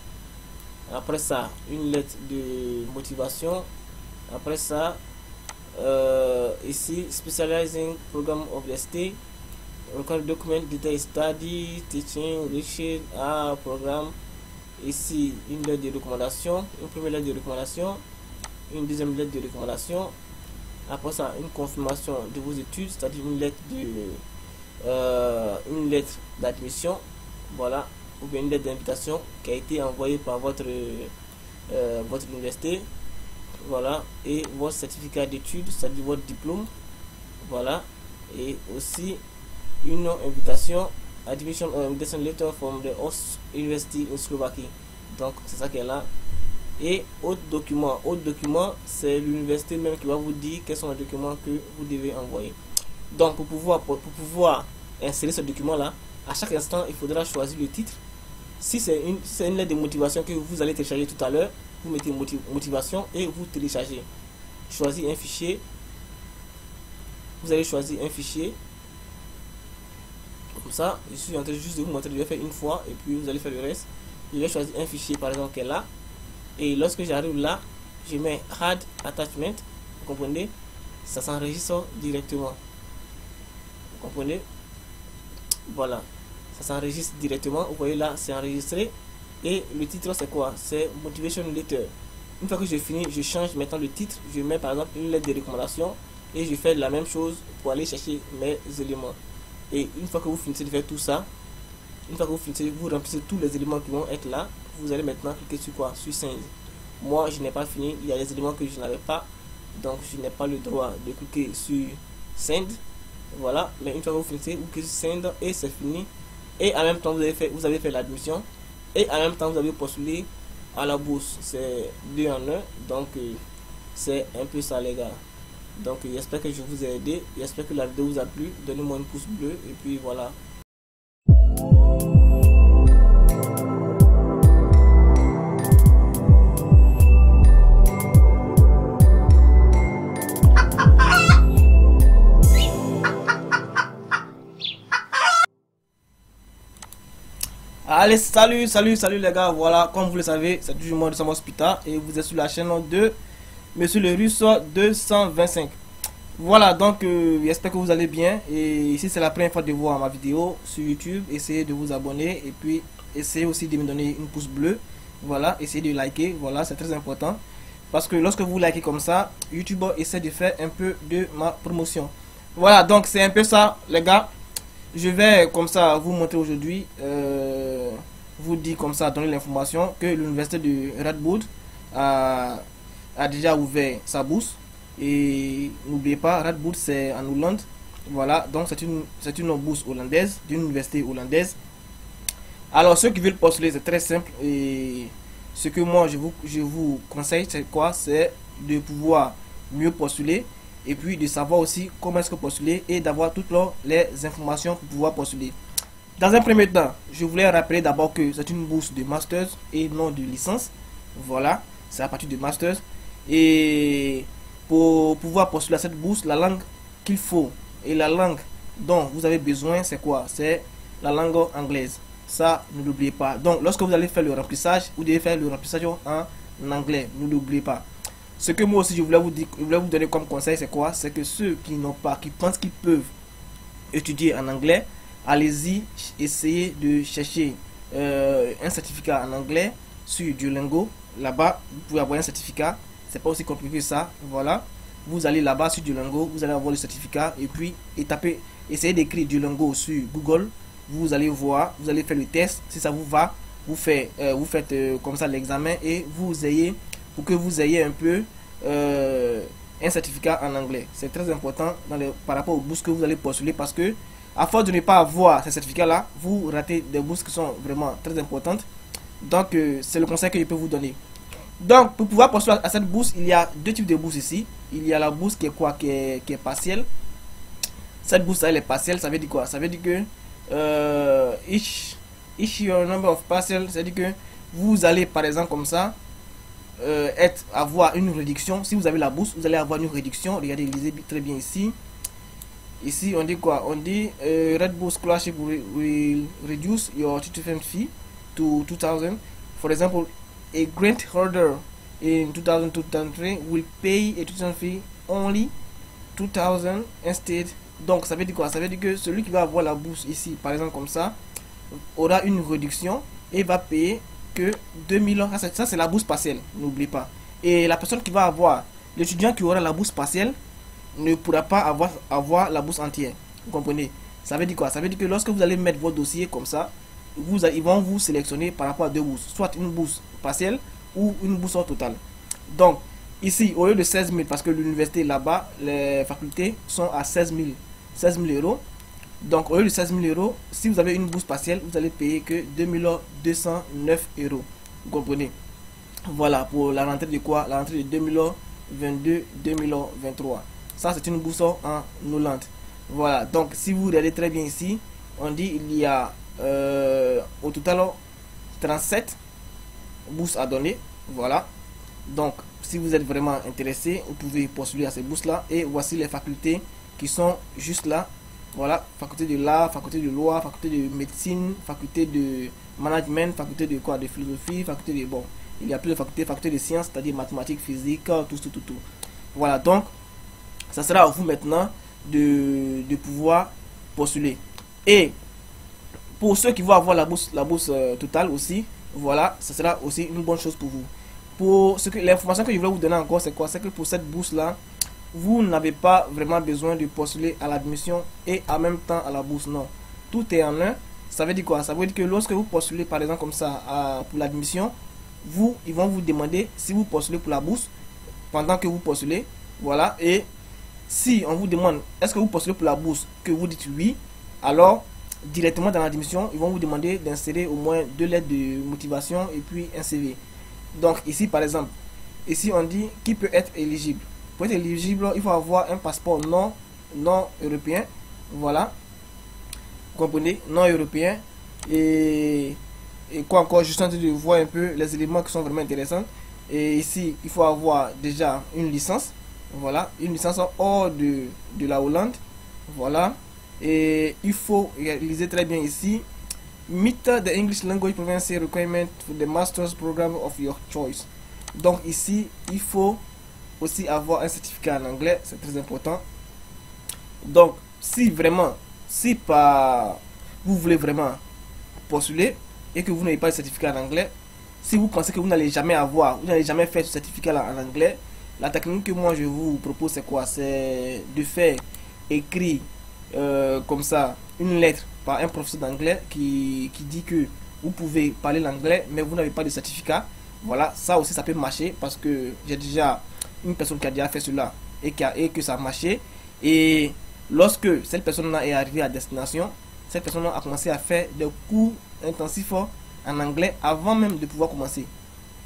Après ça, une lettre de motivation. Après ça, euh, ici, specializing program of the state record document detail study teaching research à programme ici une lettre de recommandation une première lettre de recommandation une deuxième lettre de recommandation après ça une confirmation de vos études c'est à dire une lettre de euh, une lettre d'admission voilà ou bien une lettre d'invitation qui a été envoyée par votre euh, votre université voilà, et votre certificat d'études, c'est-à-dire votre diplôme, voilà, et aussi une invitation, admission or invitation letter from the host university in Slovakie. Donc, c'est ça est là. Et autre document, autre document, c'est l'université même qui va vous dire quels sont les documents que vous devez envoyer. Donc, pour pouvoir, pour, pouvoir insérer ce document-là, à chaque instant, il faudra choisir le titre. Si c'est une, si une lettre de motivation que vous allez télécharger tout à l'heure, vous mettez motiv- motivation et vous téléchargez. Choisir un fichier. Vous allez choisir un fichier. Comme ça, je suis en train juste de vous montrer, je vais faire une fois et puis vous allez faire le reste. Je vais choisir un fichier par exemple qui est là. Et lorsque j'arrive là, je mets Add Attachment. Vous comprenez? Ça s'enregistre directement. Comprenez? Voilà. Ça s'enregistre directement. Vous voyez là, c'est enregistré. Et le titre, c'est quoi? C'est Motivation Letter. Une fois que j'ai fini, je change maintenant le titre. Je mets par exemple une lettre de recommandation. Et je fais la même chose pour aller chercher mes éléments. Et une fois que vous finissez de faire tout ça, une fois que vous finissez, vous remplissez tous les éléments qui vont être là. Vous allez maintenant cliquer sur quoi? Sur Send. Moi, je n'ai pas fini. Il y a des éléments que je n'avais pas. Donc, je n'ai pas le droit de cliquer sur Send. Voilà. Mais une fois que vous finissez, vous cliquez sur Send et c'est fini. Et en même temps, vous avez fait, vous avez fait l'admission. Et en même temps, vous avez postulé à la bourse. C'est deux en un. Donc, euh, c'est un peu ça, les gars. Donc, euh, j'espère que je vous ai aidé. J'espère que la vidéo vous a plu. Donnez-moi un pouce bleu. Et puis voilà. Allez, salut, salut, salut les gars. Voilà, comme vous le savez, c'est toujours moi de Sam Hospital et vous êtes sur la chaîne de Monsieur le Russe 225. Voilà, donc euh, j'espère que vous allez bien. Et si c'est la première fois de voir ma vidéo sur YouTube, essayez de vous abonner et puis essayez aussi de me donner une pouce bleu. Voilà, essayez de liker. Voilà, c'est très important. Parce que lorsque vous likez comme ça, YouTube essaie de faire un peu de ma promotion. Voilà, donc c'est un peu ça, les gars. Je vais comme ça vous montrer aujourd'hui, euh, vous dire comme ça, donner l'information que l'université de Bull a, a déjà ouvert sa bourse. Et n'oubliez pas, Bull c'est en Hollande. Voilà, donc c'est une, une bourse hollandaise, d'une université hollandaise. Alors ceux qui veulent postuler, c'est très simple. Et ce que moi je vous, je vous conseille, c'est quoi? C'est de pouvoir mieux postuler et puis de savoir aussi comment est-ce que postuler et d'avoir toutes les informations pour pouvoir postuler. Dans un premier temps, je voulais rappeler d'abord que c'est une bourse de master et non de licence. Voilà, c'est à partir de master. Et pour pouvoir postuler à cette bourse, la langue qu'il faut et la langue dont vous avez besoin, c'est quoi? C'est la langue anglaise. Ça, ne l'oubliez pas. Donc, lorsque vous allez faire le remplissage, vous devez faire le remplissage en anglais. Ne l'oubliez pas. Ce que moi aussi je voulais vous dire, voulais vous donner comme conseil, c'est quoi? C'est que ceux qui n'ont pas, qui pensent qu'ils peuvent étudier en anglais, allez-y, essayez de chercher euh, un certificat en anglais sur Duolingo. Là-bas, vous pouvez avoir un certificat. C'est pas aussi compliqué que ça. Voilà. Vous allez là-bas sur Duolingo, vous allez avoir le certificat et puis et tapez, essayez d'écrire Duolingo sur Google. Vous allez voir, vous allez faire le test. Si ça vous va, vous faites, euh, vous faites euh, comme ça l'examen et vous ayez pour que vous ayez un peu euh, un certificat en anglais. C'est très important dans le, par rapport aux bourses que vous allez postuler parce que à force de ne pas avoir ces certificats-là, vous ratez des bourses qui sont vraiment très importantes. Donc, euh, c'est le conseil que je peux vous donner. Donc, pour pouvoir postuler à cette bourse, il y a deux types de bourses ici. Il y a la bourse qui est quoi? Qui est, qui est partielle. Cette bourse, elle est partielle. Ça veut dire quoi? Ça veut dire que euh, each, each your number of partial, c'est-à-dire que vous allez, par exemple, comme ça, euh, être, avoir une réduction. Si vous avez la bourse, vous allez avoir une réduction. Regardez, lisez très bien ici. Ici, on dit quoi? On dit euh, Red Bull Scholarship will, will reduce your tuition fee to 2000. For example, a grant holder in 2023 will pay a tuition fee only 2000 instead. Donc, ça veut dire quoi? Ça veut dire que celui qui va avoir la bourse ici, par exemple, comme ça, aura une réduction et va payer que 2000 ça c'est- ça c'est la bourse partielle, n'oublie pas. Et la personne qui va avoir, l'étudiant qui aura la bourse partielle, ne pourra pas avoir, la bourse entière. Vous comprenez? Ça veut dire quoi? Ça veut dire que lorsque vous allez mettre votre dossier comme ça, vous, ils vont vous sélectionner par rapport à deux bourses, soit une bourse partielle ou une bourse totale. Donc, ici, au lieu de 16 000, parce que l'université là-bas, les facultés sont à 16 000, 16 000 euros. Donc, au lieu de 16 000 euros, si vous avez une bourse partielle, vous allez payer que 2 209 euros. Vous comprenez Voilà, pour la rentrée de quoi La rentrée de 2022-2023. Ça, c'est une bourse en Hollande. Voilà, donc si vous regardez très bien ici, on dit il y a euh, au total 37 bourses à donner. Voilà. Donc, si vous êtes vraiment intéressé, vous pouvez postuler à ces bourses-là. Et voici les facultés qui sont juste là. Voilà, faculté de l'art, faculté de loi, faculté de médecine, faculté de management, faculté de quoi De philosophie, faculté de... Bon, il y a plusieurs facultés, faculté de sciences, c'est-à-dire mathématiques, physique, tout, tout, tout, tout. Voilà, donc, ça sera à vous maintenant de, de pouvoir postuler. Et pour ceux qui vont avoir la bourse, la bourse euh, totale aussi, voilà, ça sera aussi une bonne chose pour vous. Pour ce que l'information que je voulais vous donner encore, c'est quoi? C'est que pour cette bourse-là, vous n'avez pas vraiment besoin de postuler à l'admission et en même temps à la bourse. Non. Tout est en un. Ça veut dire quoi? Ça veut dire que lorsque vous postulez par exemple comme ça pour l'admission, vous, ils vont vous demander si vous postulez pour la bourse pendant que vous postulez. Voilà. Et si on vous demande est-ce que vous postulez pour la bourse, que vous dites oui, alors directement dans l'admission, ils vont vous demander d'insérer au moins deux lettres de motivation et puis un CV. Donc ici par exemple, ici on dit qui peut être éligible. Pour être éligible, il faut avoir un passeport non, non européen. Voilà. Comprenez? Non européen. Et, et quoi encore? Je suis en train de voir un peu les éléments qui sont vraiment intéressants. Et ici, il faut avoir déjà une licence. Voilà. Une licence hors de, de la Hollande. Voilà. Et il faut, lisez très bien ici, meet the English language proficiency requirement for the master's program of your choice. Donc ici, il faut aussi avoir un certificat en anglais, c'est très important. Donc, si vraiment, si pas, vous voulez vraiment postuler et que vous n'avez pas de certificat en anglais, si vous pensez que vous n'allez jamais avoir, vous n'allez jamais faire ce certificat en anglais, la technique que moi je vous propose c'est quoi? C'est de faire écrit euh, comme ça une lettre par un professeur d'anglais qui, qui dit que vous pouvez parler l'anglais mais vous n'avez pas de certificat. Voilà, ça aussi ça peut marcher parce que j'ai déjà une personne qui a déjà fait cela et, qui a, et que ça a marché. Et lorsque cette personne-là est arrivée à destination, cette personne a commencé à faire des cours intensifs en anglais avant même de pouvoir commencer.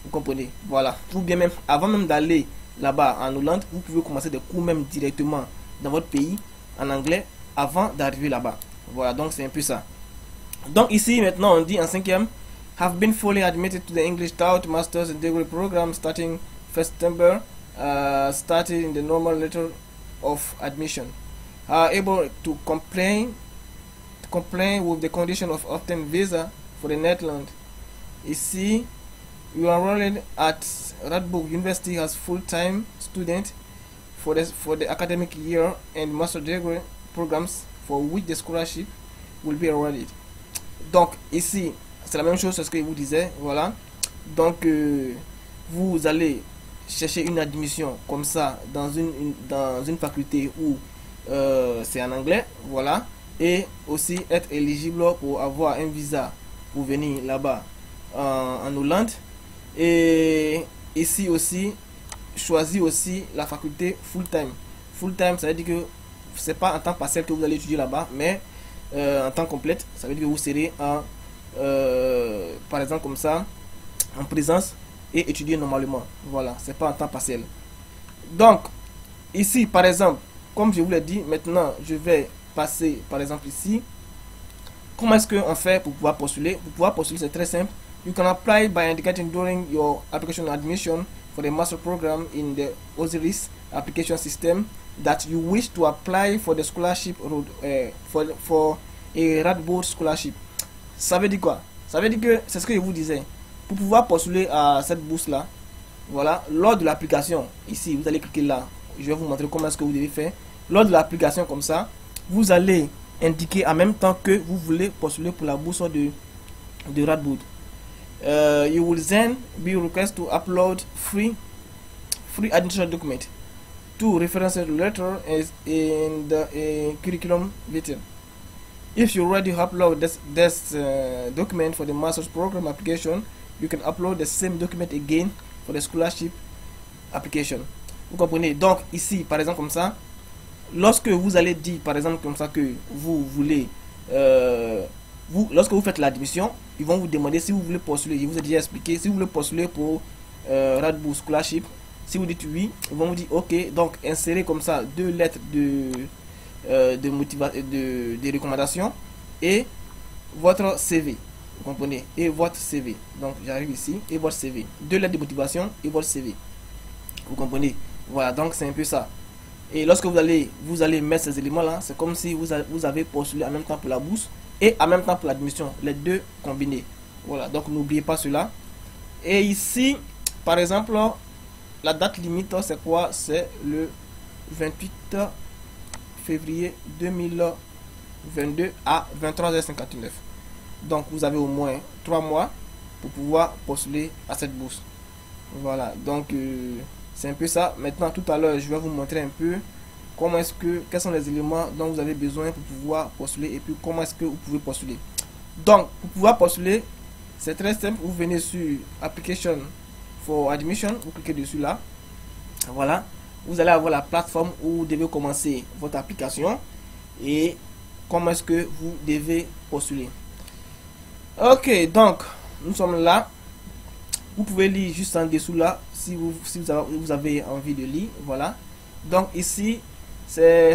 Vous comprenez? Voilà. Ou bien même avant même d'aller là-bas en Hollande, vous pouvez commencer des cours même directement dans votre pays en anglais avant d'arriver là-bas. Voilà, donc c'est un peu ça. Donc ici maintenant on dit en cinquième, have been fully admitted to the English Taught Masters Degree Program starting 1 September, uh, started in the normal letter of admission. Are able to complain, to complain with the condition of obtaining visa for the Netherlands. You see, you are enrolled at Radboud University as full-time student for the, for the academic year and master degree programs for which the scholarship will be awarded. Donc ici, c'est la même chose, c'est ce que vous disais, voilà. Donc euh, vous allez chercher une admission comme ça dans une, dans une faculté où euh, c'est en anglais, voilà. Et aussi être éligible pour avoir un visa pour venir là-bas en, Hollande. Et ici aussi, choisir aussi la faculté full-time. Full-time, ça veut dire que c'est pas en temps partiel que vous allez étudier là-bas, mais euh, en temps complète, ça veut dire que vous serez en, euh, par exemple comme ça, en présence et étudier normalement. Voilà, c'est pas en temps partiel. Donc, ici, par exemple, comme je vous l'ai dit, maintenant, je vais passer, par exemple, ici. Comment est-ce qu'on fait pour pouvoir postuler? Pour pouvoir postuler, c'est très simple. You can apply by indicating during your application admission for the master program in the Osiris application system that you wish to apply for the scholarship uh, for, for a Radboud scholarship. Ça veut dire quoi? Ça veut dire que c'est ce que je vous disais. Pour pouvoir postuler à cette bourse là, voilà, lors de l'application, ici, vous allez cliquer là. Je vais vous montrer comment est-ce que vous devez faire. Lors de l'application comme ça, vous allez indiquer en même temps que vous voulez postuler pour la bourse de, de Radboud. Uh, you will then be requested to upload free free additional document two reference letter is in the uh, curriculum vitae. If you already upload this, this uh, document for the master's program application, you can upload the same document again for the scholarship application. Vous comprenez? Donc ici, par exemple comme ça, lorsque vous allez dire par exemple comme ça que vous voulez, euh, vous, lorsque vous faites l'admission, ils vont vous demander si vous voulez postuler. Je vous ai déjà expliqué, si vous voulez postuler pour euh, Scholarship, si vous dites oui, ils vont vous dire ok, donc insérez comme ça deux lettres de, euh, de, de, de recommandations et votre CV. Vous comprenez? Et votre CV. Donc j'arrive ici et votre CV. Deux lettres de motivation et votre CV. Vous comprenez? Voilà, donc c'est un peu ça. Et lorsque vous allez, vous allez mettre ces éléments-là, c'est comme si vous, vous avez postulé en même temps pour la bourse et en même temps pour l'admission. Les deux combinés. Voilà, donc n'oubliez pas cela. Et ici, par exemple, la date limite, c'est quoi? C'est le 28 février 2022 à 23h59. Donc vous avez au moins 3 mois pour pouvoir postuler à cette bourse. Voilà, donc euh, c'est un peu ça. Maintenant, tout à l'heure, je vais vous montrer un peu comment est-ce que, quels sont les éléments dont vous avez besoin pour pouvoir postuler et puis comment est-ce que vous pouvez postuler. Donc, pour pouvoir postuler, c'est très simple. Vous venez sur Application for Admission, vous cliquez dessus là. Voilà, vous allez avoir la plateforme où vous devez commencer votre application et comment est-ce que vous devez postuler. Ok, donc, nous sommes là. Vous pouvez lire juste en dessous là, si vous, si vous, avez, envie de lire. Voilà. Donc ici, c'est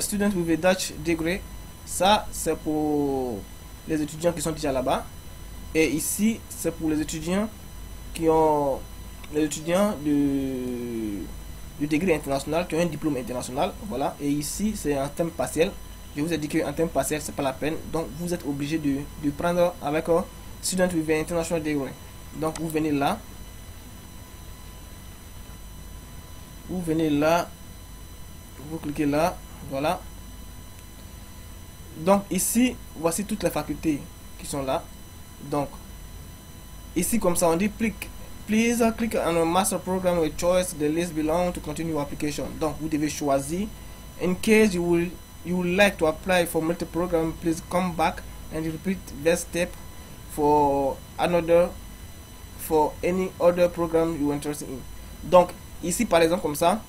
Student with a Dutch Degree. Ça, c'est pour les étudiants qui sont déjà là-bas. Et ici, c'est pour les étudiants qui ont les étudiants de, de degré international, qui ont un diplôme international. Voilà. Et ici, c'est un thème partiel. Je vous ai dit qu'un thème partiel, c'est pas la peine. Donc, vous êtes obligé de, de prendre avec un Student with International Degree. Donc, vous venez là. Vous venez là. Vous cliquez là. Voilà. Donc, ici, voici toutes les facultés qui sont là. Donc, ici, comme ça, on dit click. Please click on a master program with choice the list belong to continue application. Donc, vous devez choisir. In case you will you would like to apply for multi-program, please come back and repeat this step for another for any other program you are interested in. Donc ici par exemple comme ça,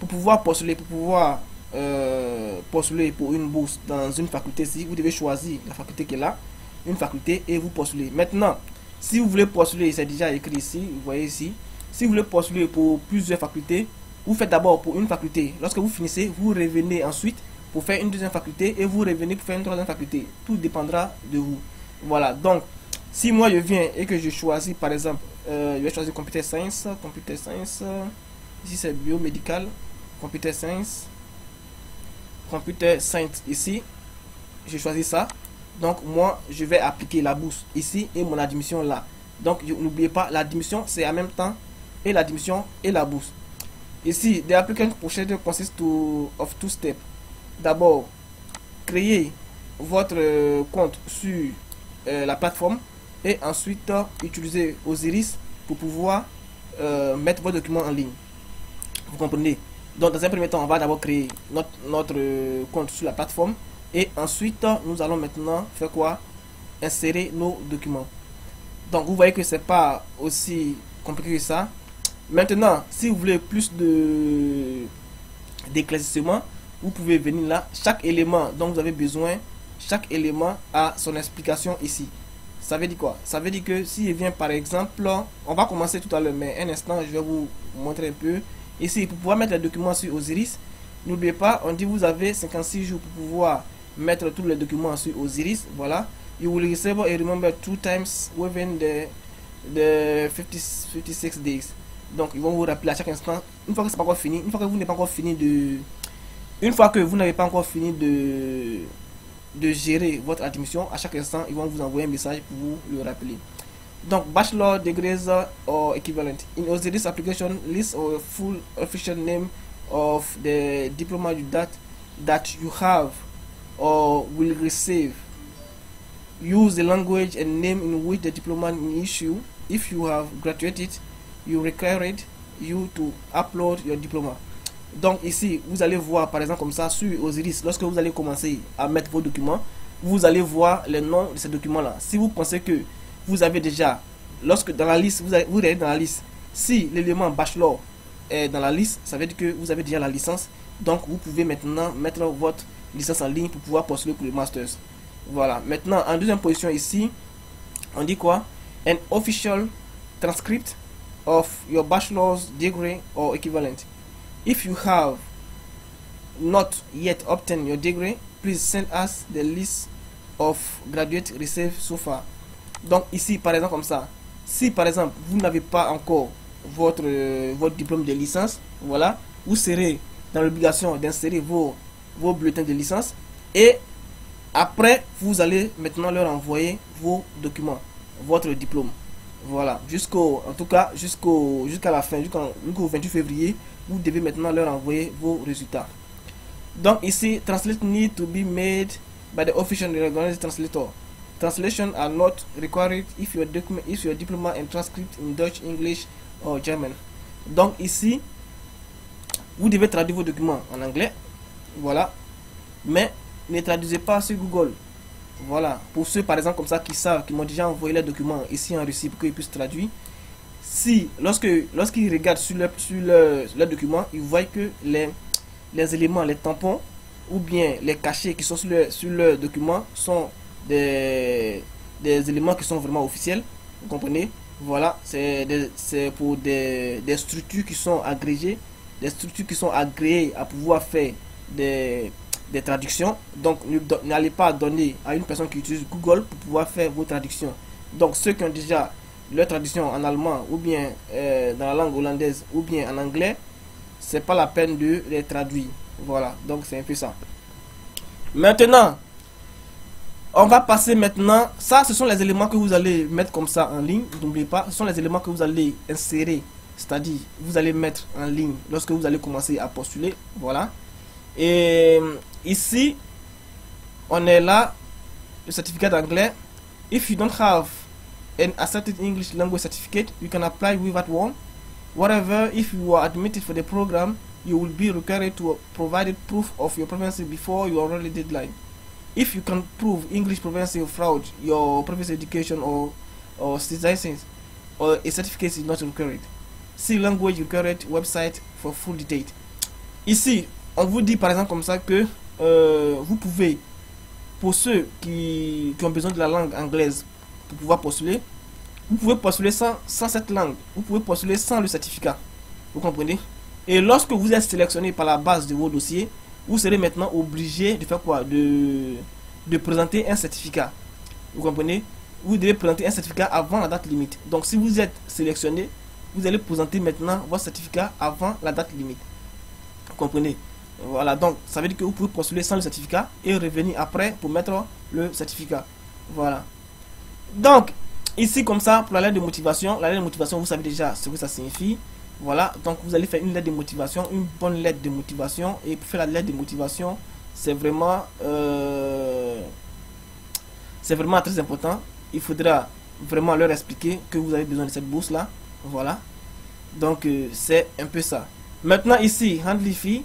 pour pouvoir postuler, pour pouvoir euh, postuler pour une bourse dans une faculté, si vous devez choisir la faculté qui est là, une faculté et vous postulez. Maintenant, si vous voulez postuler, c'est déjà écrit ici, vous voyez ici. Si vous voulez postuler pour plusieurs facultés, vous faites d'abord pour une faculté. Lorsque vous finissez, vous revenez ensuite pour faire une deuxième faculté et vous revenez pour faire une troisième faculté. Tout dépendra de vous. Voilà, donc si moi je viens et que je choisis par exemple, euh, je vais choisir computer science, computer science, ici c'est biomédical, computer science, computer science ici, j'ai choisi ça. Donc moi je vais appliquer la bourse ici et mon admission là. Donc n'oubliez pas, l'admission c'est en même temps et l'admission et la bourse. Ici, the applicant procedure consists of two steps d'abord créer votre euh, compte sur euh, la plateforme et ensuite euh, utiliser Osiris pour pouvoir mettre vos documents en ligne. Vous comprenez? Donc dans un premier temps, on va d'abord créer notre, notre compte sur la plateforme et ensuite nous allons maintenant faire quoi? Insérer nos documents. Donc vous voyez que c'est pas aussi compliqué que ça. Maintenant, si vous voulez plus de d'éclaircissement, vous pouvez venir là. Chaque élément dont vous avez besoin, chaque élément a son explication ici. Ça veut dire quoi? Ça veut dire que si vient par exemple, on va commencer tout à l'heure, mais un instant, je vais vous montrer un peu. Ici, pour pouvoir mettre les documents sur Osiris, n'oubliez pas, on dit vous avez 56 jours pour pouvoir mettre tous les documents sur Osiris. Voilà. You will receive and remember two times within the, the 50, 56 days. Donc, ils vont vous rappeler à chaque instant. Une fois que c'est pas encore fini, une fois que vous n'êtes pas encore fini de une fois que vous n'avez pas encore fini de, de gérer votre admission, à chaque instant, ils vont vous envoyer un message pour vous le rappeler. Donc, bachelor degrees or equivalent. In Osiris application, list or full official name of the diploma that, that you have or will receive. Use the language and name in which the diploma is issued. If you have graduated, you require you to upload your diploma. Donc ici, vous allez voir par exemple comme ça sur Osiris, lorsque vous allez commencer à mettre vos documents, vous allez voir les noms de ces documents-là. Si vous pensez que vous avez déjà, lorsque dans la liste, vous, allez, vous dans la liste, si l'élément bachelor est dans la liste, ça veut dire que vous avez déjà la licence. Donc, vous pouvez maintenant mettre votre licence en ligne pour pouvoir postuler pour le Masters. Voilà. Maintenant, en deuxième position ici, on dit quoi? An official transcript of your bachelor's degree or equivalent. If you have not yet obtained your degree, please send us the list of graduates received so far. Donc ici, par exemple, comme ça, si par exemple vous n'avez pas encore votre, votre diplôme de licence, voilà, vous serez dans l'obligation d'insérer vos, vos bulletins de licence et après vous allez maintenant leur envoyer vos documents, votre diplôme. Voilà, jusqu'au, en tout cas, jusqu'au, jusqu'à la fin, jusqu'au 28 février, vous devez maintenant leur envoyer vos résultats. Donc ici, translate need to be made by the official recognized translator. Translation are not required if your document if your diploma and transcript in Dutch, English or German. Donc ici, vous devez traduire vos documents en anglais. Voilà. Mais ne traduisez pas sur Google. Voilà. Pour ceux par exemple comme ça qui savent, qui m'ont déjà envoyé les documents ici en Russie pour qu'ils puissent traduire. Si lorsque lorsqu'ils regardent sur le sur le, le document, ils voient que les les éléments, les tampons ou bien les cachets qui sont sur le, sur le document sont des, des éléments qui sont vraiment officiels. Vous comprenez? Voilà, c'est pour des, des structures qui sont agrégées, des structures qui sont agréées à pouvoir faire des, des traductions. Donc, n'allez pas donner à une personne qui utilise Google pour pouvoir faire vos traductions. Donc, ceux qui ont déjà leur traduction en allemand ou bien euh, dans la langue hollandaise ou bien en anglais, c'est pas la peine de les traduire. Voilà, donc c'est un peu ça. Maintenant, on va passer maintenant. Ça, ce sont les éléments que vous allez mettre comme ça en ligne. N'oubliez pas, ce sont les éléments que vous allez insérer. C'est-à-dire, vous allez mettre en ligne lorsque vous allez commencer à postuler. Voilà. Et ici, on est là, le certificat d'anglais. If you don't have an accepted English language certificate, you can apply with that one. Whatever, if you are admitted for the program, you will be required to provide proof of your proficiency before your enrollment deadline. If you can prove English proficiency fraud, your previous education or or license or a certificate is not required. See language required website for full detail. Ici, on vous dit par exemple comme ça que euh, vous pouvez, pour ceux qui, qui ont besoin de la langue anglaise pouvoir postuler, vous pouvez postuler sans, sans cette langue. Vous pouvez postuler sans le certificat. Vous comprenez? Et lorsque vous êtes sélectionné par la base de vos dossiers, vous serez maintenant obligé de faire quoi? De, de présenter un certificat. Vous comprenez? Vous devez présenter un certificat avant la date limite. Donc si vous êtes sélectionné, vous allez présenter maintenant votre certificat avant la date limite. Vous comprenez? Voilà, donc ça veut dire que vous pouvez postuler sans le certificat et revenir après pour mettre le certificat. Voilà. Donc, ici comme ça, pour la lettre de motivation, la lettre de motivation, vous savez déjà ce que ça signifie. Voilà, donc vous allez faire une lettre de motivation, une bonne lettre de motivation. Et pour faire la lettre de motivation, c'est vraiment, euh, vraiment très important. Il faudra vraiment leur expliquer que vous avez besoin de cette bourse là. Voilà. Donc euh, c'est un peu ça. Maintenant ici, handling fee.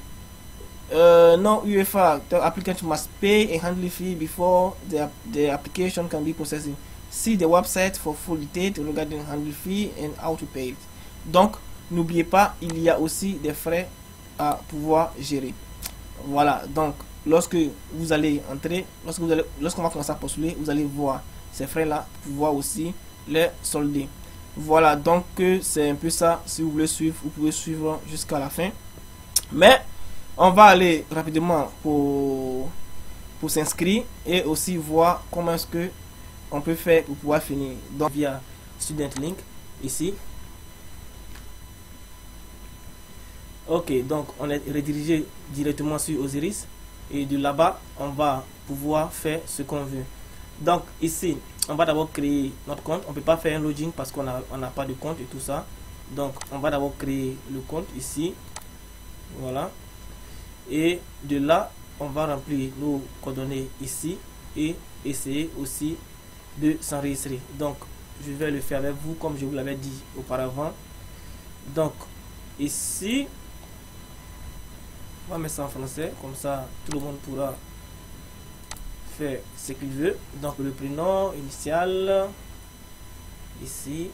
Uh, no UFA, the applicant must pay a handling fee before the, the application can be processed. See the website for full details regarding handling fee and how to pay it. Donc, n'oubliez pas, il y a aussi des frais à pouvoir gérer. Voilà, donc lorsque vous allez entrer, lorsque vous allez, lorsqu'on va commencer à postuler, vous allez voir ces frais-là pouvoir aussi les solder. Voilà, donc euh, c'est un peu ça. Si vous voulez suivre, vous pouvez suivre jusqu'à la fin. Mais on va aller rapidement pour, pour s'inscrire et aussi voir comment est-ce que on peut faire pour pouvoir finir. Donc via Student Link ici. Ok, donc on est redirigé directement sur Osiris et de là-bas on va pouvoir faire ce qu'on veut. Donc ici, on va d'abord créer notre compte. On peut pas faire un login parce qu'on a- on n'a pas de compte et tout ça. Donc on va d'abord créer le compte ici. Voilà. Et de là, on va remplir nos coordonnées ici et essayer aussi de s'enregistrer. Donc je vais le faire avec vous comme je vous l'avais dit auparavant. Donc ici, on va mettre ça en français, comme ça tout le monde pourra faire ce qu'il veut. Donc le prénom initial, ici,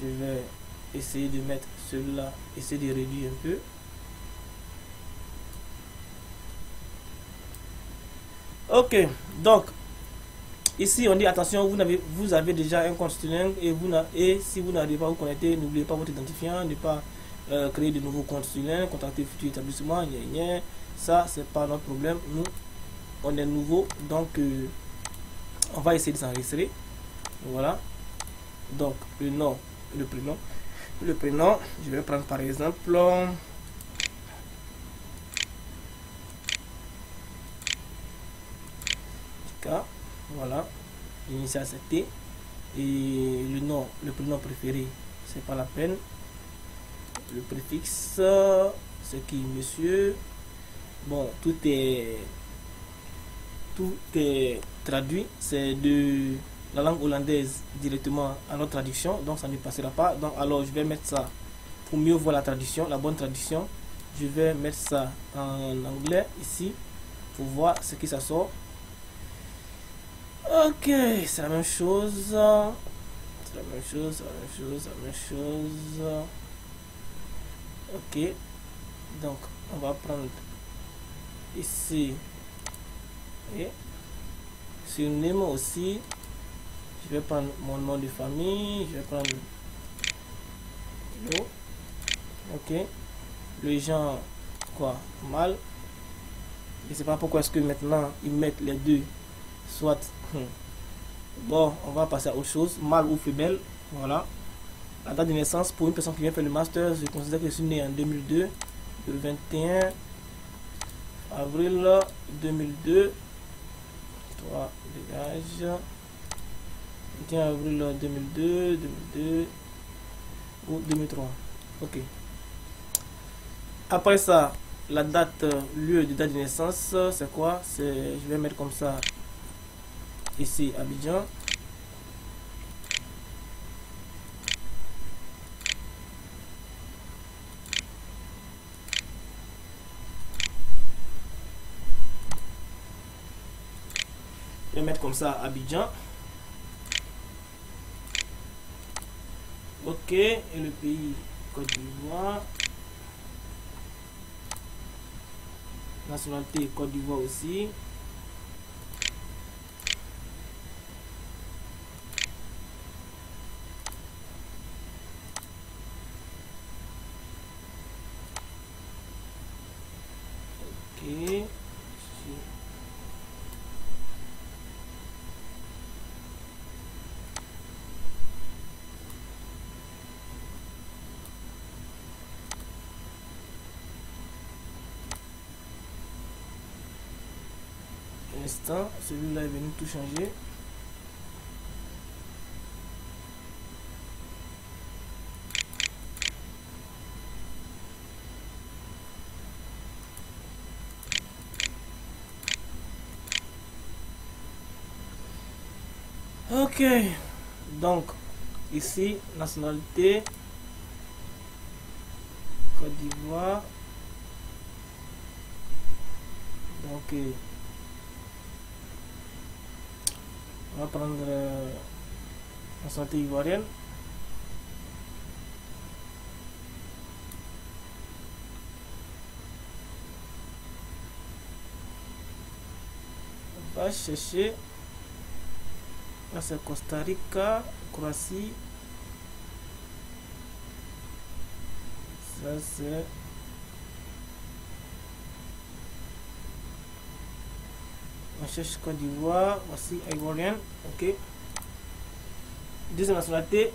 je vais essayer de mettre celui-là, essayer de réduire un peu. Ok, donc ici on dit attention, vous avez, vous avez déjà un compte Student et, vous et si vous n'arrivez pas à vous connecter, n'oubliez pas votre identifiant, ne pas euh, créer de nouveaux comptes Student, contacter futur établissement, ça c'est pas notre problème. Nous on est nouveau donc euh, on va essayer de s'enregistrer. Voilà, donc le nom, le prénom, le prénom, je vais prendre par exemple. Voilà. L'initial c'était et le nom le prénom préféré c'est pas la peine. Le préfixe c'est qui monsieur? Bon tout est tout est traduit. C'est de la langue hollandaise directement à notre traduction. Donc ça ne passera pas. Donc alors je vais mettre ça pour mieux voir la traduction la bonne traduction. Je vais mettre ça en anglais ici pour voir ce qui ça sort Ok, c'est la même chose. C'est la même chose, la même chose, la même chose. Ok. Donc, on va prendre ici. Et sur Nemo aussi. Je vais prendre mon nom de famille. Je vais prendre Ok. Le genre, quoi, mal. Je sais pas pourquoi est-ce que maintenant ils mettent les deux. Soit. Bon, on va passer à autre chose. Mâle ou femelle. Voilà. La date de naissance pour une personne qui vient faire le master, je considère que je suis né en 2002. Le 21 avril 2002. 3 dégage. 21 avril 2002, 2002 ou 2003. Ok. Après ça, la date, lieu de date de naissance, c'est quoi? C'est, je vais mettre comme ça ici Abidjan. Je vais mettre comme ça Abidjan. Ok, et le pays Côte d'Ivoire. Nationalité Côte d'Ivoire aussi. Celui-là est venu tout changer. Ok, donc ici, nationalité, Côte d'Ivoire. Donc, on va prendre euh, la santé ivoirienne. On va chercher. Là c'est Costa Rica, Croatie. Ça c'est cherche Côte d'Ivoire, voici Ivoirien, ok. Deuxième nationalité,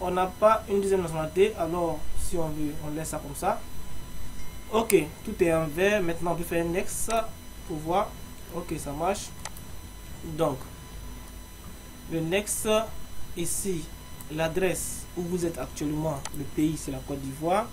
on n'a pas une deuxième nationalité, alors si on veut, on laisse ça comme ça. Ok, tout est en vert, maintenant on peut faire next pour voir. Ok, ça marche. Donc, le next, ici, l'adresse où vous êtes actuellement, le pays c'est la Côte d'Ivoire.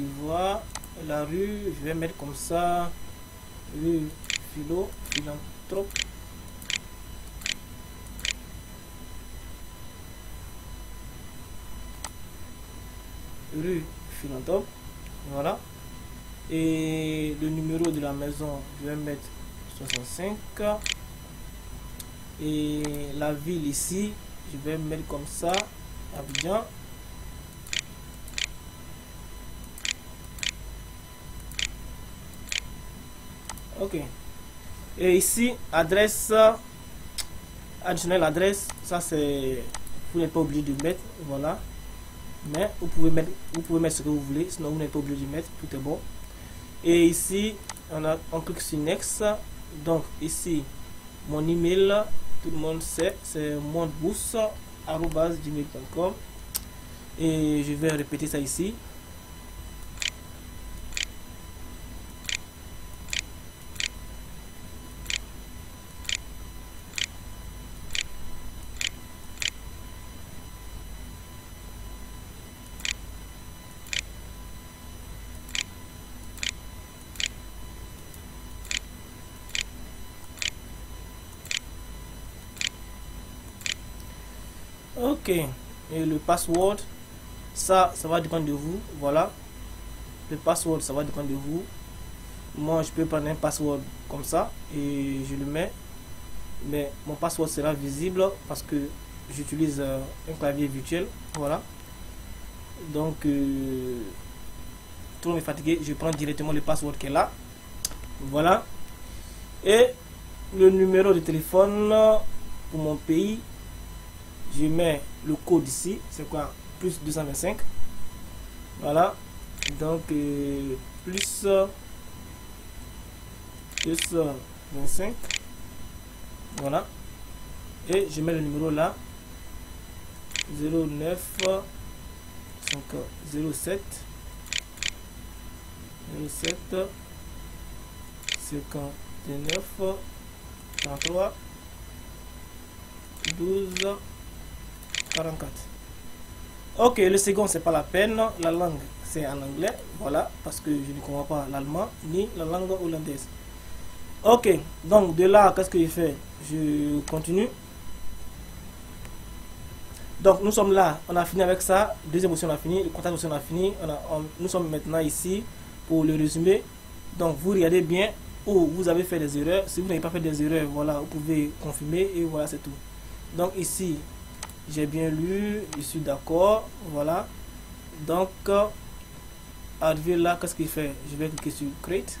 d'Ivoire, la rue, je vais mettre comme ça, rue Philo, philanthrope. Rue philanthrope. Voilà. Et le numéro de la maison, je vais mettre 65. Et la ville ici, je vais mettre comme ça, Abidjan. Ok. Et ici, adresse additionnelle adresse, ça c'est vous n'êtes pas obligé de mettre, voilà. Mais vous pouvez mettre vous pouvez mettre ce que vous voulez, sinon vous n'êtes pas obligé de mettre, tout est bon. Et ici, on a on clique sur next. Donc ici, mon email, tout le monde sait, c'est mondboost@gmail.com et je vais répéter ça ici. Ok. Et le password ça ça va dépendre de vous. Voilà. Le password ça va dépendre de vous. Moi je peux prendre un password comme ça et je le mets. Mais mon password sera visible parce que j'utilise euh, un clavier virtuel. Voilà. Donc euh, monde est fatigué je prends directement le password qui est là. Voilà. Et le numéro de téléphone pour mon pays je mets le code ici c'est quoi plus 225 voilà. Donc euh, plus 225 voilà. Et je mets le numéro là 09 donc 07 07 59 33 12 44 ok le second c'est pas la peine. La langue c'est en anglais. Voilà parce que je ne comprends pas l'allemand ni la langue hollandaise. Ok donc de là qu'est ce que je fais? Je continue. Donc nous sommes là. On a fini avec ça. Deuxième option on a fini. Le contact aussi on a fini. On a, nous sommes maintenant ici pour le résumé. Donc vous regardez bien où vous avez fait des erreurs. Si vous n'avez pas fait des erreurs voilà vous pouvez confirmer et voilà c'est tout. Donc ici j'ai bien lu je suis d'accord voilà. Donc arrivé là qu'est ce qu'il fait? Je vais cliquer sur create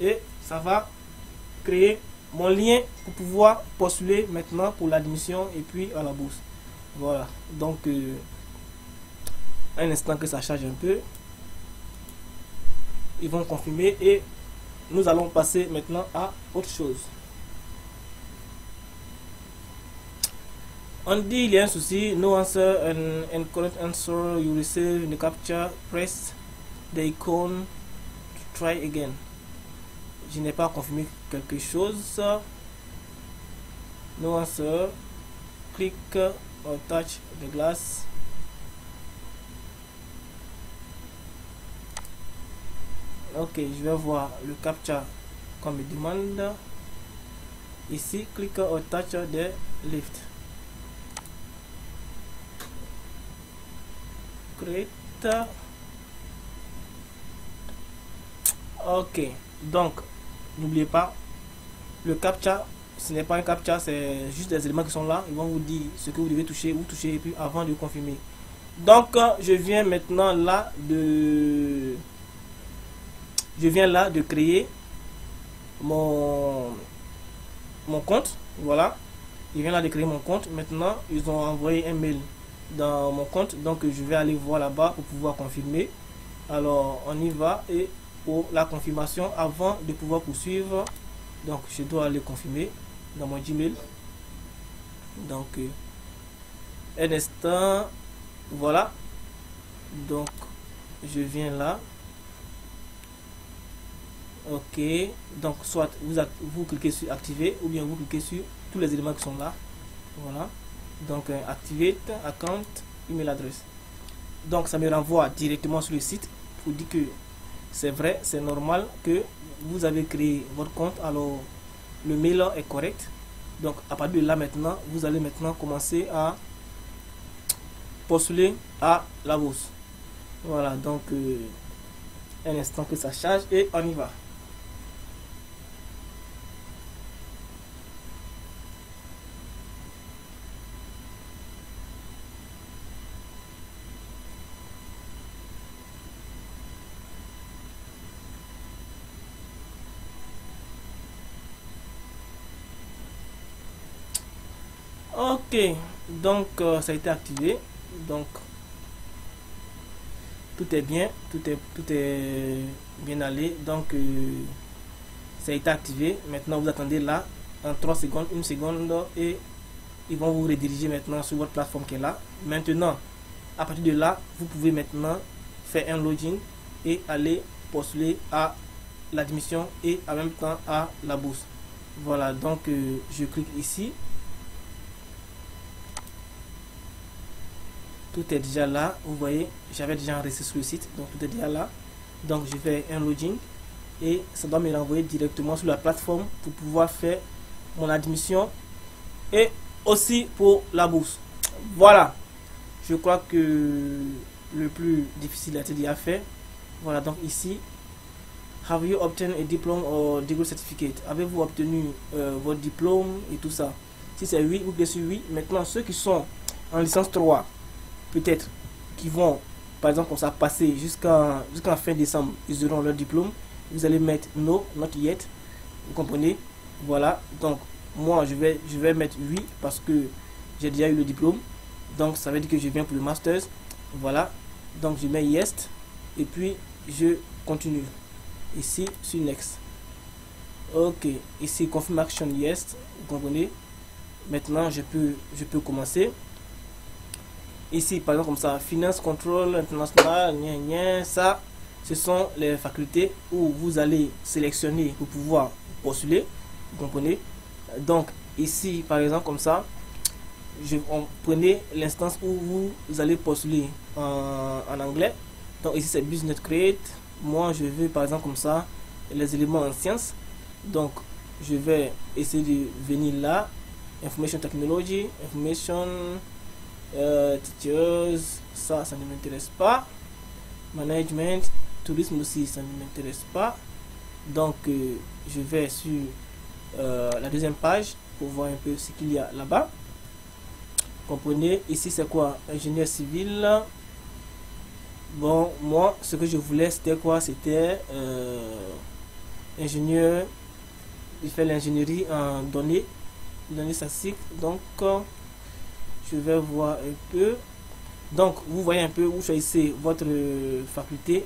et ça va créer mon lien pour pouvoir postuler maintenant pour l'admission et puis à la bourse. Voilà. Donc euh, un instant que ça charge un peu. Ils vont confirmer et nous allons passer maintenant à autre chose on dit il y a un souci no answer and incorrect answer you receive in the capture press the icon to try again. Je n'ai pas confirmé quelque chose. No answer. Click or touch the glass. Ok je vais voir le captcha qu'on me demande. Ici click or touch the lift ok donc n'oubliez pas le captcha ce n'est pas un captcha c'est juste des éléments qui sont là ils vont vous dire ce que vous devez toucher vous toucher et puis avant de confirmer. Donc je viens maintenant là de je viens là de créer mon mon compte voilà. Il vient là de créer mon compte. Maintenant ils ont envoyé un mail dans mon compte. Donc je vais aller voir là-bas pour pouvoir confirmer. Alors on y va et pour la confirmation avant de pouvoir poursuivre. Donc je dois aller confirmer dans mon gmail. Donc euh, un instant. Voilà. Donc je viens là. Ok. Donc soit vous vous cliquez sur activer ou bien vous cliquez sur tous les éléments qui sont là. Voilà donc euh, activate account email adresse. Donc ça me renvoie directement sur le site pour dire que c'est vrai c'est normal que vous avez créé votre compte. Alors le mail est correct. Donc à partir de là maintenant vous allez maintenant commencer à postuler à la bourse. Voilà donc euh, un instant que ça charge et on y va. Donc euh, ça a été activé. Donc tout est bien, tout est tout est bien allé. Donc euh, ça a été activé. Maintenant vous attendez là en 3 secondes, une seconde et ils vont vous rediriger maintenant sur votre plateforme qui est là. Maintenant, à partir de là, vous pouvez maintenant faire un login et aller postuler à l'admission et en même temps à la bourse. Voilà, donc euh, je clique ici. Tout est déjà là. Vous voyez j'avais déjà enregistré sur le site donc tout est déjà là. Donc je fais un login et ça doit me renvoyer directement sur la plateforme pour pouvoir faire mon admission et aussi pour la bourse. Voilà. Je crois que le plus difficile a été déjà fait. Voilà donc ici have you obtained a diplôme or degree certificate? Avez-vous obtenu euh, votre diplôme et tout ça? Si c'est oui vous cliquez sur oui maintenant ceux qui sont en licence 3 peut-être qui vont, par exemple, comme ça, passer jusqu'à jusqu'à fin décembre, ils auront leur diplôme. Vous allez mettre no, not yet. Vous comprenez? Voilà. Donc, moi, je vais, je vais mettre oui parce que j'ai déjà eu le diplôme. Donc, ça veut dire que je viens pour le master's. Voilà. Donc, je mets yes. Et puis, je continue. Ici, sur next. Ok. Ici, confirmation yes. Vous comprenez? Maintenant, je peux, je peux commencer ici par exemple comme ça finance contrôle international ça ce sont les facultés où vous allez sélectionner pour pouvoir postuler vous comprenez? Donc ici par exemple comme ça je on prenez l'instance où vous allez postuler en, en anglais. Donc ici c'est business create. Moi je veux par exemple comme ça les éléments en sciences donc je vais essayer de venir là. Information technology information euh, ça, ça ne m'intéresse pas. Management, tourisme aussi, ça ne m'intéresse pas. Donc, euh, je vais sur euh, la deuxième page pour voir un peu ce qu'il y a là-bas. Comprenez, ici c'est quoi? Ingénieur civil. Bon, moi, ce que je voulais, c'était quoi? C'était euh, ingénieur. Il fait l'ingénierie en données, données statistiques. Donc, je vais voir un peu. Donc vous voyez un peu vous choisissez votre faculté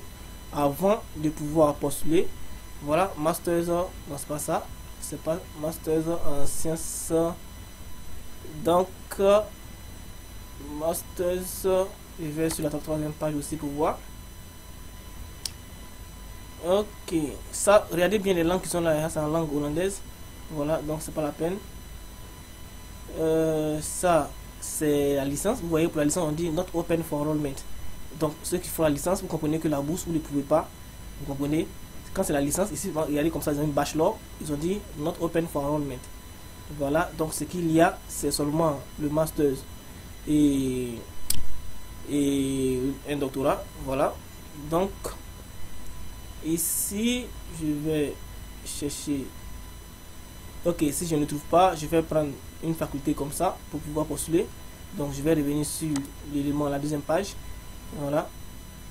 avant de pouvoir postuler. Voilà masters non c'est pas ça. C'est pas masters en sciences. Donc masters je vais sur la troisième page aussi pour voir. Ok ça regardez bien les langues qui sont là c'est en langue hollandaise. Voilà donc c'est pas la peine. Euh, ça c'est la licence. Vous voyez, pour la licence, on dit not open for enrollment. Donc, ceux qui font la licence, vous comprenez que la bourse, vous ne pouvez pas. Vous comprenez? Quand c'est la licence, ici, regardez comme ça, ils ont une bachelor. Ils ont dit not open for enrollment. Voilà, donc ce qu'il y a, c'est seulement le master et, et un doctorat. Voilà. Donc, ici, je vais chercher. Ok, si je ne trouve pas, je vais prendre une faculté comme ça pour pouvoir postuler. Donc je vais revenir sur l'élément, la deuxième page. Voilà.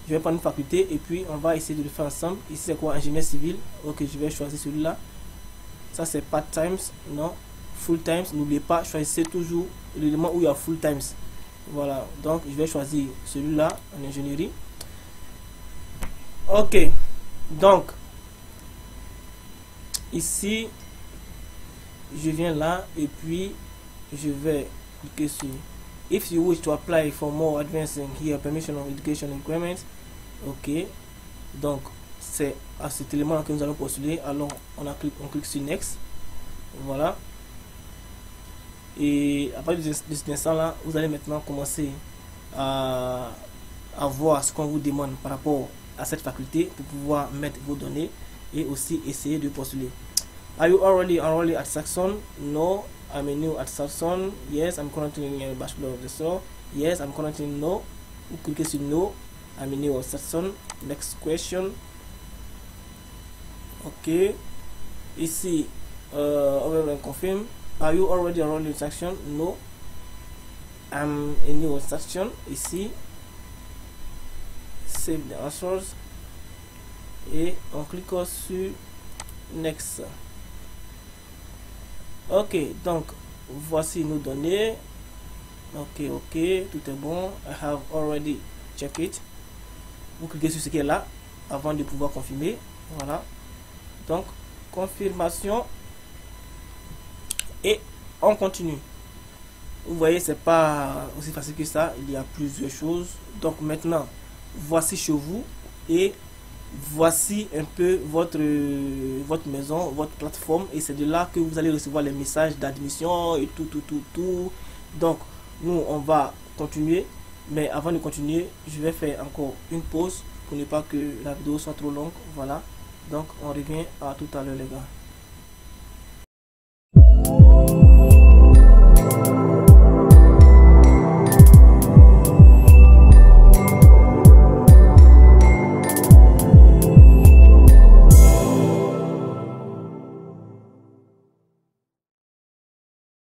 Je vais prendre une faculté et puis on va essayer de le faire ensemble. Ici c'est quoi? Ingénieur civil. Ok, je vais choisir celui-là. Ça c'est part-times. Non. Full-times. N'oubliez pas, choisissez toujours l'élément où il y a full-times. Voilà. Donc je vais choisir celui-là en ingénierie. Ok. Donc ici je viens là et puis je vais cliquer sur if you wish to apply for more advancing here permission of education requirements ok. Donc c'est à cet élément que nous allons postuler. Alors on, a clic, on clique sur next. Voilà. Et à partir de instant là vous allez maintenant commencer à voir ce qu'on vous demande par rapport à cette faculté pour pouvoir mettre vos données et aussi essayer de postuler Are you already already at Saxon? No, I'm a new at Saxon. Yes, I'm currently in a Bachelor of the Soul. Yes, I'm currently no. Click sur no. I'm a new at Saxon. Next question. ok ici on va confirm are you already around the section no I'm in new section ici save the answers et on clique sur next ok donc voici nos données. Ok ok tout est bon. I have already checked it. Vous cliquez sur ce qui est là avant de pouvoir confirmer. Voilà. Donc confirmation et on continue vous voyez c'est pas aussi facile que ça. Il y a plusieurs choses. Donc maintenant voici chez vous et voici un peu votre votre maison votre plateforme et c'est de là que vous allez recevoir les messages d'admission et tout tout tout tout. Donc nous on va continuer mais avant de continuer je vais faire encore une pause pour ne pas que la vidéo soit trop longue voilà. Donc on revient à tout à l'heure les gars